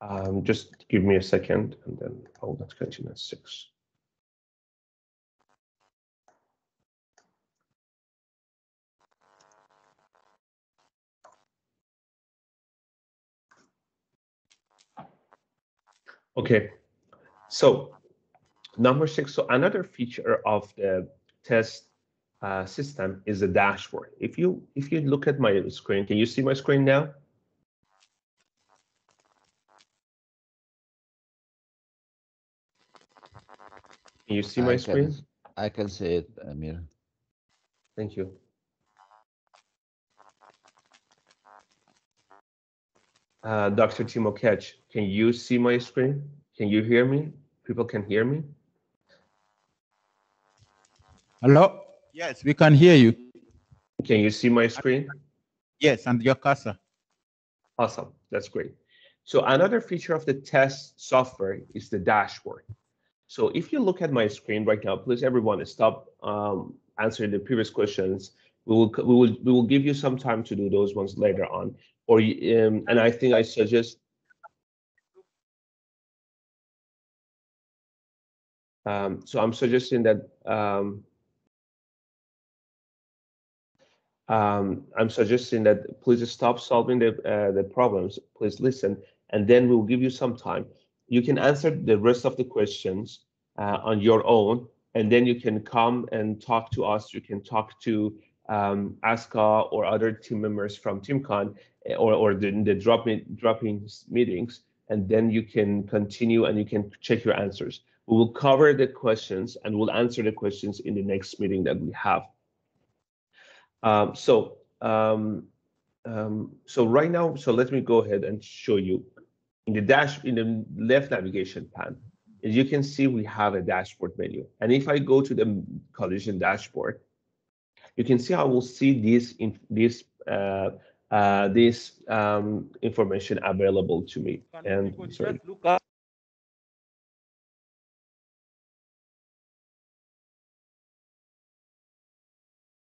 Um, just give me a second and then I'll let's continue at six. Okay, so number six, so another feature of the TES uh, system is the dashboard. If you if you look at my screen, can you see my screen now? Can you see I my can- screen? I can see it, Amir. Thank you. Uh, Dr. Timo Ketch, can you see my screen? Can you hear me? People can hear me? Hello? Yes, we can hear you. Can you see my screen? Yes, and your cursor. Awesome, that's great. So another feature of the TES software is the dashboard. So if you look at my screen right now, please everyone stop um, answering the previous questions. We will we will we will give you some time to do those ones later on. Or um, and I think I suggest. Um, so I'm suggesting that um, um, I'm suggesting that please stop solving the uh, the problems. Please listen, and then we'll give you some time. You can answer the rest of the questions uh, on your own, and then you can come and talk to us. You can talk to um, ASCA or other team members from TeamCon eh, or or the, the drop-in drop-in meetings, and then you can continue and you can check your answers. We will cover the questions and we'll answer the questions in the next meeting that we have. Um, so, um, um, so right now, so let me go ahead and show you in the dash in the left navigation pane. As you can see, we have a dashboard menu. And if I go to the collision dashboard, you can see I will see this in this uh, uh, this um, information available to me. Can And sorry, look up?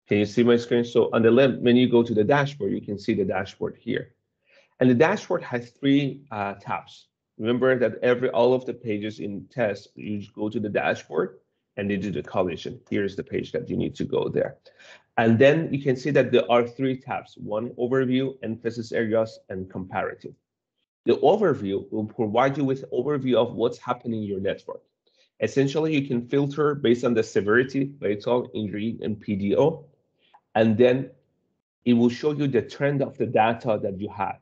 Can you see my screen? So on the left, when you go to the dashboard, you can see the dashboard here. And the dashboard has three uh, tabs. Remember that every all of the pages in TES, you just go to the dashboard and you do the collision. Here's the page that you need to go there. And then you can see that there are three tabs, one overview, emphasis areas, and comparative. The overview will provide you with overview of what's happening in your network. Essentially, you can filter based on the severity, fatal, injury, and PDO, and then it will show you the trend of the data that you have.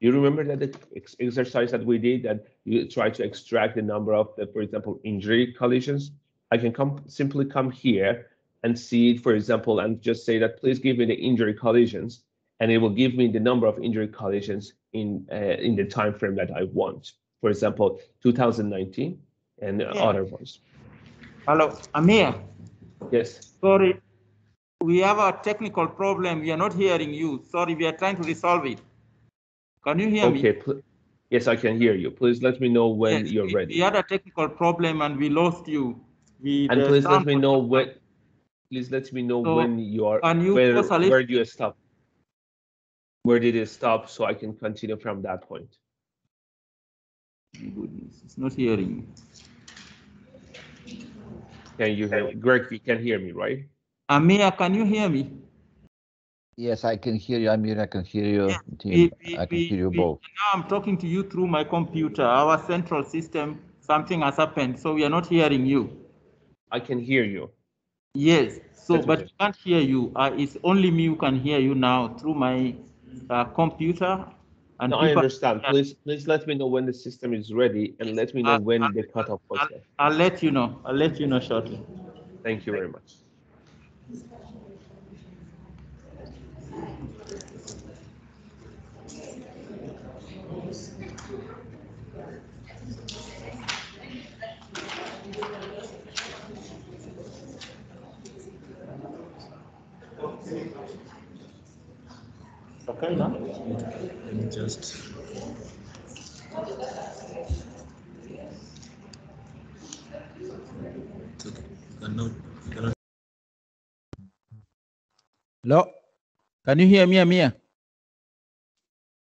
You remember that the ex- exercise that we did that you try to extract the number of the, for example, injury collisions? I can come simply come here and see, for example, and just say that please give me the injury collisions, and it will give me the number of injury collisions in uh, in the time frame that I want. For example, 2019 and other ones. Hello, Amir. Yes. Sorry, we have a technical problem. We are not hearing you. Sorry, we are trying to resolve it. Can you hear Okay. me? pl- Yes, I can hear you. Please let me know when Yes, you're ready. We had a technical problem and we lost you. We, And the please let me know when, please let me know So, when you are, can you where, pause a where do you stop? Where did it stop so I can continue from that point? My goodness, it's not hearing. Can you hear, Greg, you can hear me, right? Amir, can you hear me? Yes, I can hear you. Amir, I can hear you. Tim, We- we- I can we- hear you we- both. Now I'm talking to you through my computer, our central system, something has happened, so we are not hearing you. I can hear you. Yes, so, That's but okay. we can't hear you. Uh, it's only me who can hear you now through my uh, computer. And No, I understand. Please, please let me know when the system is ready and let me know Uh, when uh, the cutoff was I'll. I'll let you know. I'll let you know shortly. Thank you very much. Okay, now? Let me just. It's okay. You cannot, you cannot Hello? Can you hear me, Amir?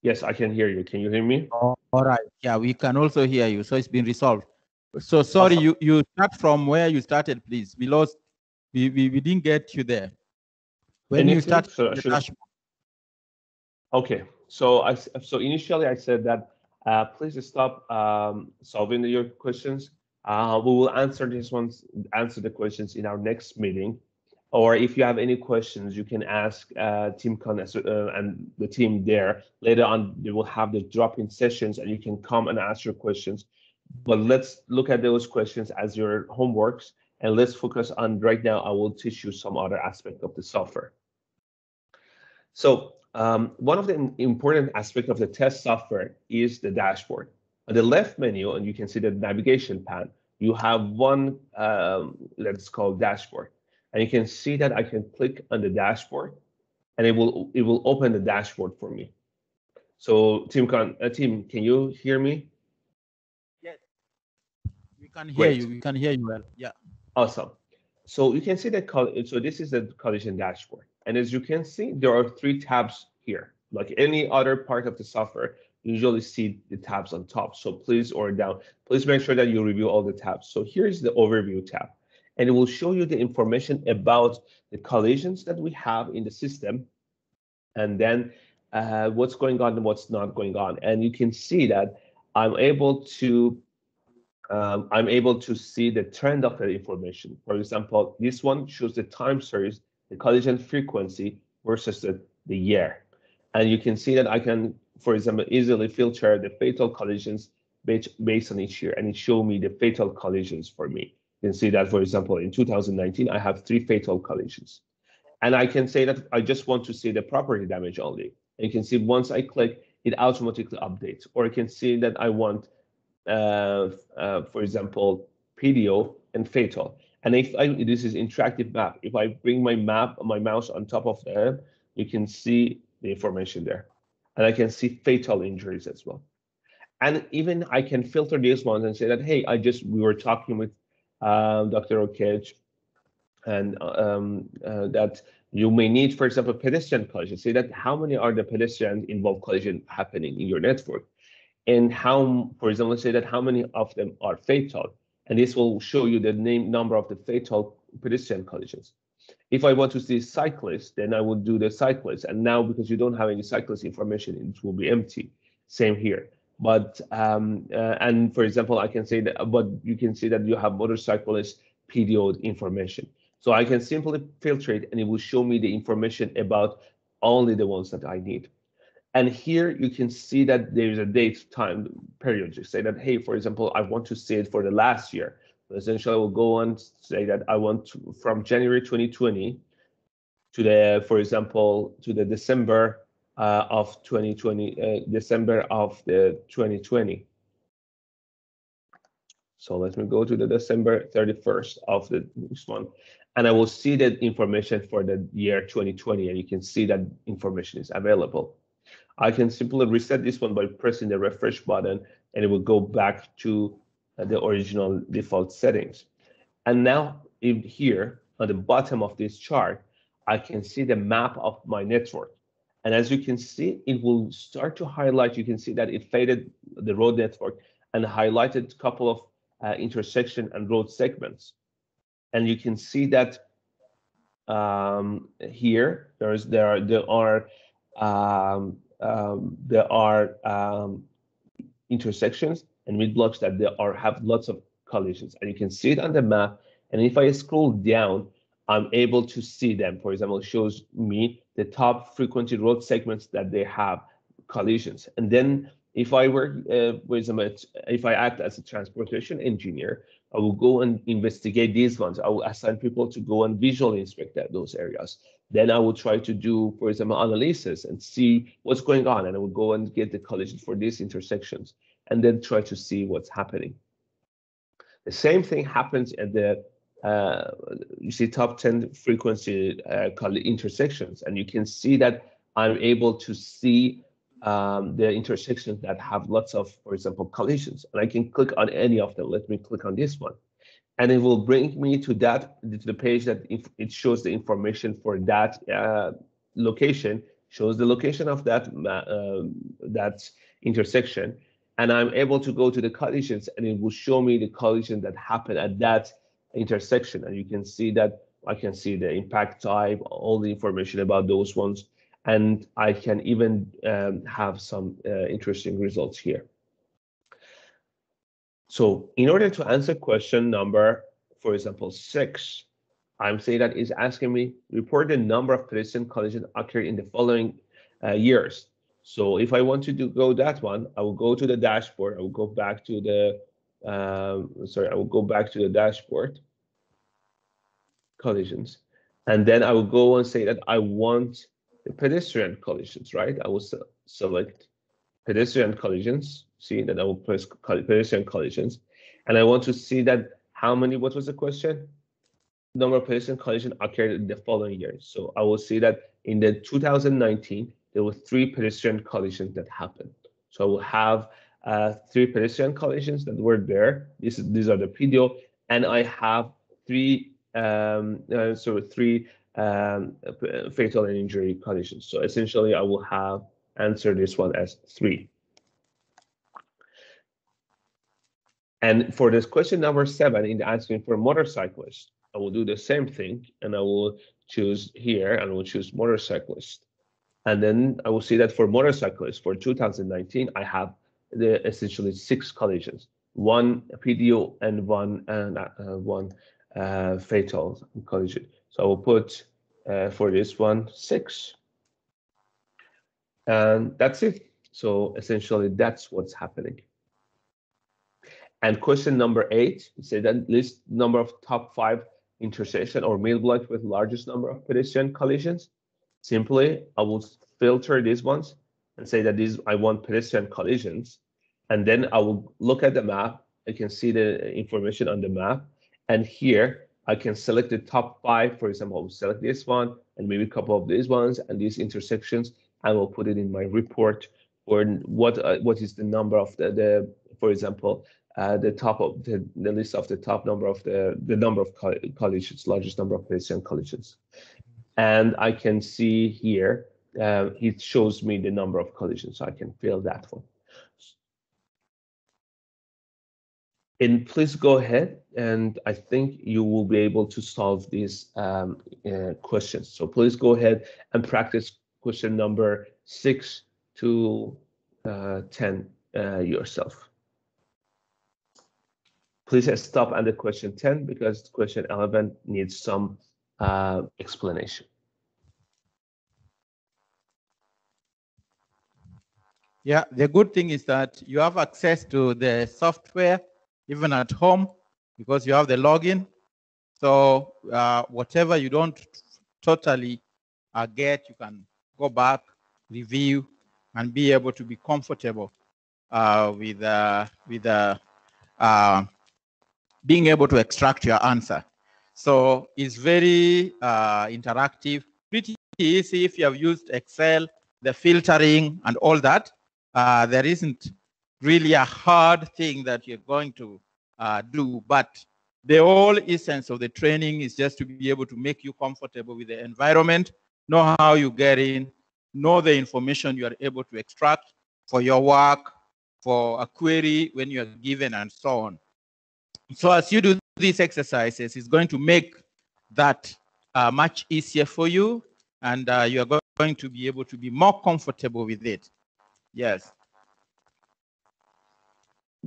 Yes, I can hear you. Can you hear me? Oh, all right. Yeah, we can also hear you. So it's been resolved. So sorry, Awesome. you, you start from where you started, please. We lost, we, we, we didn't get you there. When you Anything? start So the should dashboard. Okay, so I, so initially I said that, uh, please stop, um, solving your questions. Uh, we will answer these ones, answer the questions in our next meeting. Or if you have any questions, you can ask, uh, Team Con, uh, and the team there. Later on, they will have the drop-in sessions and you can come and ask your questions. But let's look at those questions as your homeworks and let's focus on, right now, I will teach you some other aspect of the software. So um, one of the important aspects of the TES software is the dashboard. On the left menu, and you can see the navigation pane, you have one, um, let's call dashboard. And you can see that I can click on the dashboard and it will, it will open the dashboard for me. So Tim, can, uh, Tim, can you hear me? Yes, we can hear Great. you. We can hear you well. Yeah. Awesome. So you can see that, so this is the collision dashboard. And as you can see, there are three tabs here. Like any other part of the software, you usually see the tabs on top. So please, or down, please make sure that you review all the tabs. So here's the overview tab. And it will show you the information about the collisions that we have in the system. And then uh, what's going on and what's not going on. And you can see that I'm able to um, I'm able to see the trend of the information. For example, this one shows the time series, the collision frequency versus the, the year. And you can see that I can, for example, easily filter the fatal collisions based, based on each year, and it show me the fatal collisions for me. You can see that, for example, in 2019, I have three fatal collisions. And I can say that I just want to see the property damage only. And you can see once I click, it automatically updates. Or you can see that I want uh, uh, for example, PDO and fatal. And if I, this is interactive map, if I bring my map, my mouse on top of them, you can see the information there. And I can see fatal injuries as well. And even I can filter these ones and say that, hey, I just, we were talking with um, Dr. Okech and um, uh, that you may need, for example, pedestrian collision. Say that how many are the pedestrian involved collision happening in your network? and how, for example, say that how many of them are fatal, and this will show you the name number of the fatal pedestrian collisions. If I want to see cyclists, then I will do the cyclists, and now because you don't have any cyclist information, it will be empty. Same here. But um, uh, and for example, I can say that, but you can see that you have motorcyclist PDO information. So I can simply filter it, and it will show me the information about only the ones that I need. And here you can see that there's a date time period. You say that, hey, for example, I want to see it for the last year. So essentially, I will go and say that I want to, from January 2020 to the, for example, to the December uh, of 2020, uh, December of the 2020. So let me go to the December 31st of the next one. And I will see that information for the year 2020, and you can see that information is available. I can simply reset this one by pressing the refresh button and it will go back to uh, the original default settings. And now in here at the bottom of this chart, I can see the map of my network. And as you can see, it will start to highlight. You can see that it faded the road network and highlighted a couple of uh, intersection and road segments. And you can see that um, here there's there are there are um, um, there are um, intersections and mid blocks that there are have lots of collisions, and you can see it on the map. And if I scroll down, I'm able to see them. For example, it shows me the top frequency road segments that they have collisions. And then if I work uh, with if I act as a transportation engineer, I will go and investigate these ones. I will assign people to go and visually inspect that, those areas. Then I will try to do, for example, analysis and see what's going on. And I will go and get the collisions for these intersections and then try to see what's happening. The same thing happens at the uh, you see top 10 frequency uh, intersections, and you can see that I'm able to see um, the intersections that have lots of, for example, collisions. And I can click on any of them. Let me click on this one. And it will bring me to that, to the page that it shows the information for that uh, location, shows the location of that, uh, that intersection. And I'm able to go to the collisions and it will show me the collision that happened at that intersection. And you can see that I can see the impact type, all the information about those ones. And I can even um, have some uh, interesting results here. So in order to answer question number, for example, six, I'm saying that is asking me report the number of pedestrian collisions occurred in the following uh, years. So if I want to do go that one, I will go to the dashboard. I will go back to the um, sorry, I will go back to the dashboard, collisions, and then I will go and say that I want pedestrian collisions, right? I will select pedestrian collisions, see that I will press pedestrian collisions, and I want to see that how many, what was the question? Number of pedestrian collisions occurred in the following years. So I will see that in the 2019, there were three pedestrian collisions that happened. So I will have uh, three pedestrian collisions that were there. This, these are the PDO, and I have three, um, uh, so three um, fatal and injury collisions. So essentially, I will have answer this one as three. And for this question number seven, in answering for motorcyclist, I will do the same thing, and I will choose here, and I will choose motorcyclist. And then I will see that for motorcyclists for 2019, I have the essentially six collisions, one PDO and one and uh, one uh, fatal collision. So I will put uh, for this one six, and that's it. So essentially, that's what's happening. And question number eight, say that list number of top five intersection or middle block with largest number of pedestrian collisions. Simply, I will filter these ones and say that these I want pedestrian collisions. And then I will look at the map. I can see the information on the map. And here I can select the top five. For example, select this one and maybe a couple of these ones and these intersections. I will put it in my report or what uh, what is the number of the, the for example, uh, the top of the, the list of the top number of the the number of colleges, largest number of pedestrian collisions. And I can see here, uh, it shows me the number of collisions, so I can fill that one. And please go ahead, and I think you will be able to solve these um, uh, questions. So please go ahead and practice question number six to uh, 10 uh, yourself please stop at the question 10 because question 11 needs some uh, explanation. Yeah, the good thing is that you have access to the software even at home because you have the login. So uh, whatever you don't totally uh, get, you can go back, review, and be able to be comfortable uh, with uh, with uh, uh, being able to extract your answer. So it's very interactive, pretty easy if you have used Excel the filtering and all that. There isn't really a hard thing that you're going to uh, do, but the whole essence of the training is just to be able to make you comfortable with the environment, know how you get in, know the information you are able to extract for your work, for a query when you are given, and so on. So as you do these exercises, it's going to make that uh, much easier for you, and uh, you are going to be able to be more comfortable with it. Yes.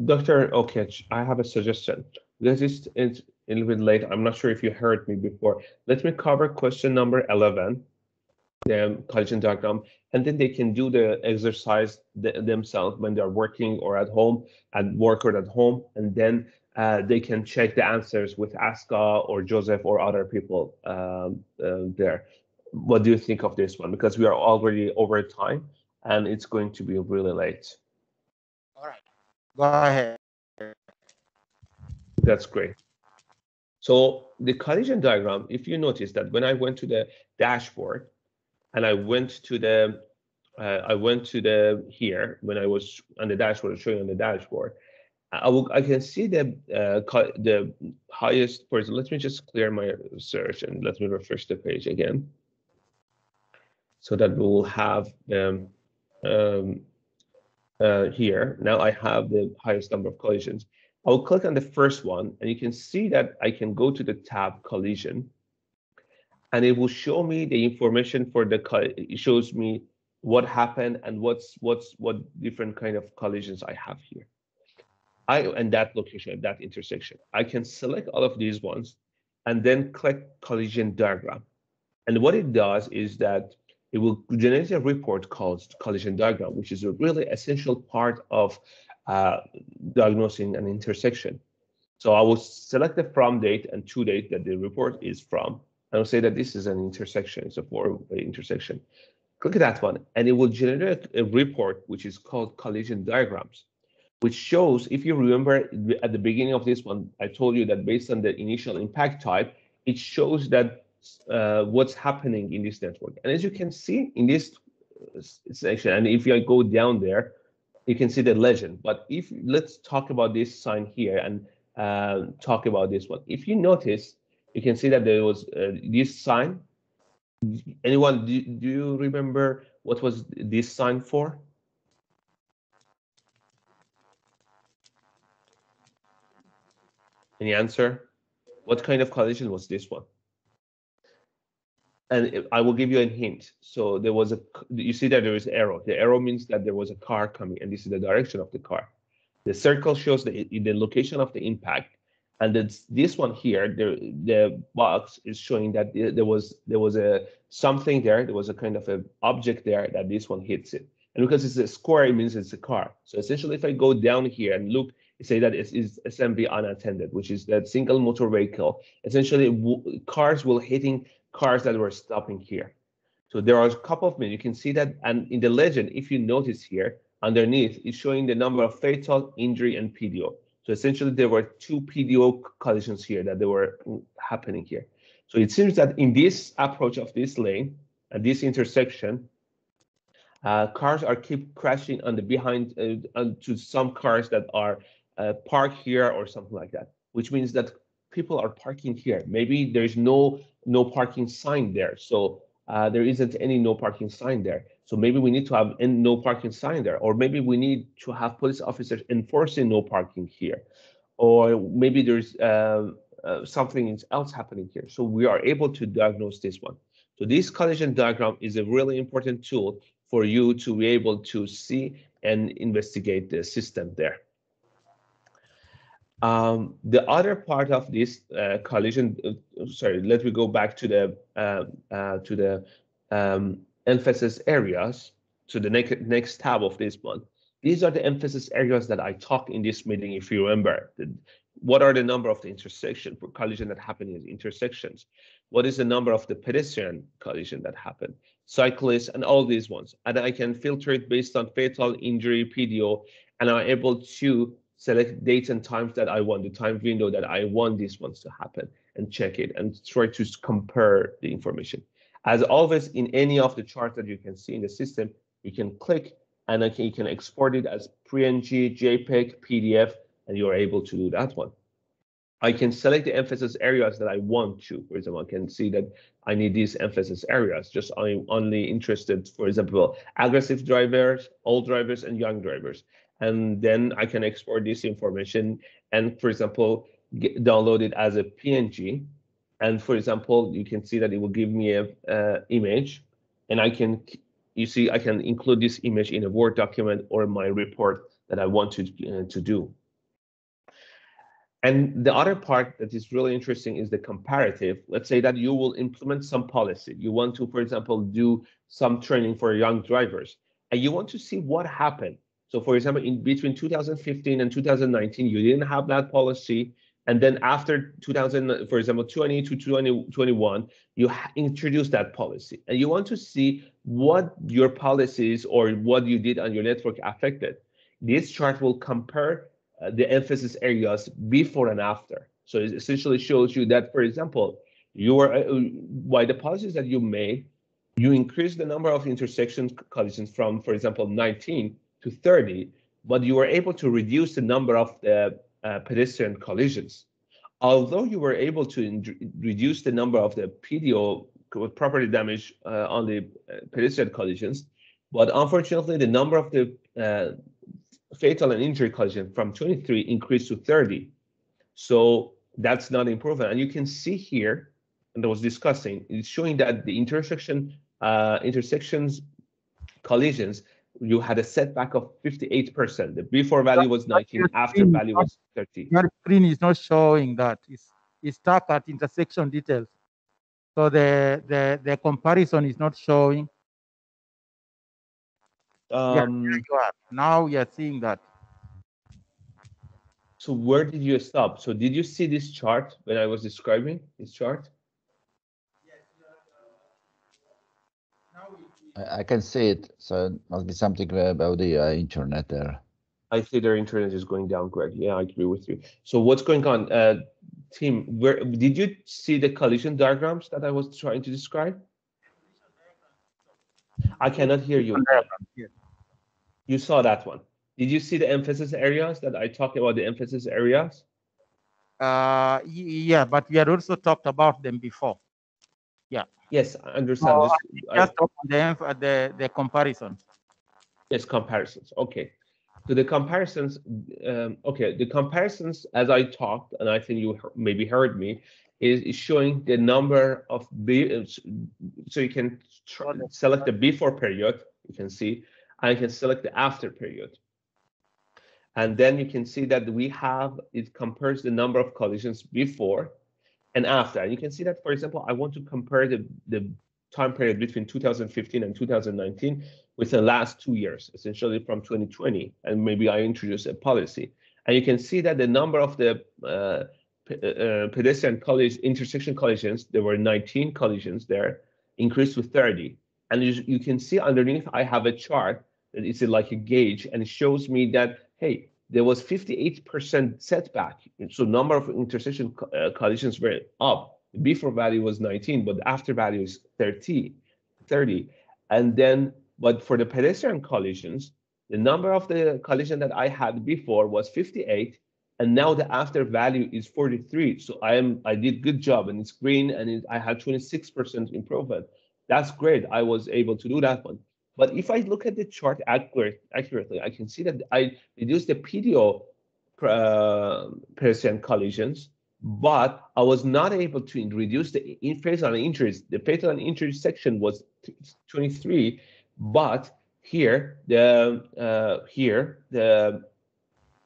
Dr. Okech, I have a suggestion. This is a little bit late. I'm not sure if you heard me before. Let me cover question number 11, the diagram, and then they can do the exercise th themselves when they're working or at home, at work or at home, and then uh, they can check the answers with Aska or Joseph or other people uh, there. What do you think of this one? Because we are already over time and it's going to be really late. Go ahead. That's great. So the collision diagram, if you notice that when I went to the dashboard and I went to the, uh, I went to the here when I was on the dashboard, showing on the dashboard, I will, I can see the uh, the highest person. Let me just clear my search and let me refresh the page again, so that we will have them um, uh, here. Now I have the highest number of collisions. I will click on the first one and you can see that I can go to the tab collision and it will show me the information for the, it shows me what happened and what's, what's, what different kind of collisions I have here. I, and that location, at that intersection. I can select all of these ones and then click collision diagram. And what it does is that it will generate a report called collision diagram, which is a really essential part of uh, diagnosing an intersection. So I will select the from date and to date that the report is from. I will say that this is an intersection, it's a four-way intersection. Click that one, and it will generate a report which is called collision diagrams, which shows, if you remember at the beginning of this one, I told you that based on the initial impact type, it shows that uh, what's happening in this network. And as you can see in this section, and if you go down there, you can see the legend. But if let's talk about this sign here and uh, talk about this one. If you notice, you can see that there was uh, this sign. Anyone, do, do you remember what was this sign for? Any answer? What kind of collision was this one? And I will give you a hint. So there was a, you see that there is arrow. The arrow means that there was a car coming, and this is the direction of the car. The circle shows the, the location of the impact, and it's this one here, the the box is showing that there was there was a something there. There was a kind of a object there that this one hits it, and because it's a square, it means it's a car. So essentially, if I go down here and look, say that it is SMV unattended, which is that single motor vehicle. Essentially, cars will hitting cars that were stopping here. So there are a couple of men. You can see that, and in the legend, if you notice here, underneath, it's showing the number of fatal, injury, and PDO. So essentially, there were two PDO collisions here that they were happening here. So it seems that in this approach of this lane, and this intersection, uh, cars are keep crashing on the behind uh, to some cars that are uh, parked here or something like that, which means that people are parking here. Maybe there's no no parking sign there. So uh, there isn't any no parking sign there. So maybe we need to have a no parking sign there, or maybe we need to have police officers enforcing no parking here, or maybe there's uh, uh, something else happening here. So we are able to diagnose this one. So this collision diagram is a really important tool for you to be able to see and investigate the system there. Um, the other part of this uh, collision, uh, sorry, let me go back to the uh, uh to the um, emphasis areas, to the next next tab of this one. These are the emphasis areas that I talked in this meeting, if you remember. The, what are the number of the intersection for collision that happen in intersections? What is the number of the pedestrian collision that happen? Cyclists and all these ones. And I can filter it based on fatal injury, PDO, and I'm able to select dates and times that I want, the time window that I want these ones to happen and check it and try to compare the information. As always, in any of the charts that you can see in the system, You can click and you can export it as PNG, JPEG, PDF, and you're able to do that one. I can select the emphasis areas that I want to. For example, I can see that I need these emphasis areas. Just I'm only interested, for example, aggressive drivers, old drivers, and young drivers. And then I can export this information and, for example, get, download it as a PNG. And for example, you can see that it will give me a image, and I can, you see, I can include this image in a Word document or my report that I want to uh, to do. And the other part that is really interesting is the comparative. Let's say that you will implement some policy. You want to, for example, do some training for young drivers, and you want to see what happened. So, for example, in between 2015 and 2019, you didn't have that policy. And then after 2000, for example, 20 to 2021, you introduced that policy. And you want to see what your policies or what you did on your network affected. This chart will compare uh, the emphasis areas before and after. So it essentially shows you that, for example, your uh, by the policies that you made, you increase the number of intersection collisions from, for example, 19 to 30, but you were able to reduce the number of the uh, pedestrian collisions. Although you were able to reduce the number of the PDO property damage uh, on the uh, pedestrian collisions, but unfortunately, the number of the uh, fatal and injury collision from 23 increased to 30. So that's not improvement. And you can see here, and I was discussing, it's showing that the intersection uh, intersections collisions, you had a setback of 58%. The before value was 19, after value was 30. Your screen is not showing that. It's, it's stuck at intersection details. So the, the, the comparison is not showing um, yeah, you are. Now you're seeing that. So where did you stop? So did you see this chart when I was describing this chart? I, I can see it. So it must be something about the uh, internet there. I see their internet is going down, Greg. Yeah, I agree with you. So what's going on? Uh, team, where did you see the collision diagrams that I was trying to describe? I cannot hear you. You saw that one. Did you see the emphasis areas that I talked about the emphasis areas? Uh, yeah, but we had also talked about them before. Yeah. Yes, I understand. Oh, just I, the, the, the comparisons. Yes, comparisons. Okay. So the comparisons, um, okay, the comparisons, as I talked, and I think you maybe heard me, is, is showing the number of, B, so you can select the before period, you can see, and you can select the after period. And then you can see that we have, it compares the number of collisions before and after. And you can see that, for example, I want to compare the, the time period between 2015 and 2019 with the last two years, essentially from 2020, and maybe I introduce a policy. And you can see that the number of the uh, uh, pedestrian college intersection collisions, there were 19 collisions there, increased to 30. And you, you can see underneath, I have a chart that is like a gauge, and it shows me that, hey, there was 58% setback. So number of intersection uh, collisions were up. Before value was 19, but after value is 30, 30. And then, but for the pedestrian collisions, the number of the collision that I had before was 58, and now the after value is 43. So I am I did good job, and it's green, and it, I had 26% improvement. That's great. I was able to do that one. But if I look at the chart accurate, accurately, I can see that I reduced the PDO uh, percent collisions, but I was not able to reduce the fatal injuries. The fatal and injury section was 23, but here the uh, here the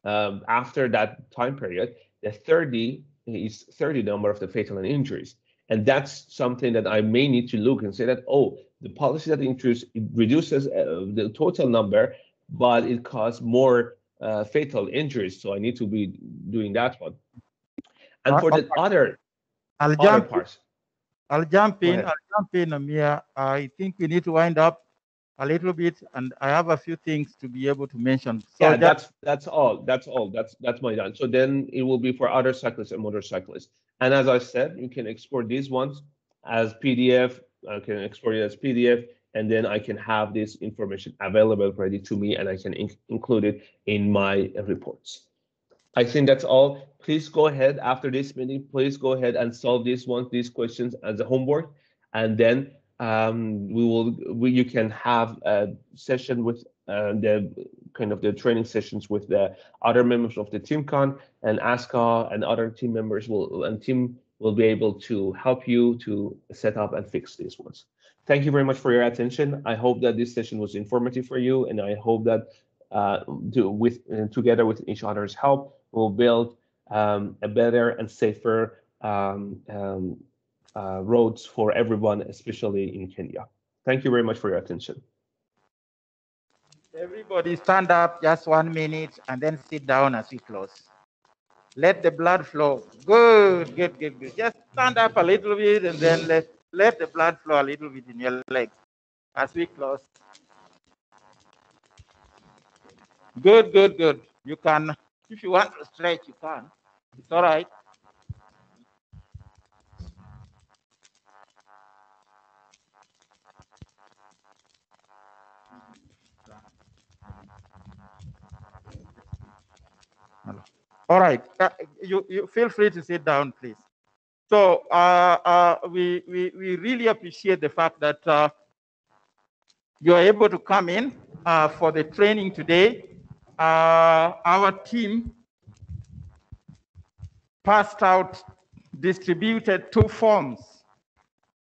um, after that time period, the 30 is 30 number of the fatal injuries. And that's something that I may need to look and say that, oh, the policy that introduces it reduces uh, the total number, but it causes more uh, fatal injuries. So I need to be doing that one. And for the other, I'll other jump, parts. I'll jump in. I'll jump in, Amir. I think we need to wind up a little bit, and I have a few things to be able to mention. So yeah, that's that's all. That's all. That's that's my done. So then it will be for other cyclists and motorcyclists. And as I said, you can export these ones as PDF. I can export it as PDF. and then I can have this information available ready to me and I can in- include it in my reports. I think that's all. Please go ahead after this meeting. Please go ahead and solve these ones, these questions as a homework, and then um, we will. We, you can have a session with uh, the kind of the training sessions with the other members of the TeamCon and ASCA and other team members will and team will be able to help you to set up and fix these ones. Thank you very much for your attention. I hope that this session was informative for you, and I hope that uh, to, with uh, together with each other's help, we'll build um, a better and safer um, um, uh, roads for everyone, especially in Kenya. Thank you very much for your attention. Everybody stand up just one minute and then sit down as we close. Let the blood flow. Good, good, good, good. Just stand up a little bit and then let, let the blood flow a little bit in your legs as we close. Good, good, good. You can, if you want to stretch, you can. It's all right. All right. Uh, you, you feel free to sit down, please. So uh, uh, we, we, we really appreciate the fact that uh, you are able to come in uh, for the training today. Uh, our team passed out, distributed two forms.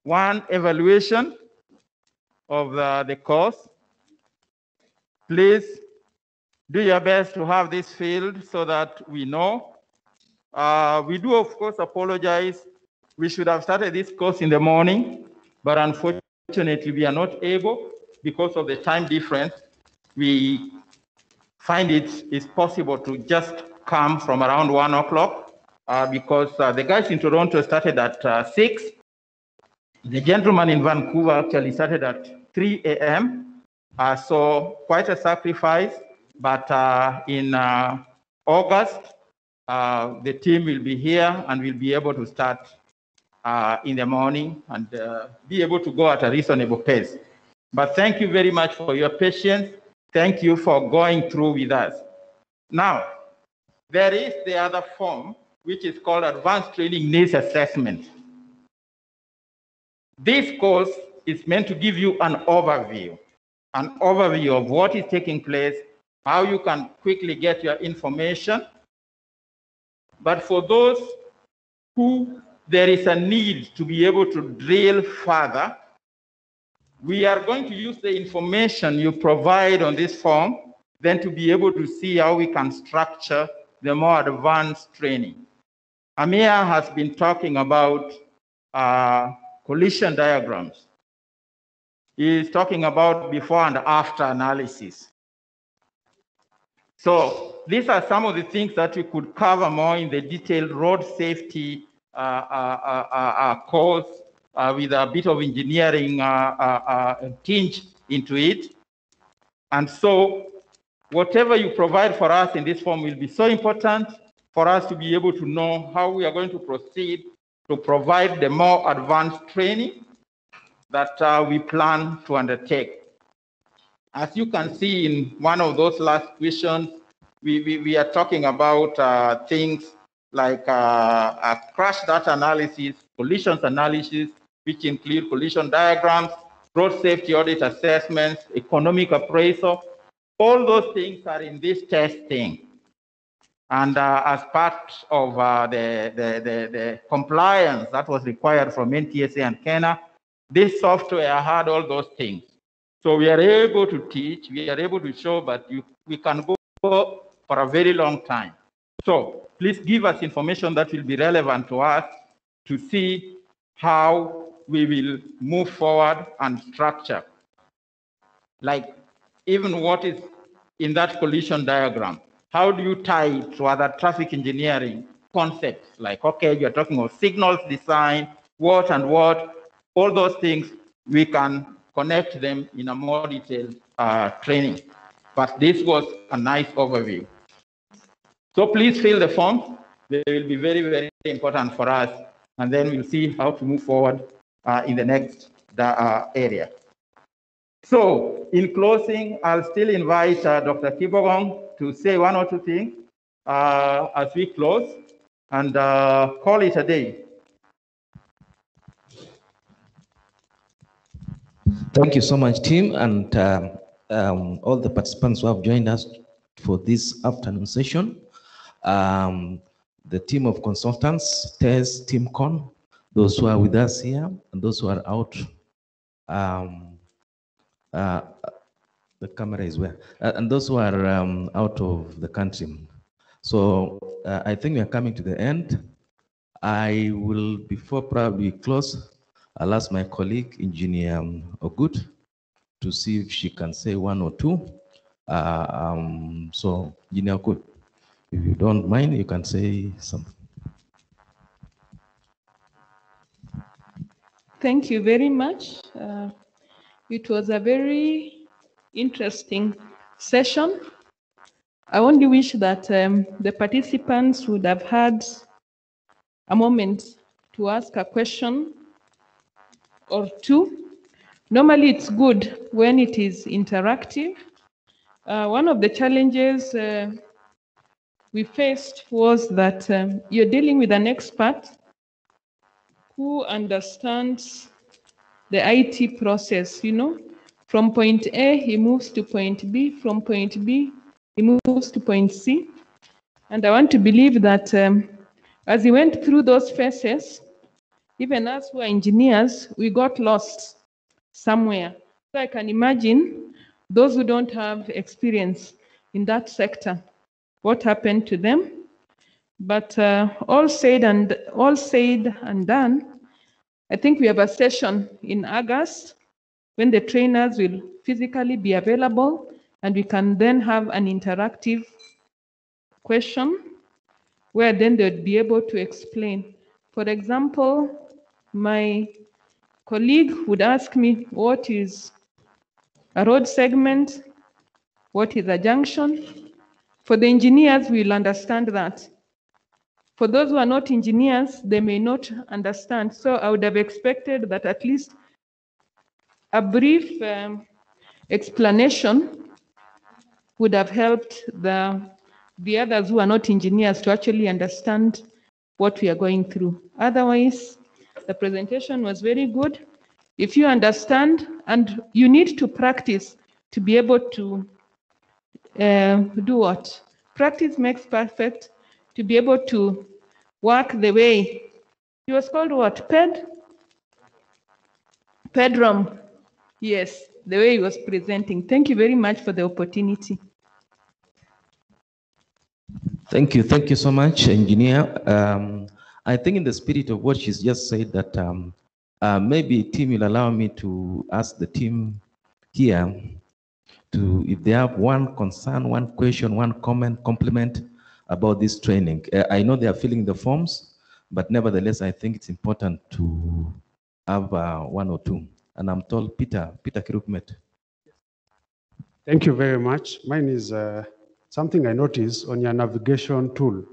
One evaluation of the, the course. Please do your best to have this filled so that we know. Uh, we do, of course, apologize. We should have started this course in the morning, but unfortunately, we are not able because of the time difference. We find it is possible to just come from around one o'clock uh, because uh, the guys in Toronto started at uh, six. The gentleman in Vancouver actually started at 3 a.m. Uh, so quite a sacrifice. But uh, in uh, August, uh, the team will be here and we'll be able to start in the morning and be able to go at a reasonable pace. But thank you very much for your patience. Thank you for going through with us. Now, there is the other form, which is called Advanced Training Needs Assessment. This course is meant to give you an overview, an overview of what is taking place how you can quickly get your information. But for those who there is a need to be able to drill further, we are going to use the information you provide on this form, then to be able to see how we can structure the more advanced training. Amir has been talking about uh, collision diagrams. He is talking about before and after analysis. So these are some of the things that we could cover more in the detailed road safety uh, uh, uh, uh, uh course uh, with a bit of engineering tinge into it. And so whatever you provide for us in this form will be so important for us to be able to know how we are going to proceed to provide the more advanced training that we plan to undertake. As you can see in one of those last questions, we, we, we are talking about uh, things like uh, crash data analysis, collisions analysis, which include collision diagrams, road safety audit assessments, economic appraisal. All those things are in this testing. And uh, as part of uh, the, the, the, the, compliance that was required from NTSA and KeNHA, this software had all those things. So we are able to teach, we are able to show, but you, we can go for a very long time. So please give us information that will be relevant to us to see how we will move forward and structure. Like even what is in that collision diagram, how do you tie it to other traffic engineering concepts? Like, okay, you're talking of signals design, what and what, all those things we can connect them in a more detailed uh, training. But this was a nice overview. So please fill the form. They will be very, very important for us. And then we'll see how to move forward uh, in the next uh, area. So in closing, I'll still invite uh, Dr. Kiborong to say one or two things uh, as we close and uh, call it a day. Thank you so much, team, and um, um, all the participants who have joined us for this afternoon session. Um, the team of consultants, TES, TeamCon, those who are with us here, and those who are out. Um, uh, the camera is where? Uh, and those who are um, out of the country. So uh, I think we are coming to the end. I will, before probably close, I'll ask my colleague, Engineer um, Ogut, to see if she can say one or two. Uh, um, so, Engineer Ogut, if you don't mind, you can say something. Thank you very much. Uh, it was a very interesting session. I only wish that um, the participants would have had a moment to ask a question or two. Normally, it's good when it is interactive. Uh, one of the challenges uh, we faced was that um, you're dealing with an expert who understands the IT process, you know. From point A, he moves to point B. From point B, he moves to point C. And I want to believe that um, as he went through those phases, even us who are engineers, we got lost somewhere. So I can imagine those who don't have experience in that sector, what happened to them. But uh, all said and all said and done, I think we have a session in August when the trainers will physically be available and we can then have an interactive question where then they'd be able to explain. For example, my colleague would ask me what is a road segment, what is a junction. For the engineers, we'll understand that. For those who are not engineers, they may not understand. So I would have expected that at least a brief um, explanation would have helped the, the others who are not engineers to actually understand what we are going through. Otherwise, the presentation was very good. If you understand, and you need to practice to be able to uh, do what? Practice makes perfect to be able to work the way. He was called what? Ped? Pedram. Yes, the way he was presenting. Thank you very much for the opportunity. Thank you. Thank you so much, engineer. Um, I think in the spirit of what she's just said that um, uh, maybe team will allow me to ask the team here to, if they have one concern, one question, one comment, compliment about this training. Uh, I know they are filling the forms, but nevertheless, I think it's important to have uh, one or two. And I'm told Peter, Peter Kirukmet. Thank you very much. Mine is uh, something I noticed on your navigation tool.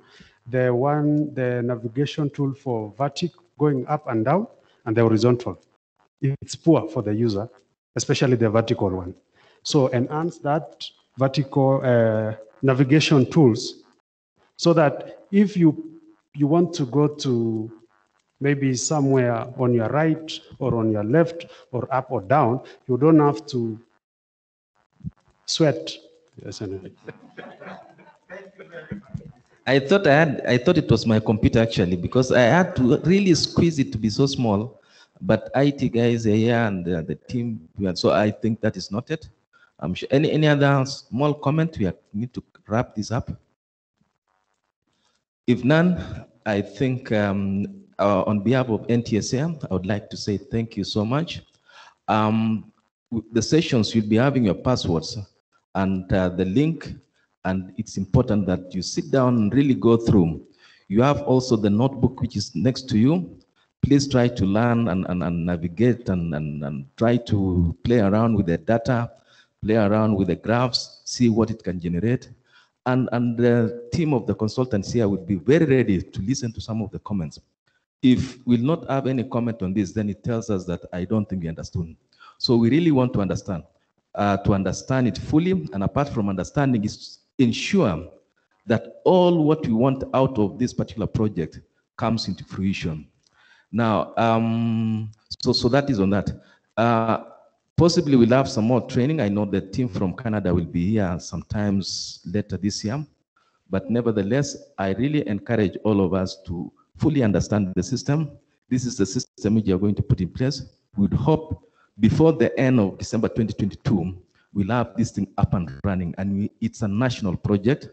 The one, the navigation tool for vertical going up and down and the horizontal. It's poor for the user, especially the vertical one. So enhance that vertical uh, navigation tools so that if you you want to go to maybe somewhere on your right or on your left or up or down, you don't have to sweat. Yes. I thought I had, I thought it was my computer actually, because I had to really squeeze it to be so small. But IT guys are here and uh, the team, so I think that is not it. I'm sure. Any any other small comment? We need to wrap this up. If none, I think um, uh, on behalf of NTSA, I would like to say thank you so much. Um, the sessions you'll be having your passwords and uh, the link and it's important that you sit down and really go through. You have also the notebook which is next to you. Please try to learn and, and, and navigate and, and, and try to play around with the data, play around with the graphs, see what it can generate. And, and the team of the consultants here would be very ready to listen to some of the comments. If we'll not have any comment on this, then it tells us that I don't think we understood. So we really want to understand. uh, to understand it fully. And apart from understanding, is ensure that all what we want out of this particular project comes into fruition. Now, um, so, so that is on that. Uh, possibly we'll have some more training. I know the team from Canada will be here sometimes later this year. But nevertheless, I really encourage all of us to fully understand the system. This is the system we are going to put in place. We would hope before the end of December 2022, we'll have this thing up and running. And we, it's a national project.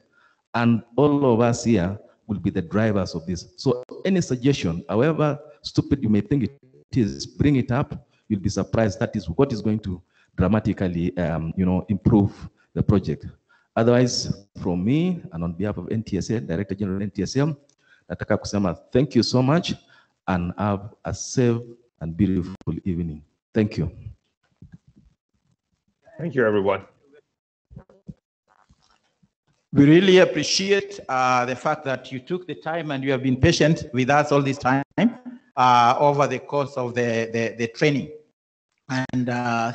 And all of us here will be the drivers of this. So any suggestion, however stupid you may think it is, bring it up. You'll be surprised. That is what is going to dramatically, um, you know, improve the project. Otherwise, from me and on behalf of NTSA, Director General NTSA, nataka kusema thank you so much and have a safe and beautiful evening. Thank you. Thank you, everyone. We really appreciate uh, the fact that you took the time and you have been patient with us all this time uh, over the course of the, the, the training. And uh,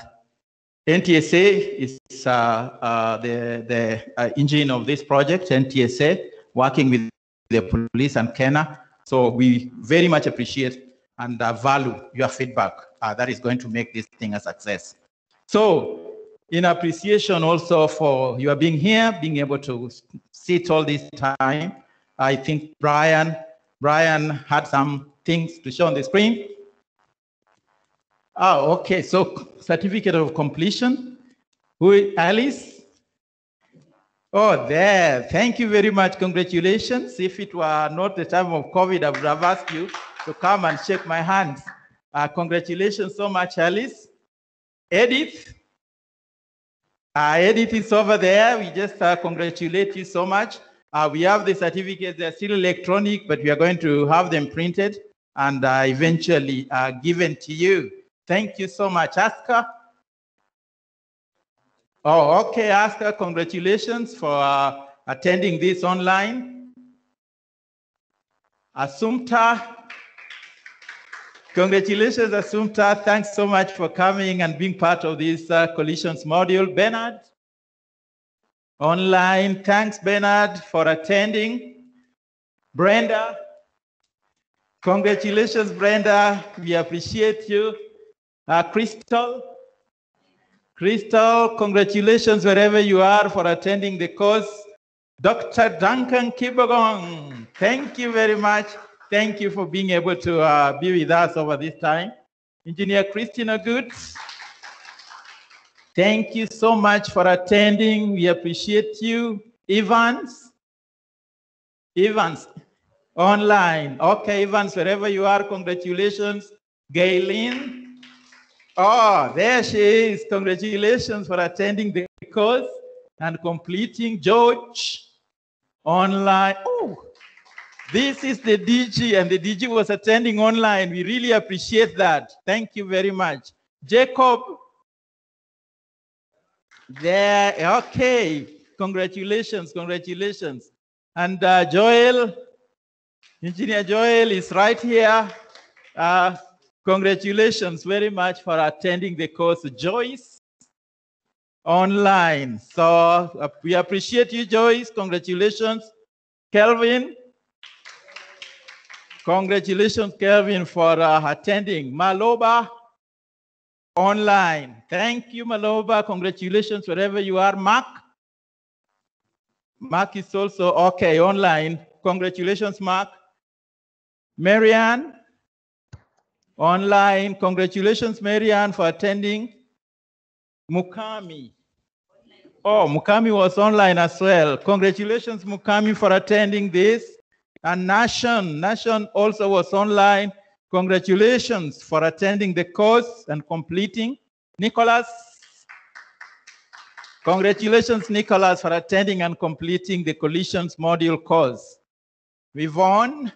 NTSA is uh, uh, the, the uh, engine of this project, NTSA, working with the police and KeNHA. So we very much appreciate and value your feedback. that is going to make this thing a success. So in appreciation also for your being here, being able to sit all this time. I think Brian, Brian had some things to show on the screen. Oh, okay. So certificate of completion. Who, Alice? Oh, there. Thank you very much. Congratulations. If it were not the time of COVID, I would have asked you to come and shake my hands. Uh, congratulations so much, Alice. Edith, uh, Edith is over there. We just uh, congratulate you so much. Uh, we have the certificates. They're still electronic, but we are going to have them printed and uh, eventually uh, given to you. Thank you so much, Aska. Oh, okay, Aska, congratulations for uh, attending this online. Assumpta, Congratulations, Assumpta. Thanks so much for coming and being part of this uh, collisions module. Bernard, online. Thanks, Bernard, for attending. Brenda, congratulations, Brenda. We appreciate you. Uh, Crystal, Crystal, congratulations wherever you are for attending the course. Dr. Duncan Kibogong, thank you very much. Thank you for being able to uh, be with us over this time. Engineer Christina Goods, thank you so much for attending. We appreciate you. Evans, Evans, online. Okay, Evans, wherever you are, congratulations. Gayleen, oh, there she is. Congratulations for attending the course and completing. George, online. Oh, this is the DG, and the DG was attending online. We really appreciate that. Thank you very much. Jacob, there, okay. Congratulations, congratulations. And uh, Joel, Engineer Joel is right here. Uh, congratulations very much for attending the course. Joyce, online. So uh, we appreciate you, Joyce. Congratulations. Kelvin, Congratulations, Kelvin, for uh, attending. Maloba, online. Thank you, Maloba. Congratulations, wherever you are. Mark, Mark is also okay, online. Congratulations, Mark. Marianne, online. Congratulations, Marianne, for attending. Mukami. Oh, Mukami was online as well. Congratulations, Mukami, for attending this. And Nation, Nation also was online. Congratulations for attending the course and completing. Nicholas, congratulations, Nicholas, for attending and completing the collisions module course. Yvonne,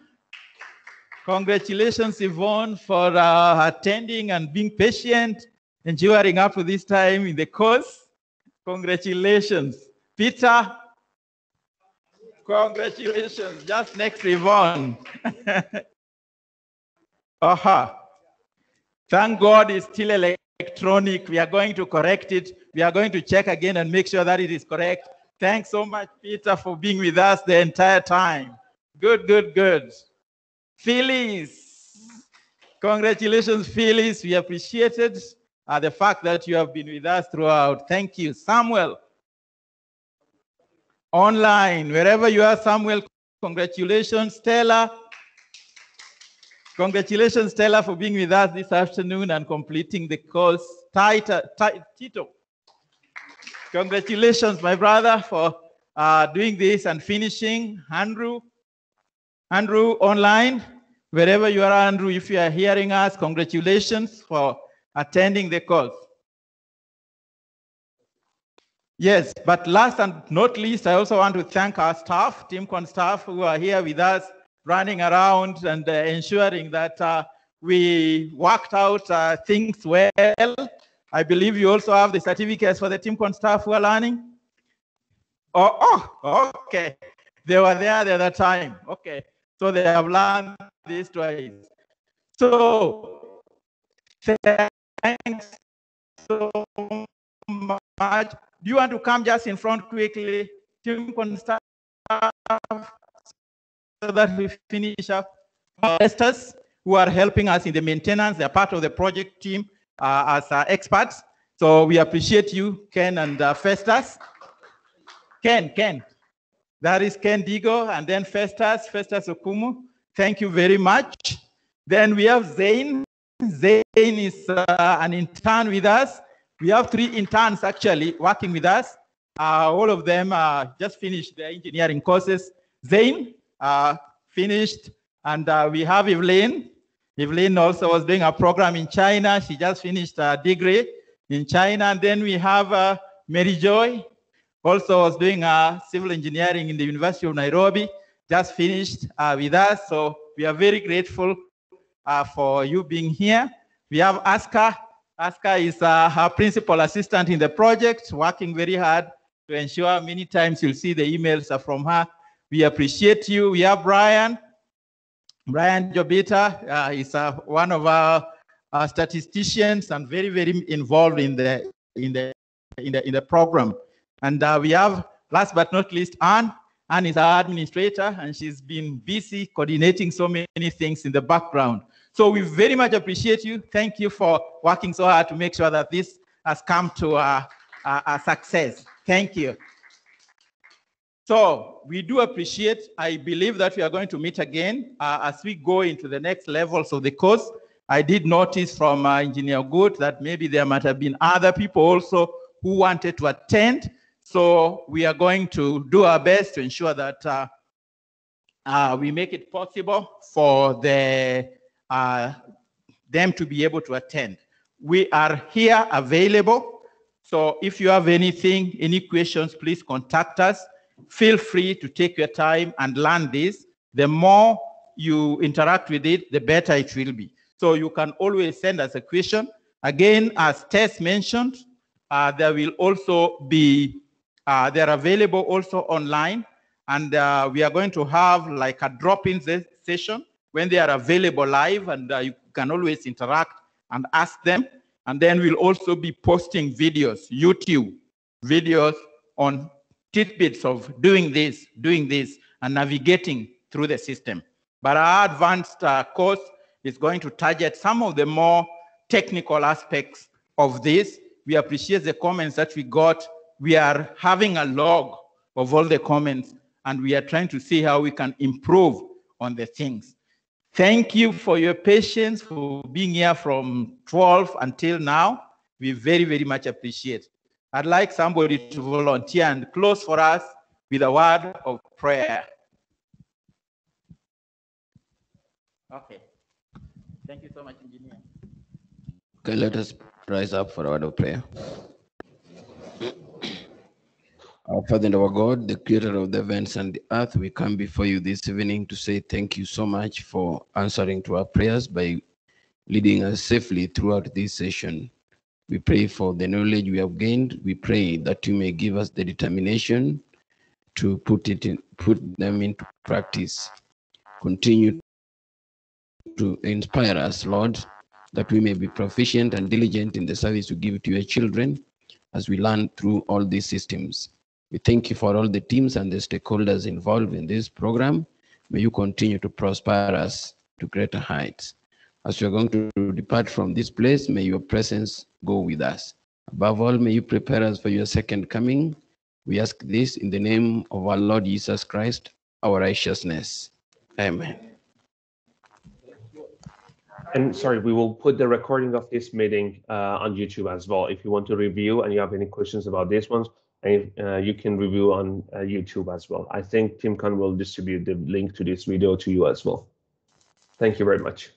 congratulations, Yvonne, for uh, attending and being patient, enduring up to this time in the course. Congratulations. Peter, Congratulations. Just next, Yvonne. Aha. Thank God it's still electronic. We are going to correct it We are going to check again and make sure that it is correct. Thanks so much, Peter, for being with us the entire time. Good, good, good. Phyllis, congratulations, Phyllis. We appreciated uh, the fact that you have been with us throughout. Thank you. Samuel, online, wherever you are, Samuel, congratulations. Stella, congratulations, Stella, for being with us this afternoon and completing the course. Tita, Ti- Tito, congratulations, my brother, for uh, doing this and finishing. Andrew, Andrew, online, wherever you are, Andrew, if you are hearing us, congratulations for attending the course. Yes, but last and not least, I also want to thank our staff, TeamCon staff, who are here with us, running around and uh, ensuring that uh, we worked out uh, things well. I believe you also have the certificates for the TeamCon staff who are learning. Oh, oh, okay. They were there the other time. Okay. So they have learned this twice. So thanks so much. Do you want to come just in front quickly? Team can start so that we finish up. Investors who are helping us in the maintenance, they're part of the project team uh, as uh, experts. So we appreciate you, Ken and uh, Festus. Ken, Ken. That is Ken Digo and then Festus, Festus Okumu. Thank you very much. Then we have Zane. Zane is uh, an intern with us. We have three interns actually working with us. Uh, all of them uh, just finished their engineering courses. Zane uh, finished, and uh, we have Evelyn. Evelyn also was doing a program in China. She just finished a degree in China. And then we have uh, Mary Joy, also was doing uh, civil engineering in the University of Nairobi, just finished with us. So we are very grateful for you being here. We have Aska. Aska is uh, our principal assistant in the project, working very hard to ensure many times you'll see the emails are from her. We appreciate you. We have Brian. Brian Jobita uh, is uh, one of our, our statisticians and very, very involved in the in the in the in the program. And uh, we have, last but not least, Anne. Anne is our administrator, and she's been busy coordinating so many things in the background. So we very much appreciate you. Thank you for working so hard to make sure that this has come to a, a, a success. Thank you. So we do appreciate, I believe that we are going to meet again uh, as we go into the next levels of the course. I did notice from uh, Engineer Good that maybe there might have been other people also who wanted to attend. So we are going to do our best to ensure that uh, uh, we make it possible for the uh, them to be able to attend. We are here available. So if you have anything, any questions, please contact us. Feel free to take your time and learn this. The more you interact with it, the better it will be. So you can always send us a question. Again, as TES mentioned, uh, there will also be, uh, they're available also online. And uh, we are going to have like a drop-in session when they are available live and uh, you can always interact and ask them. And then we'll also be posting videos, YouTube videos on tidbits of doing this, doing this, and navigating through the system. But our advanced uh, course is going to target some of the more technical aspects of this. We appreciate the comments that we got. We are having a log of all the comments, and we are trying to see how we can improve on the things. Thank you for your patience, for being here from 12 until now. We very, very much appreciate. I'd like somebody to volunteer and close for us with a word of prayer. Okay. Thank you so much, engineer. Okay, let us rise up for a word of prayer. Our Father and our God, the creator of the heavens and the earth, we come before you this evening to say thank you so much for answering to our prayers by leading us safely throughout this session. We pray for the knowledge we have gained. We pray that you may give us the determination to put it in, put them into practice. Continue to inspire us, Lord, that we may be proficient and diligent in the service you give to your children. as we learn through all these systems. We thank you for all the teams and the stakeholders involved in this program. May you continue to prosper us to greater heights. As you're going to depart from this place, may your presence go with us. Above all, may you prepare us for your second coming. We ask this in the name of our Lord Jesus Christ, our righteousness. Amen. And sorry, we will put the recording of this meeting uh, on YouTube as well. If you want to review and you have any questions about these ones, and uh, you can review on uh, YouTube as well. I think TeamCon will distribute the link to this video to you as well. Thank you very much.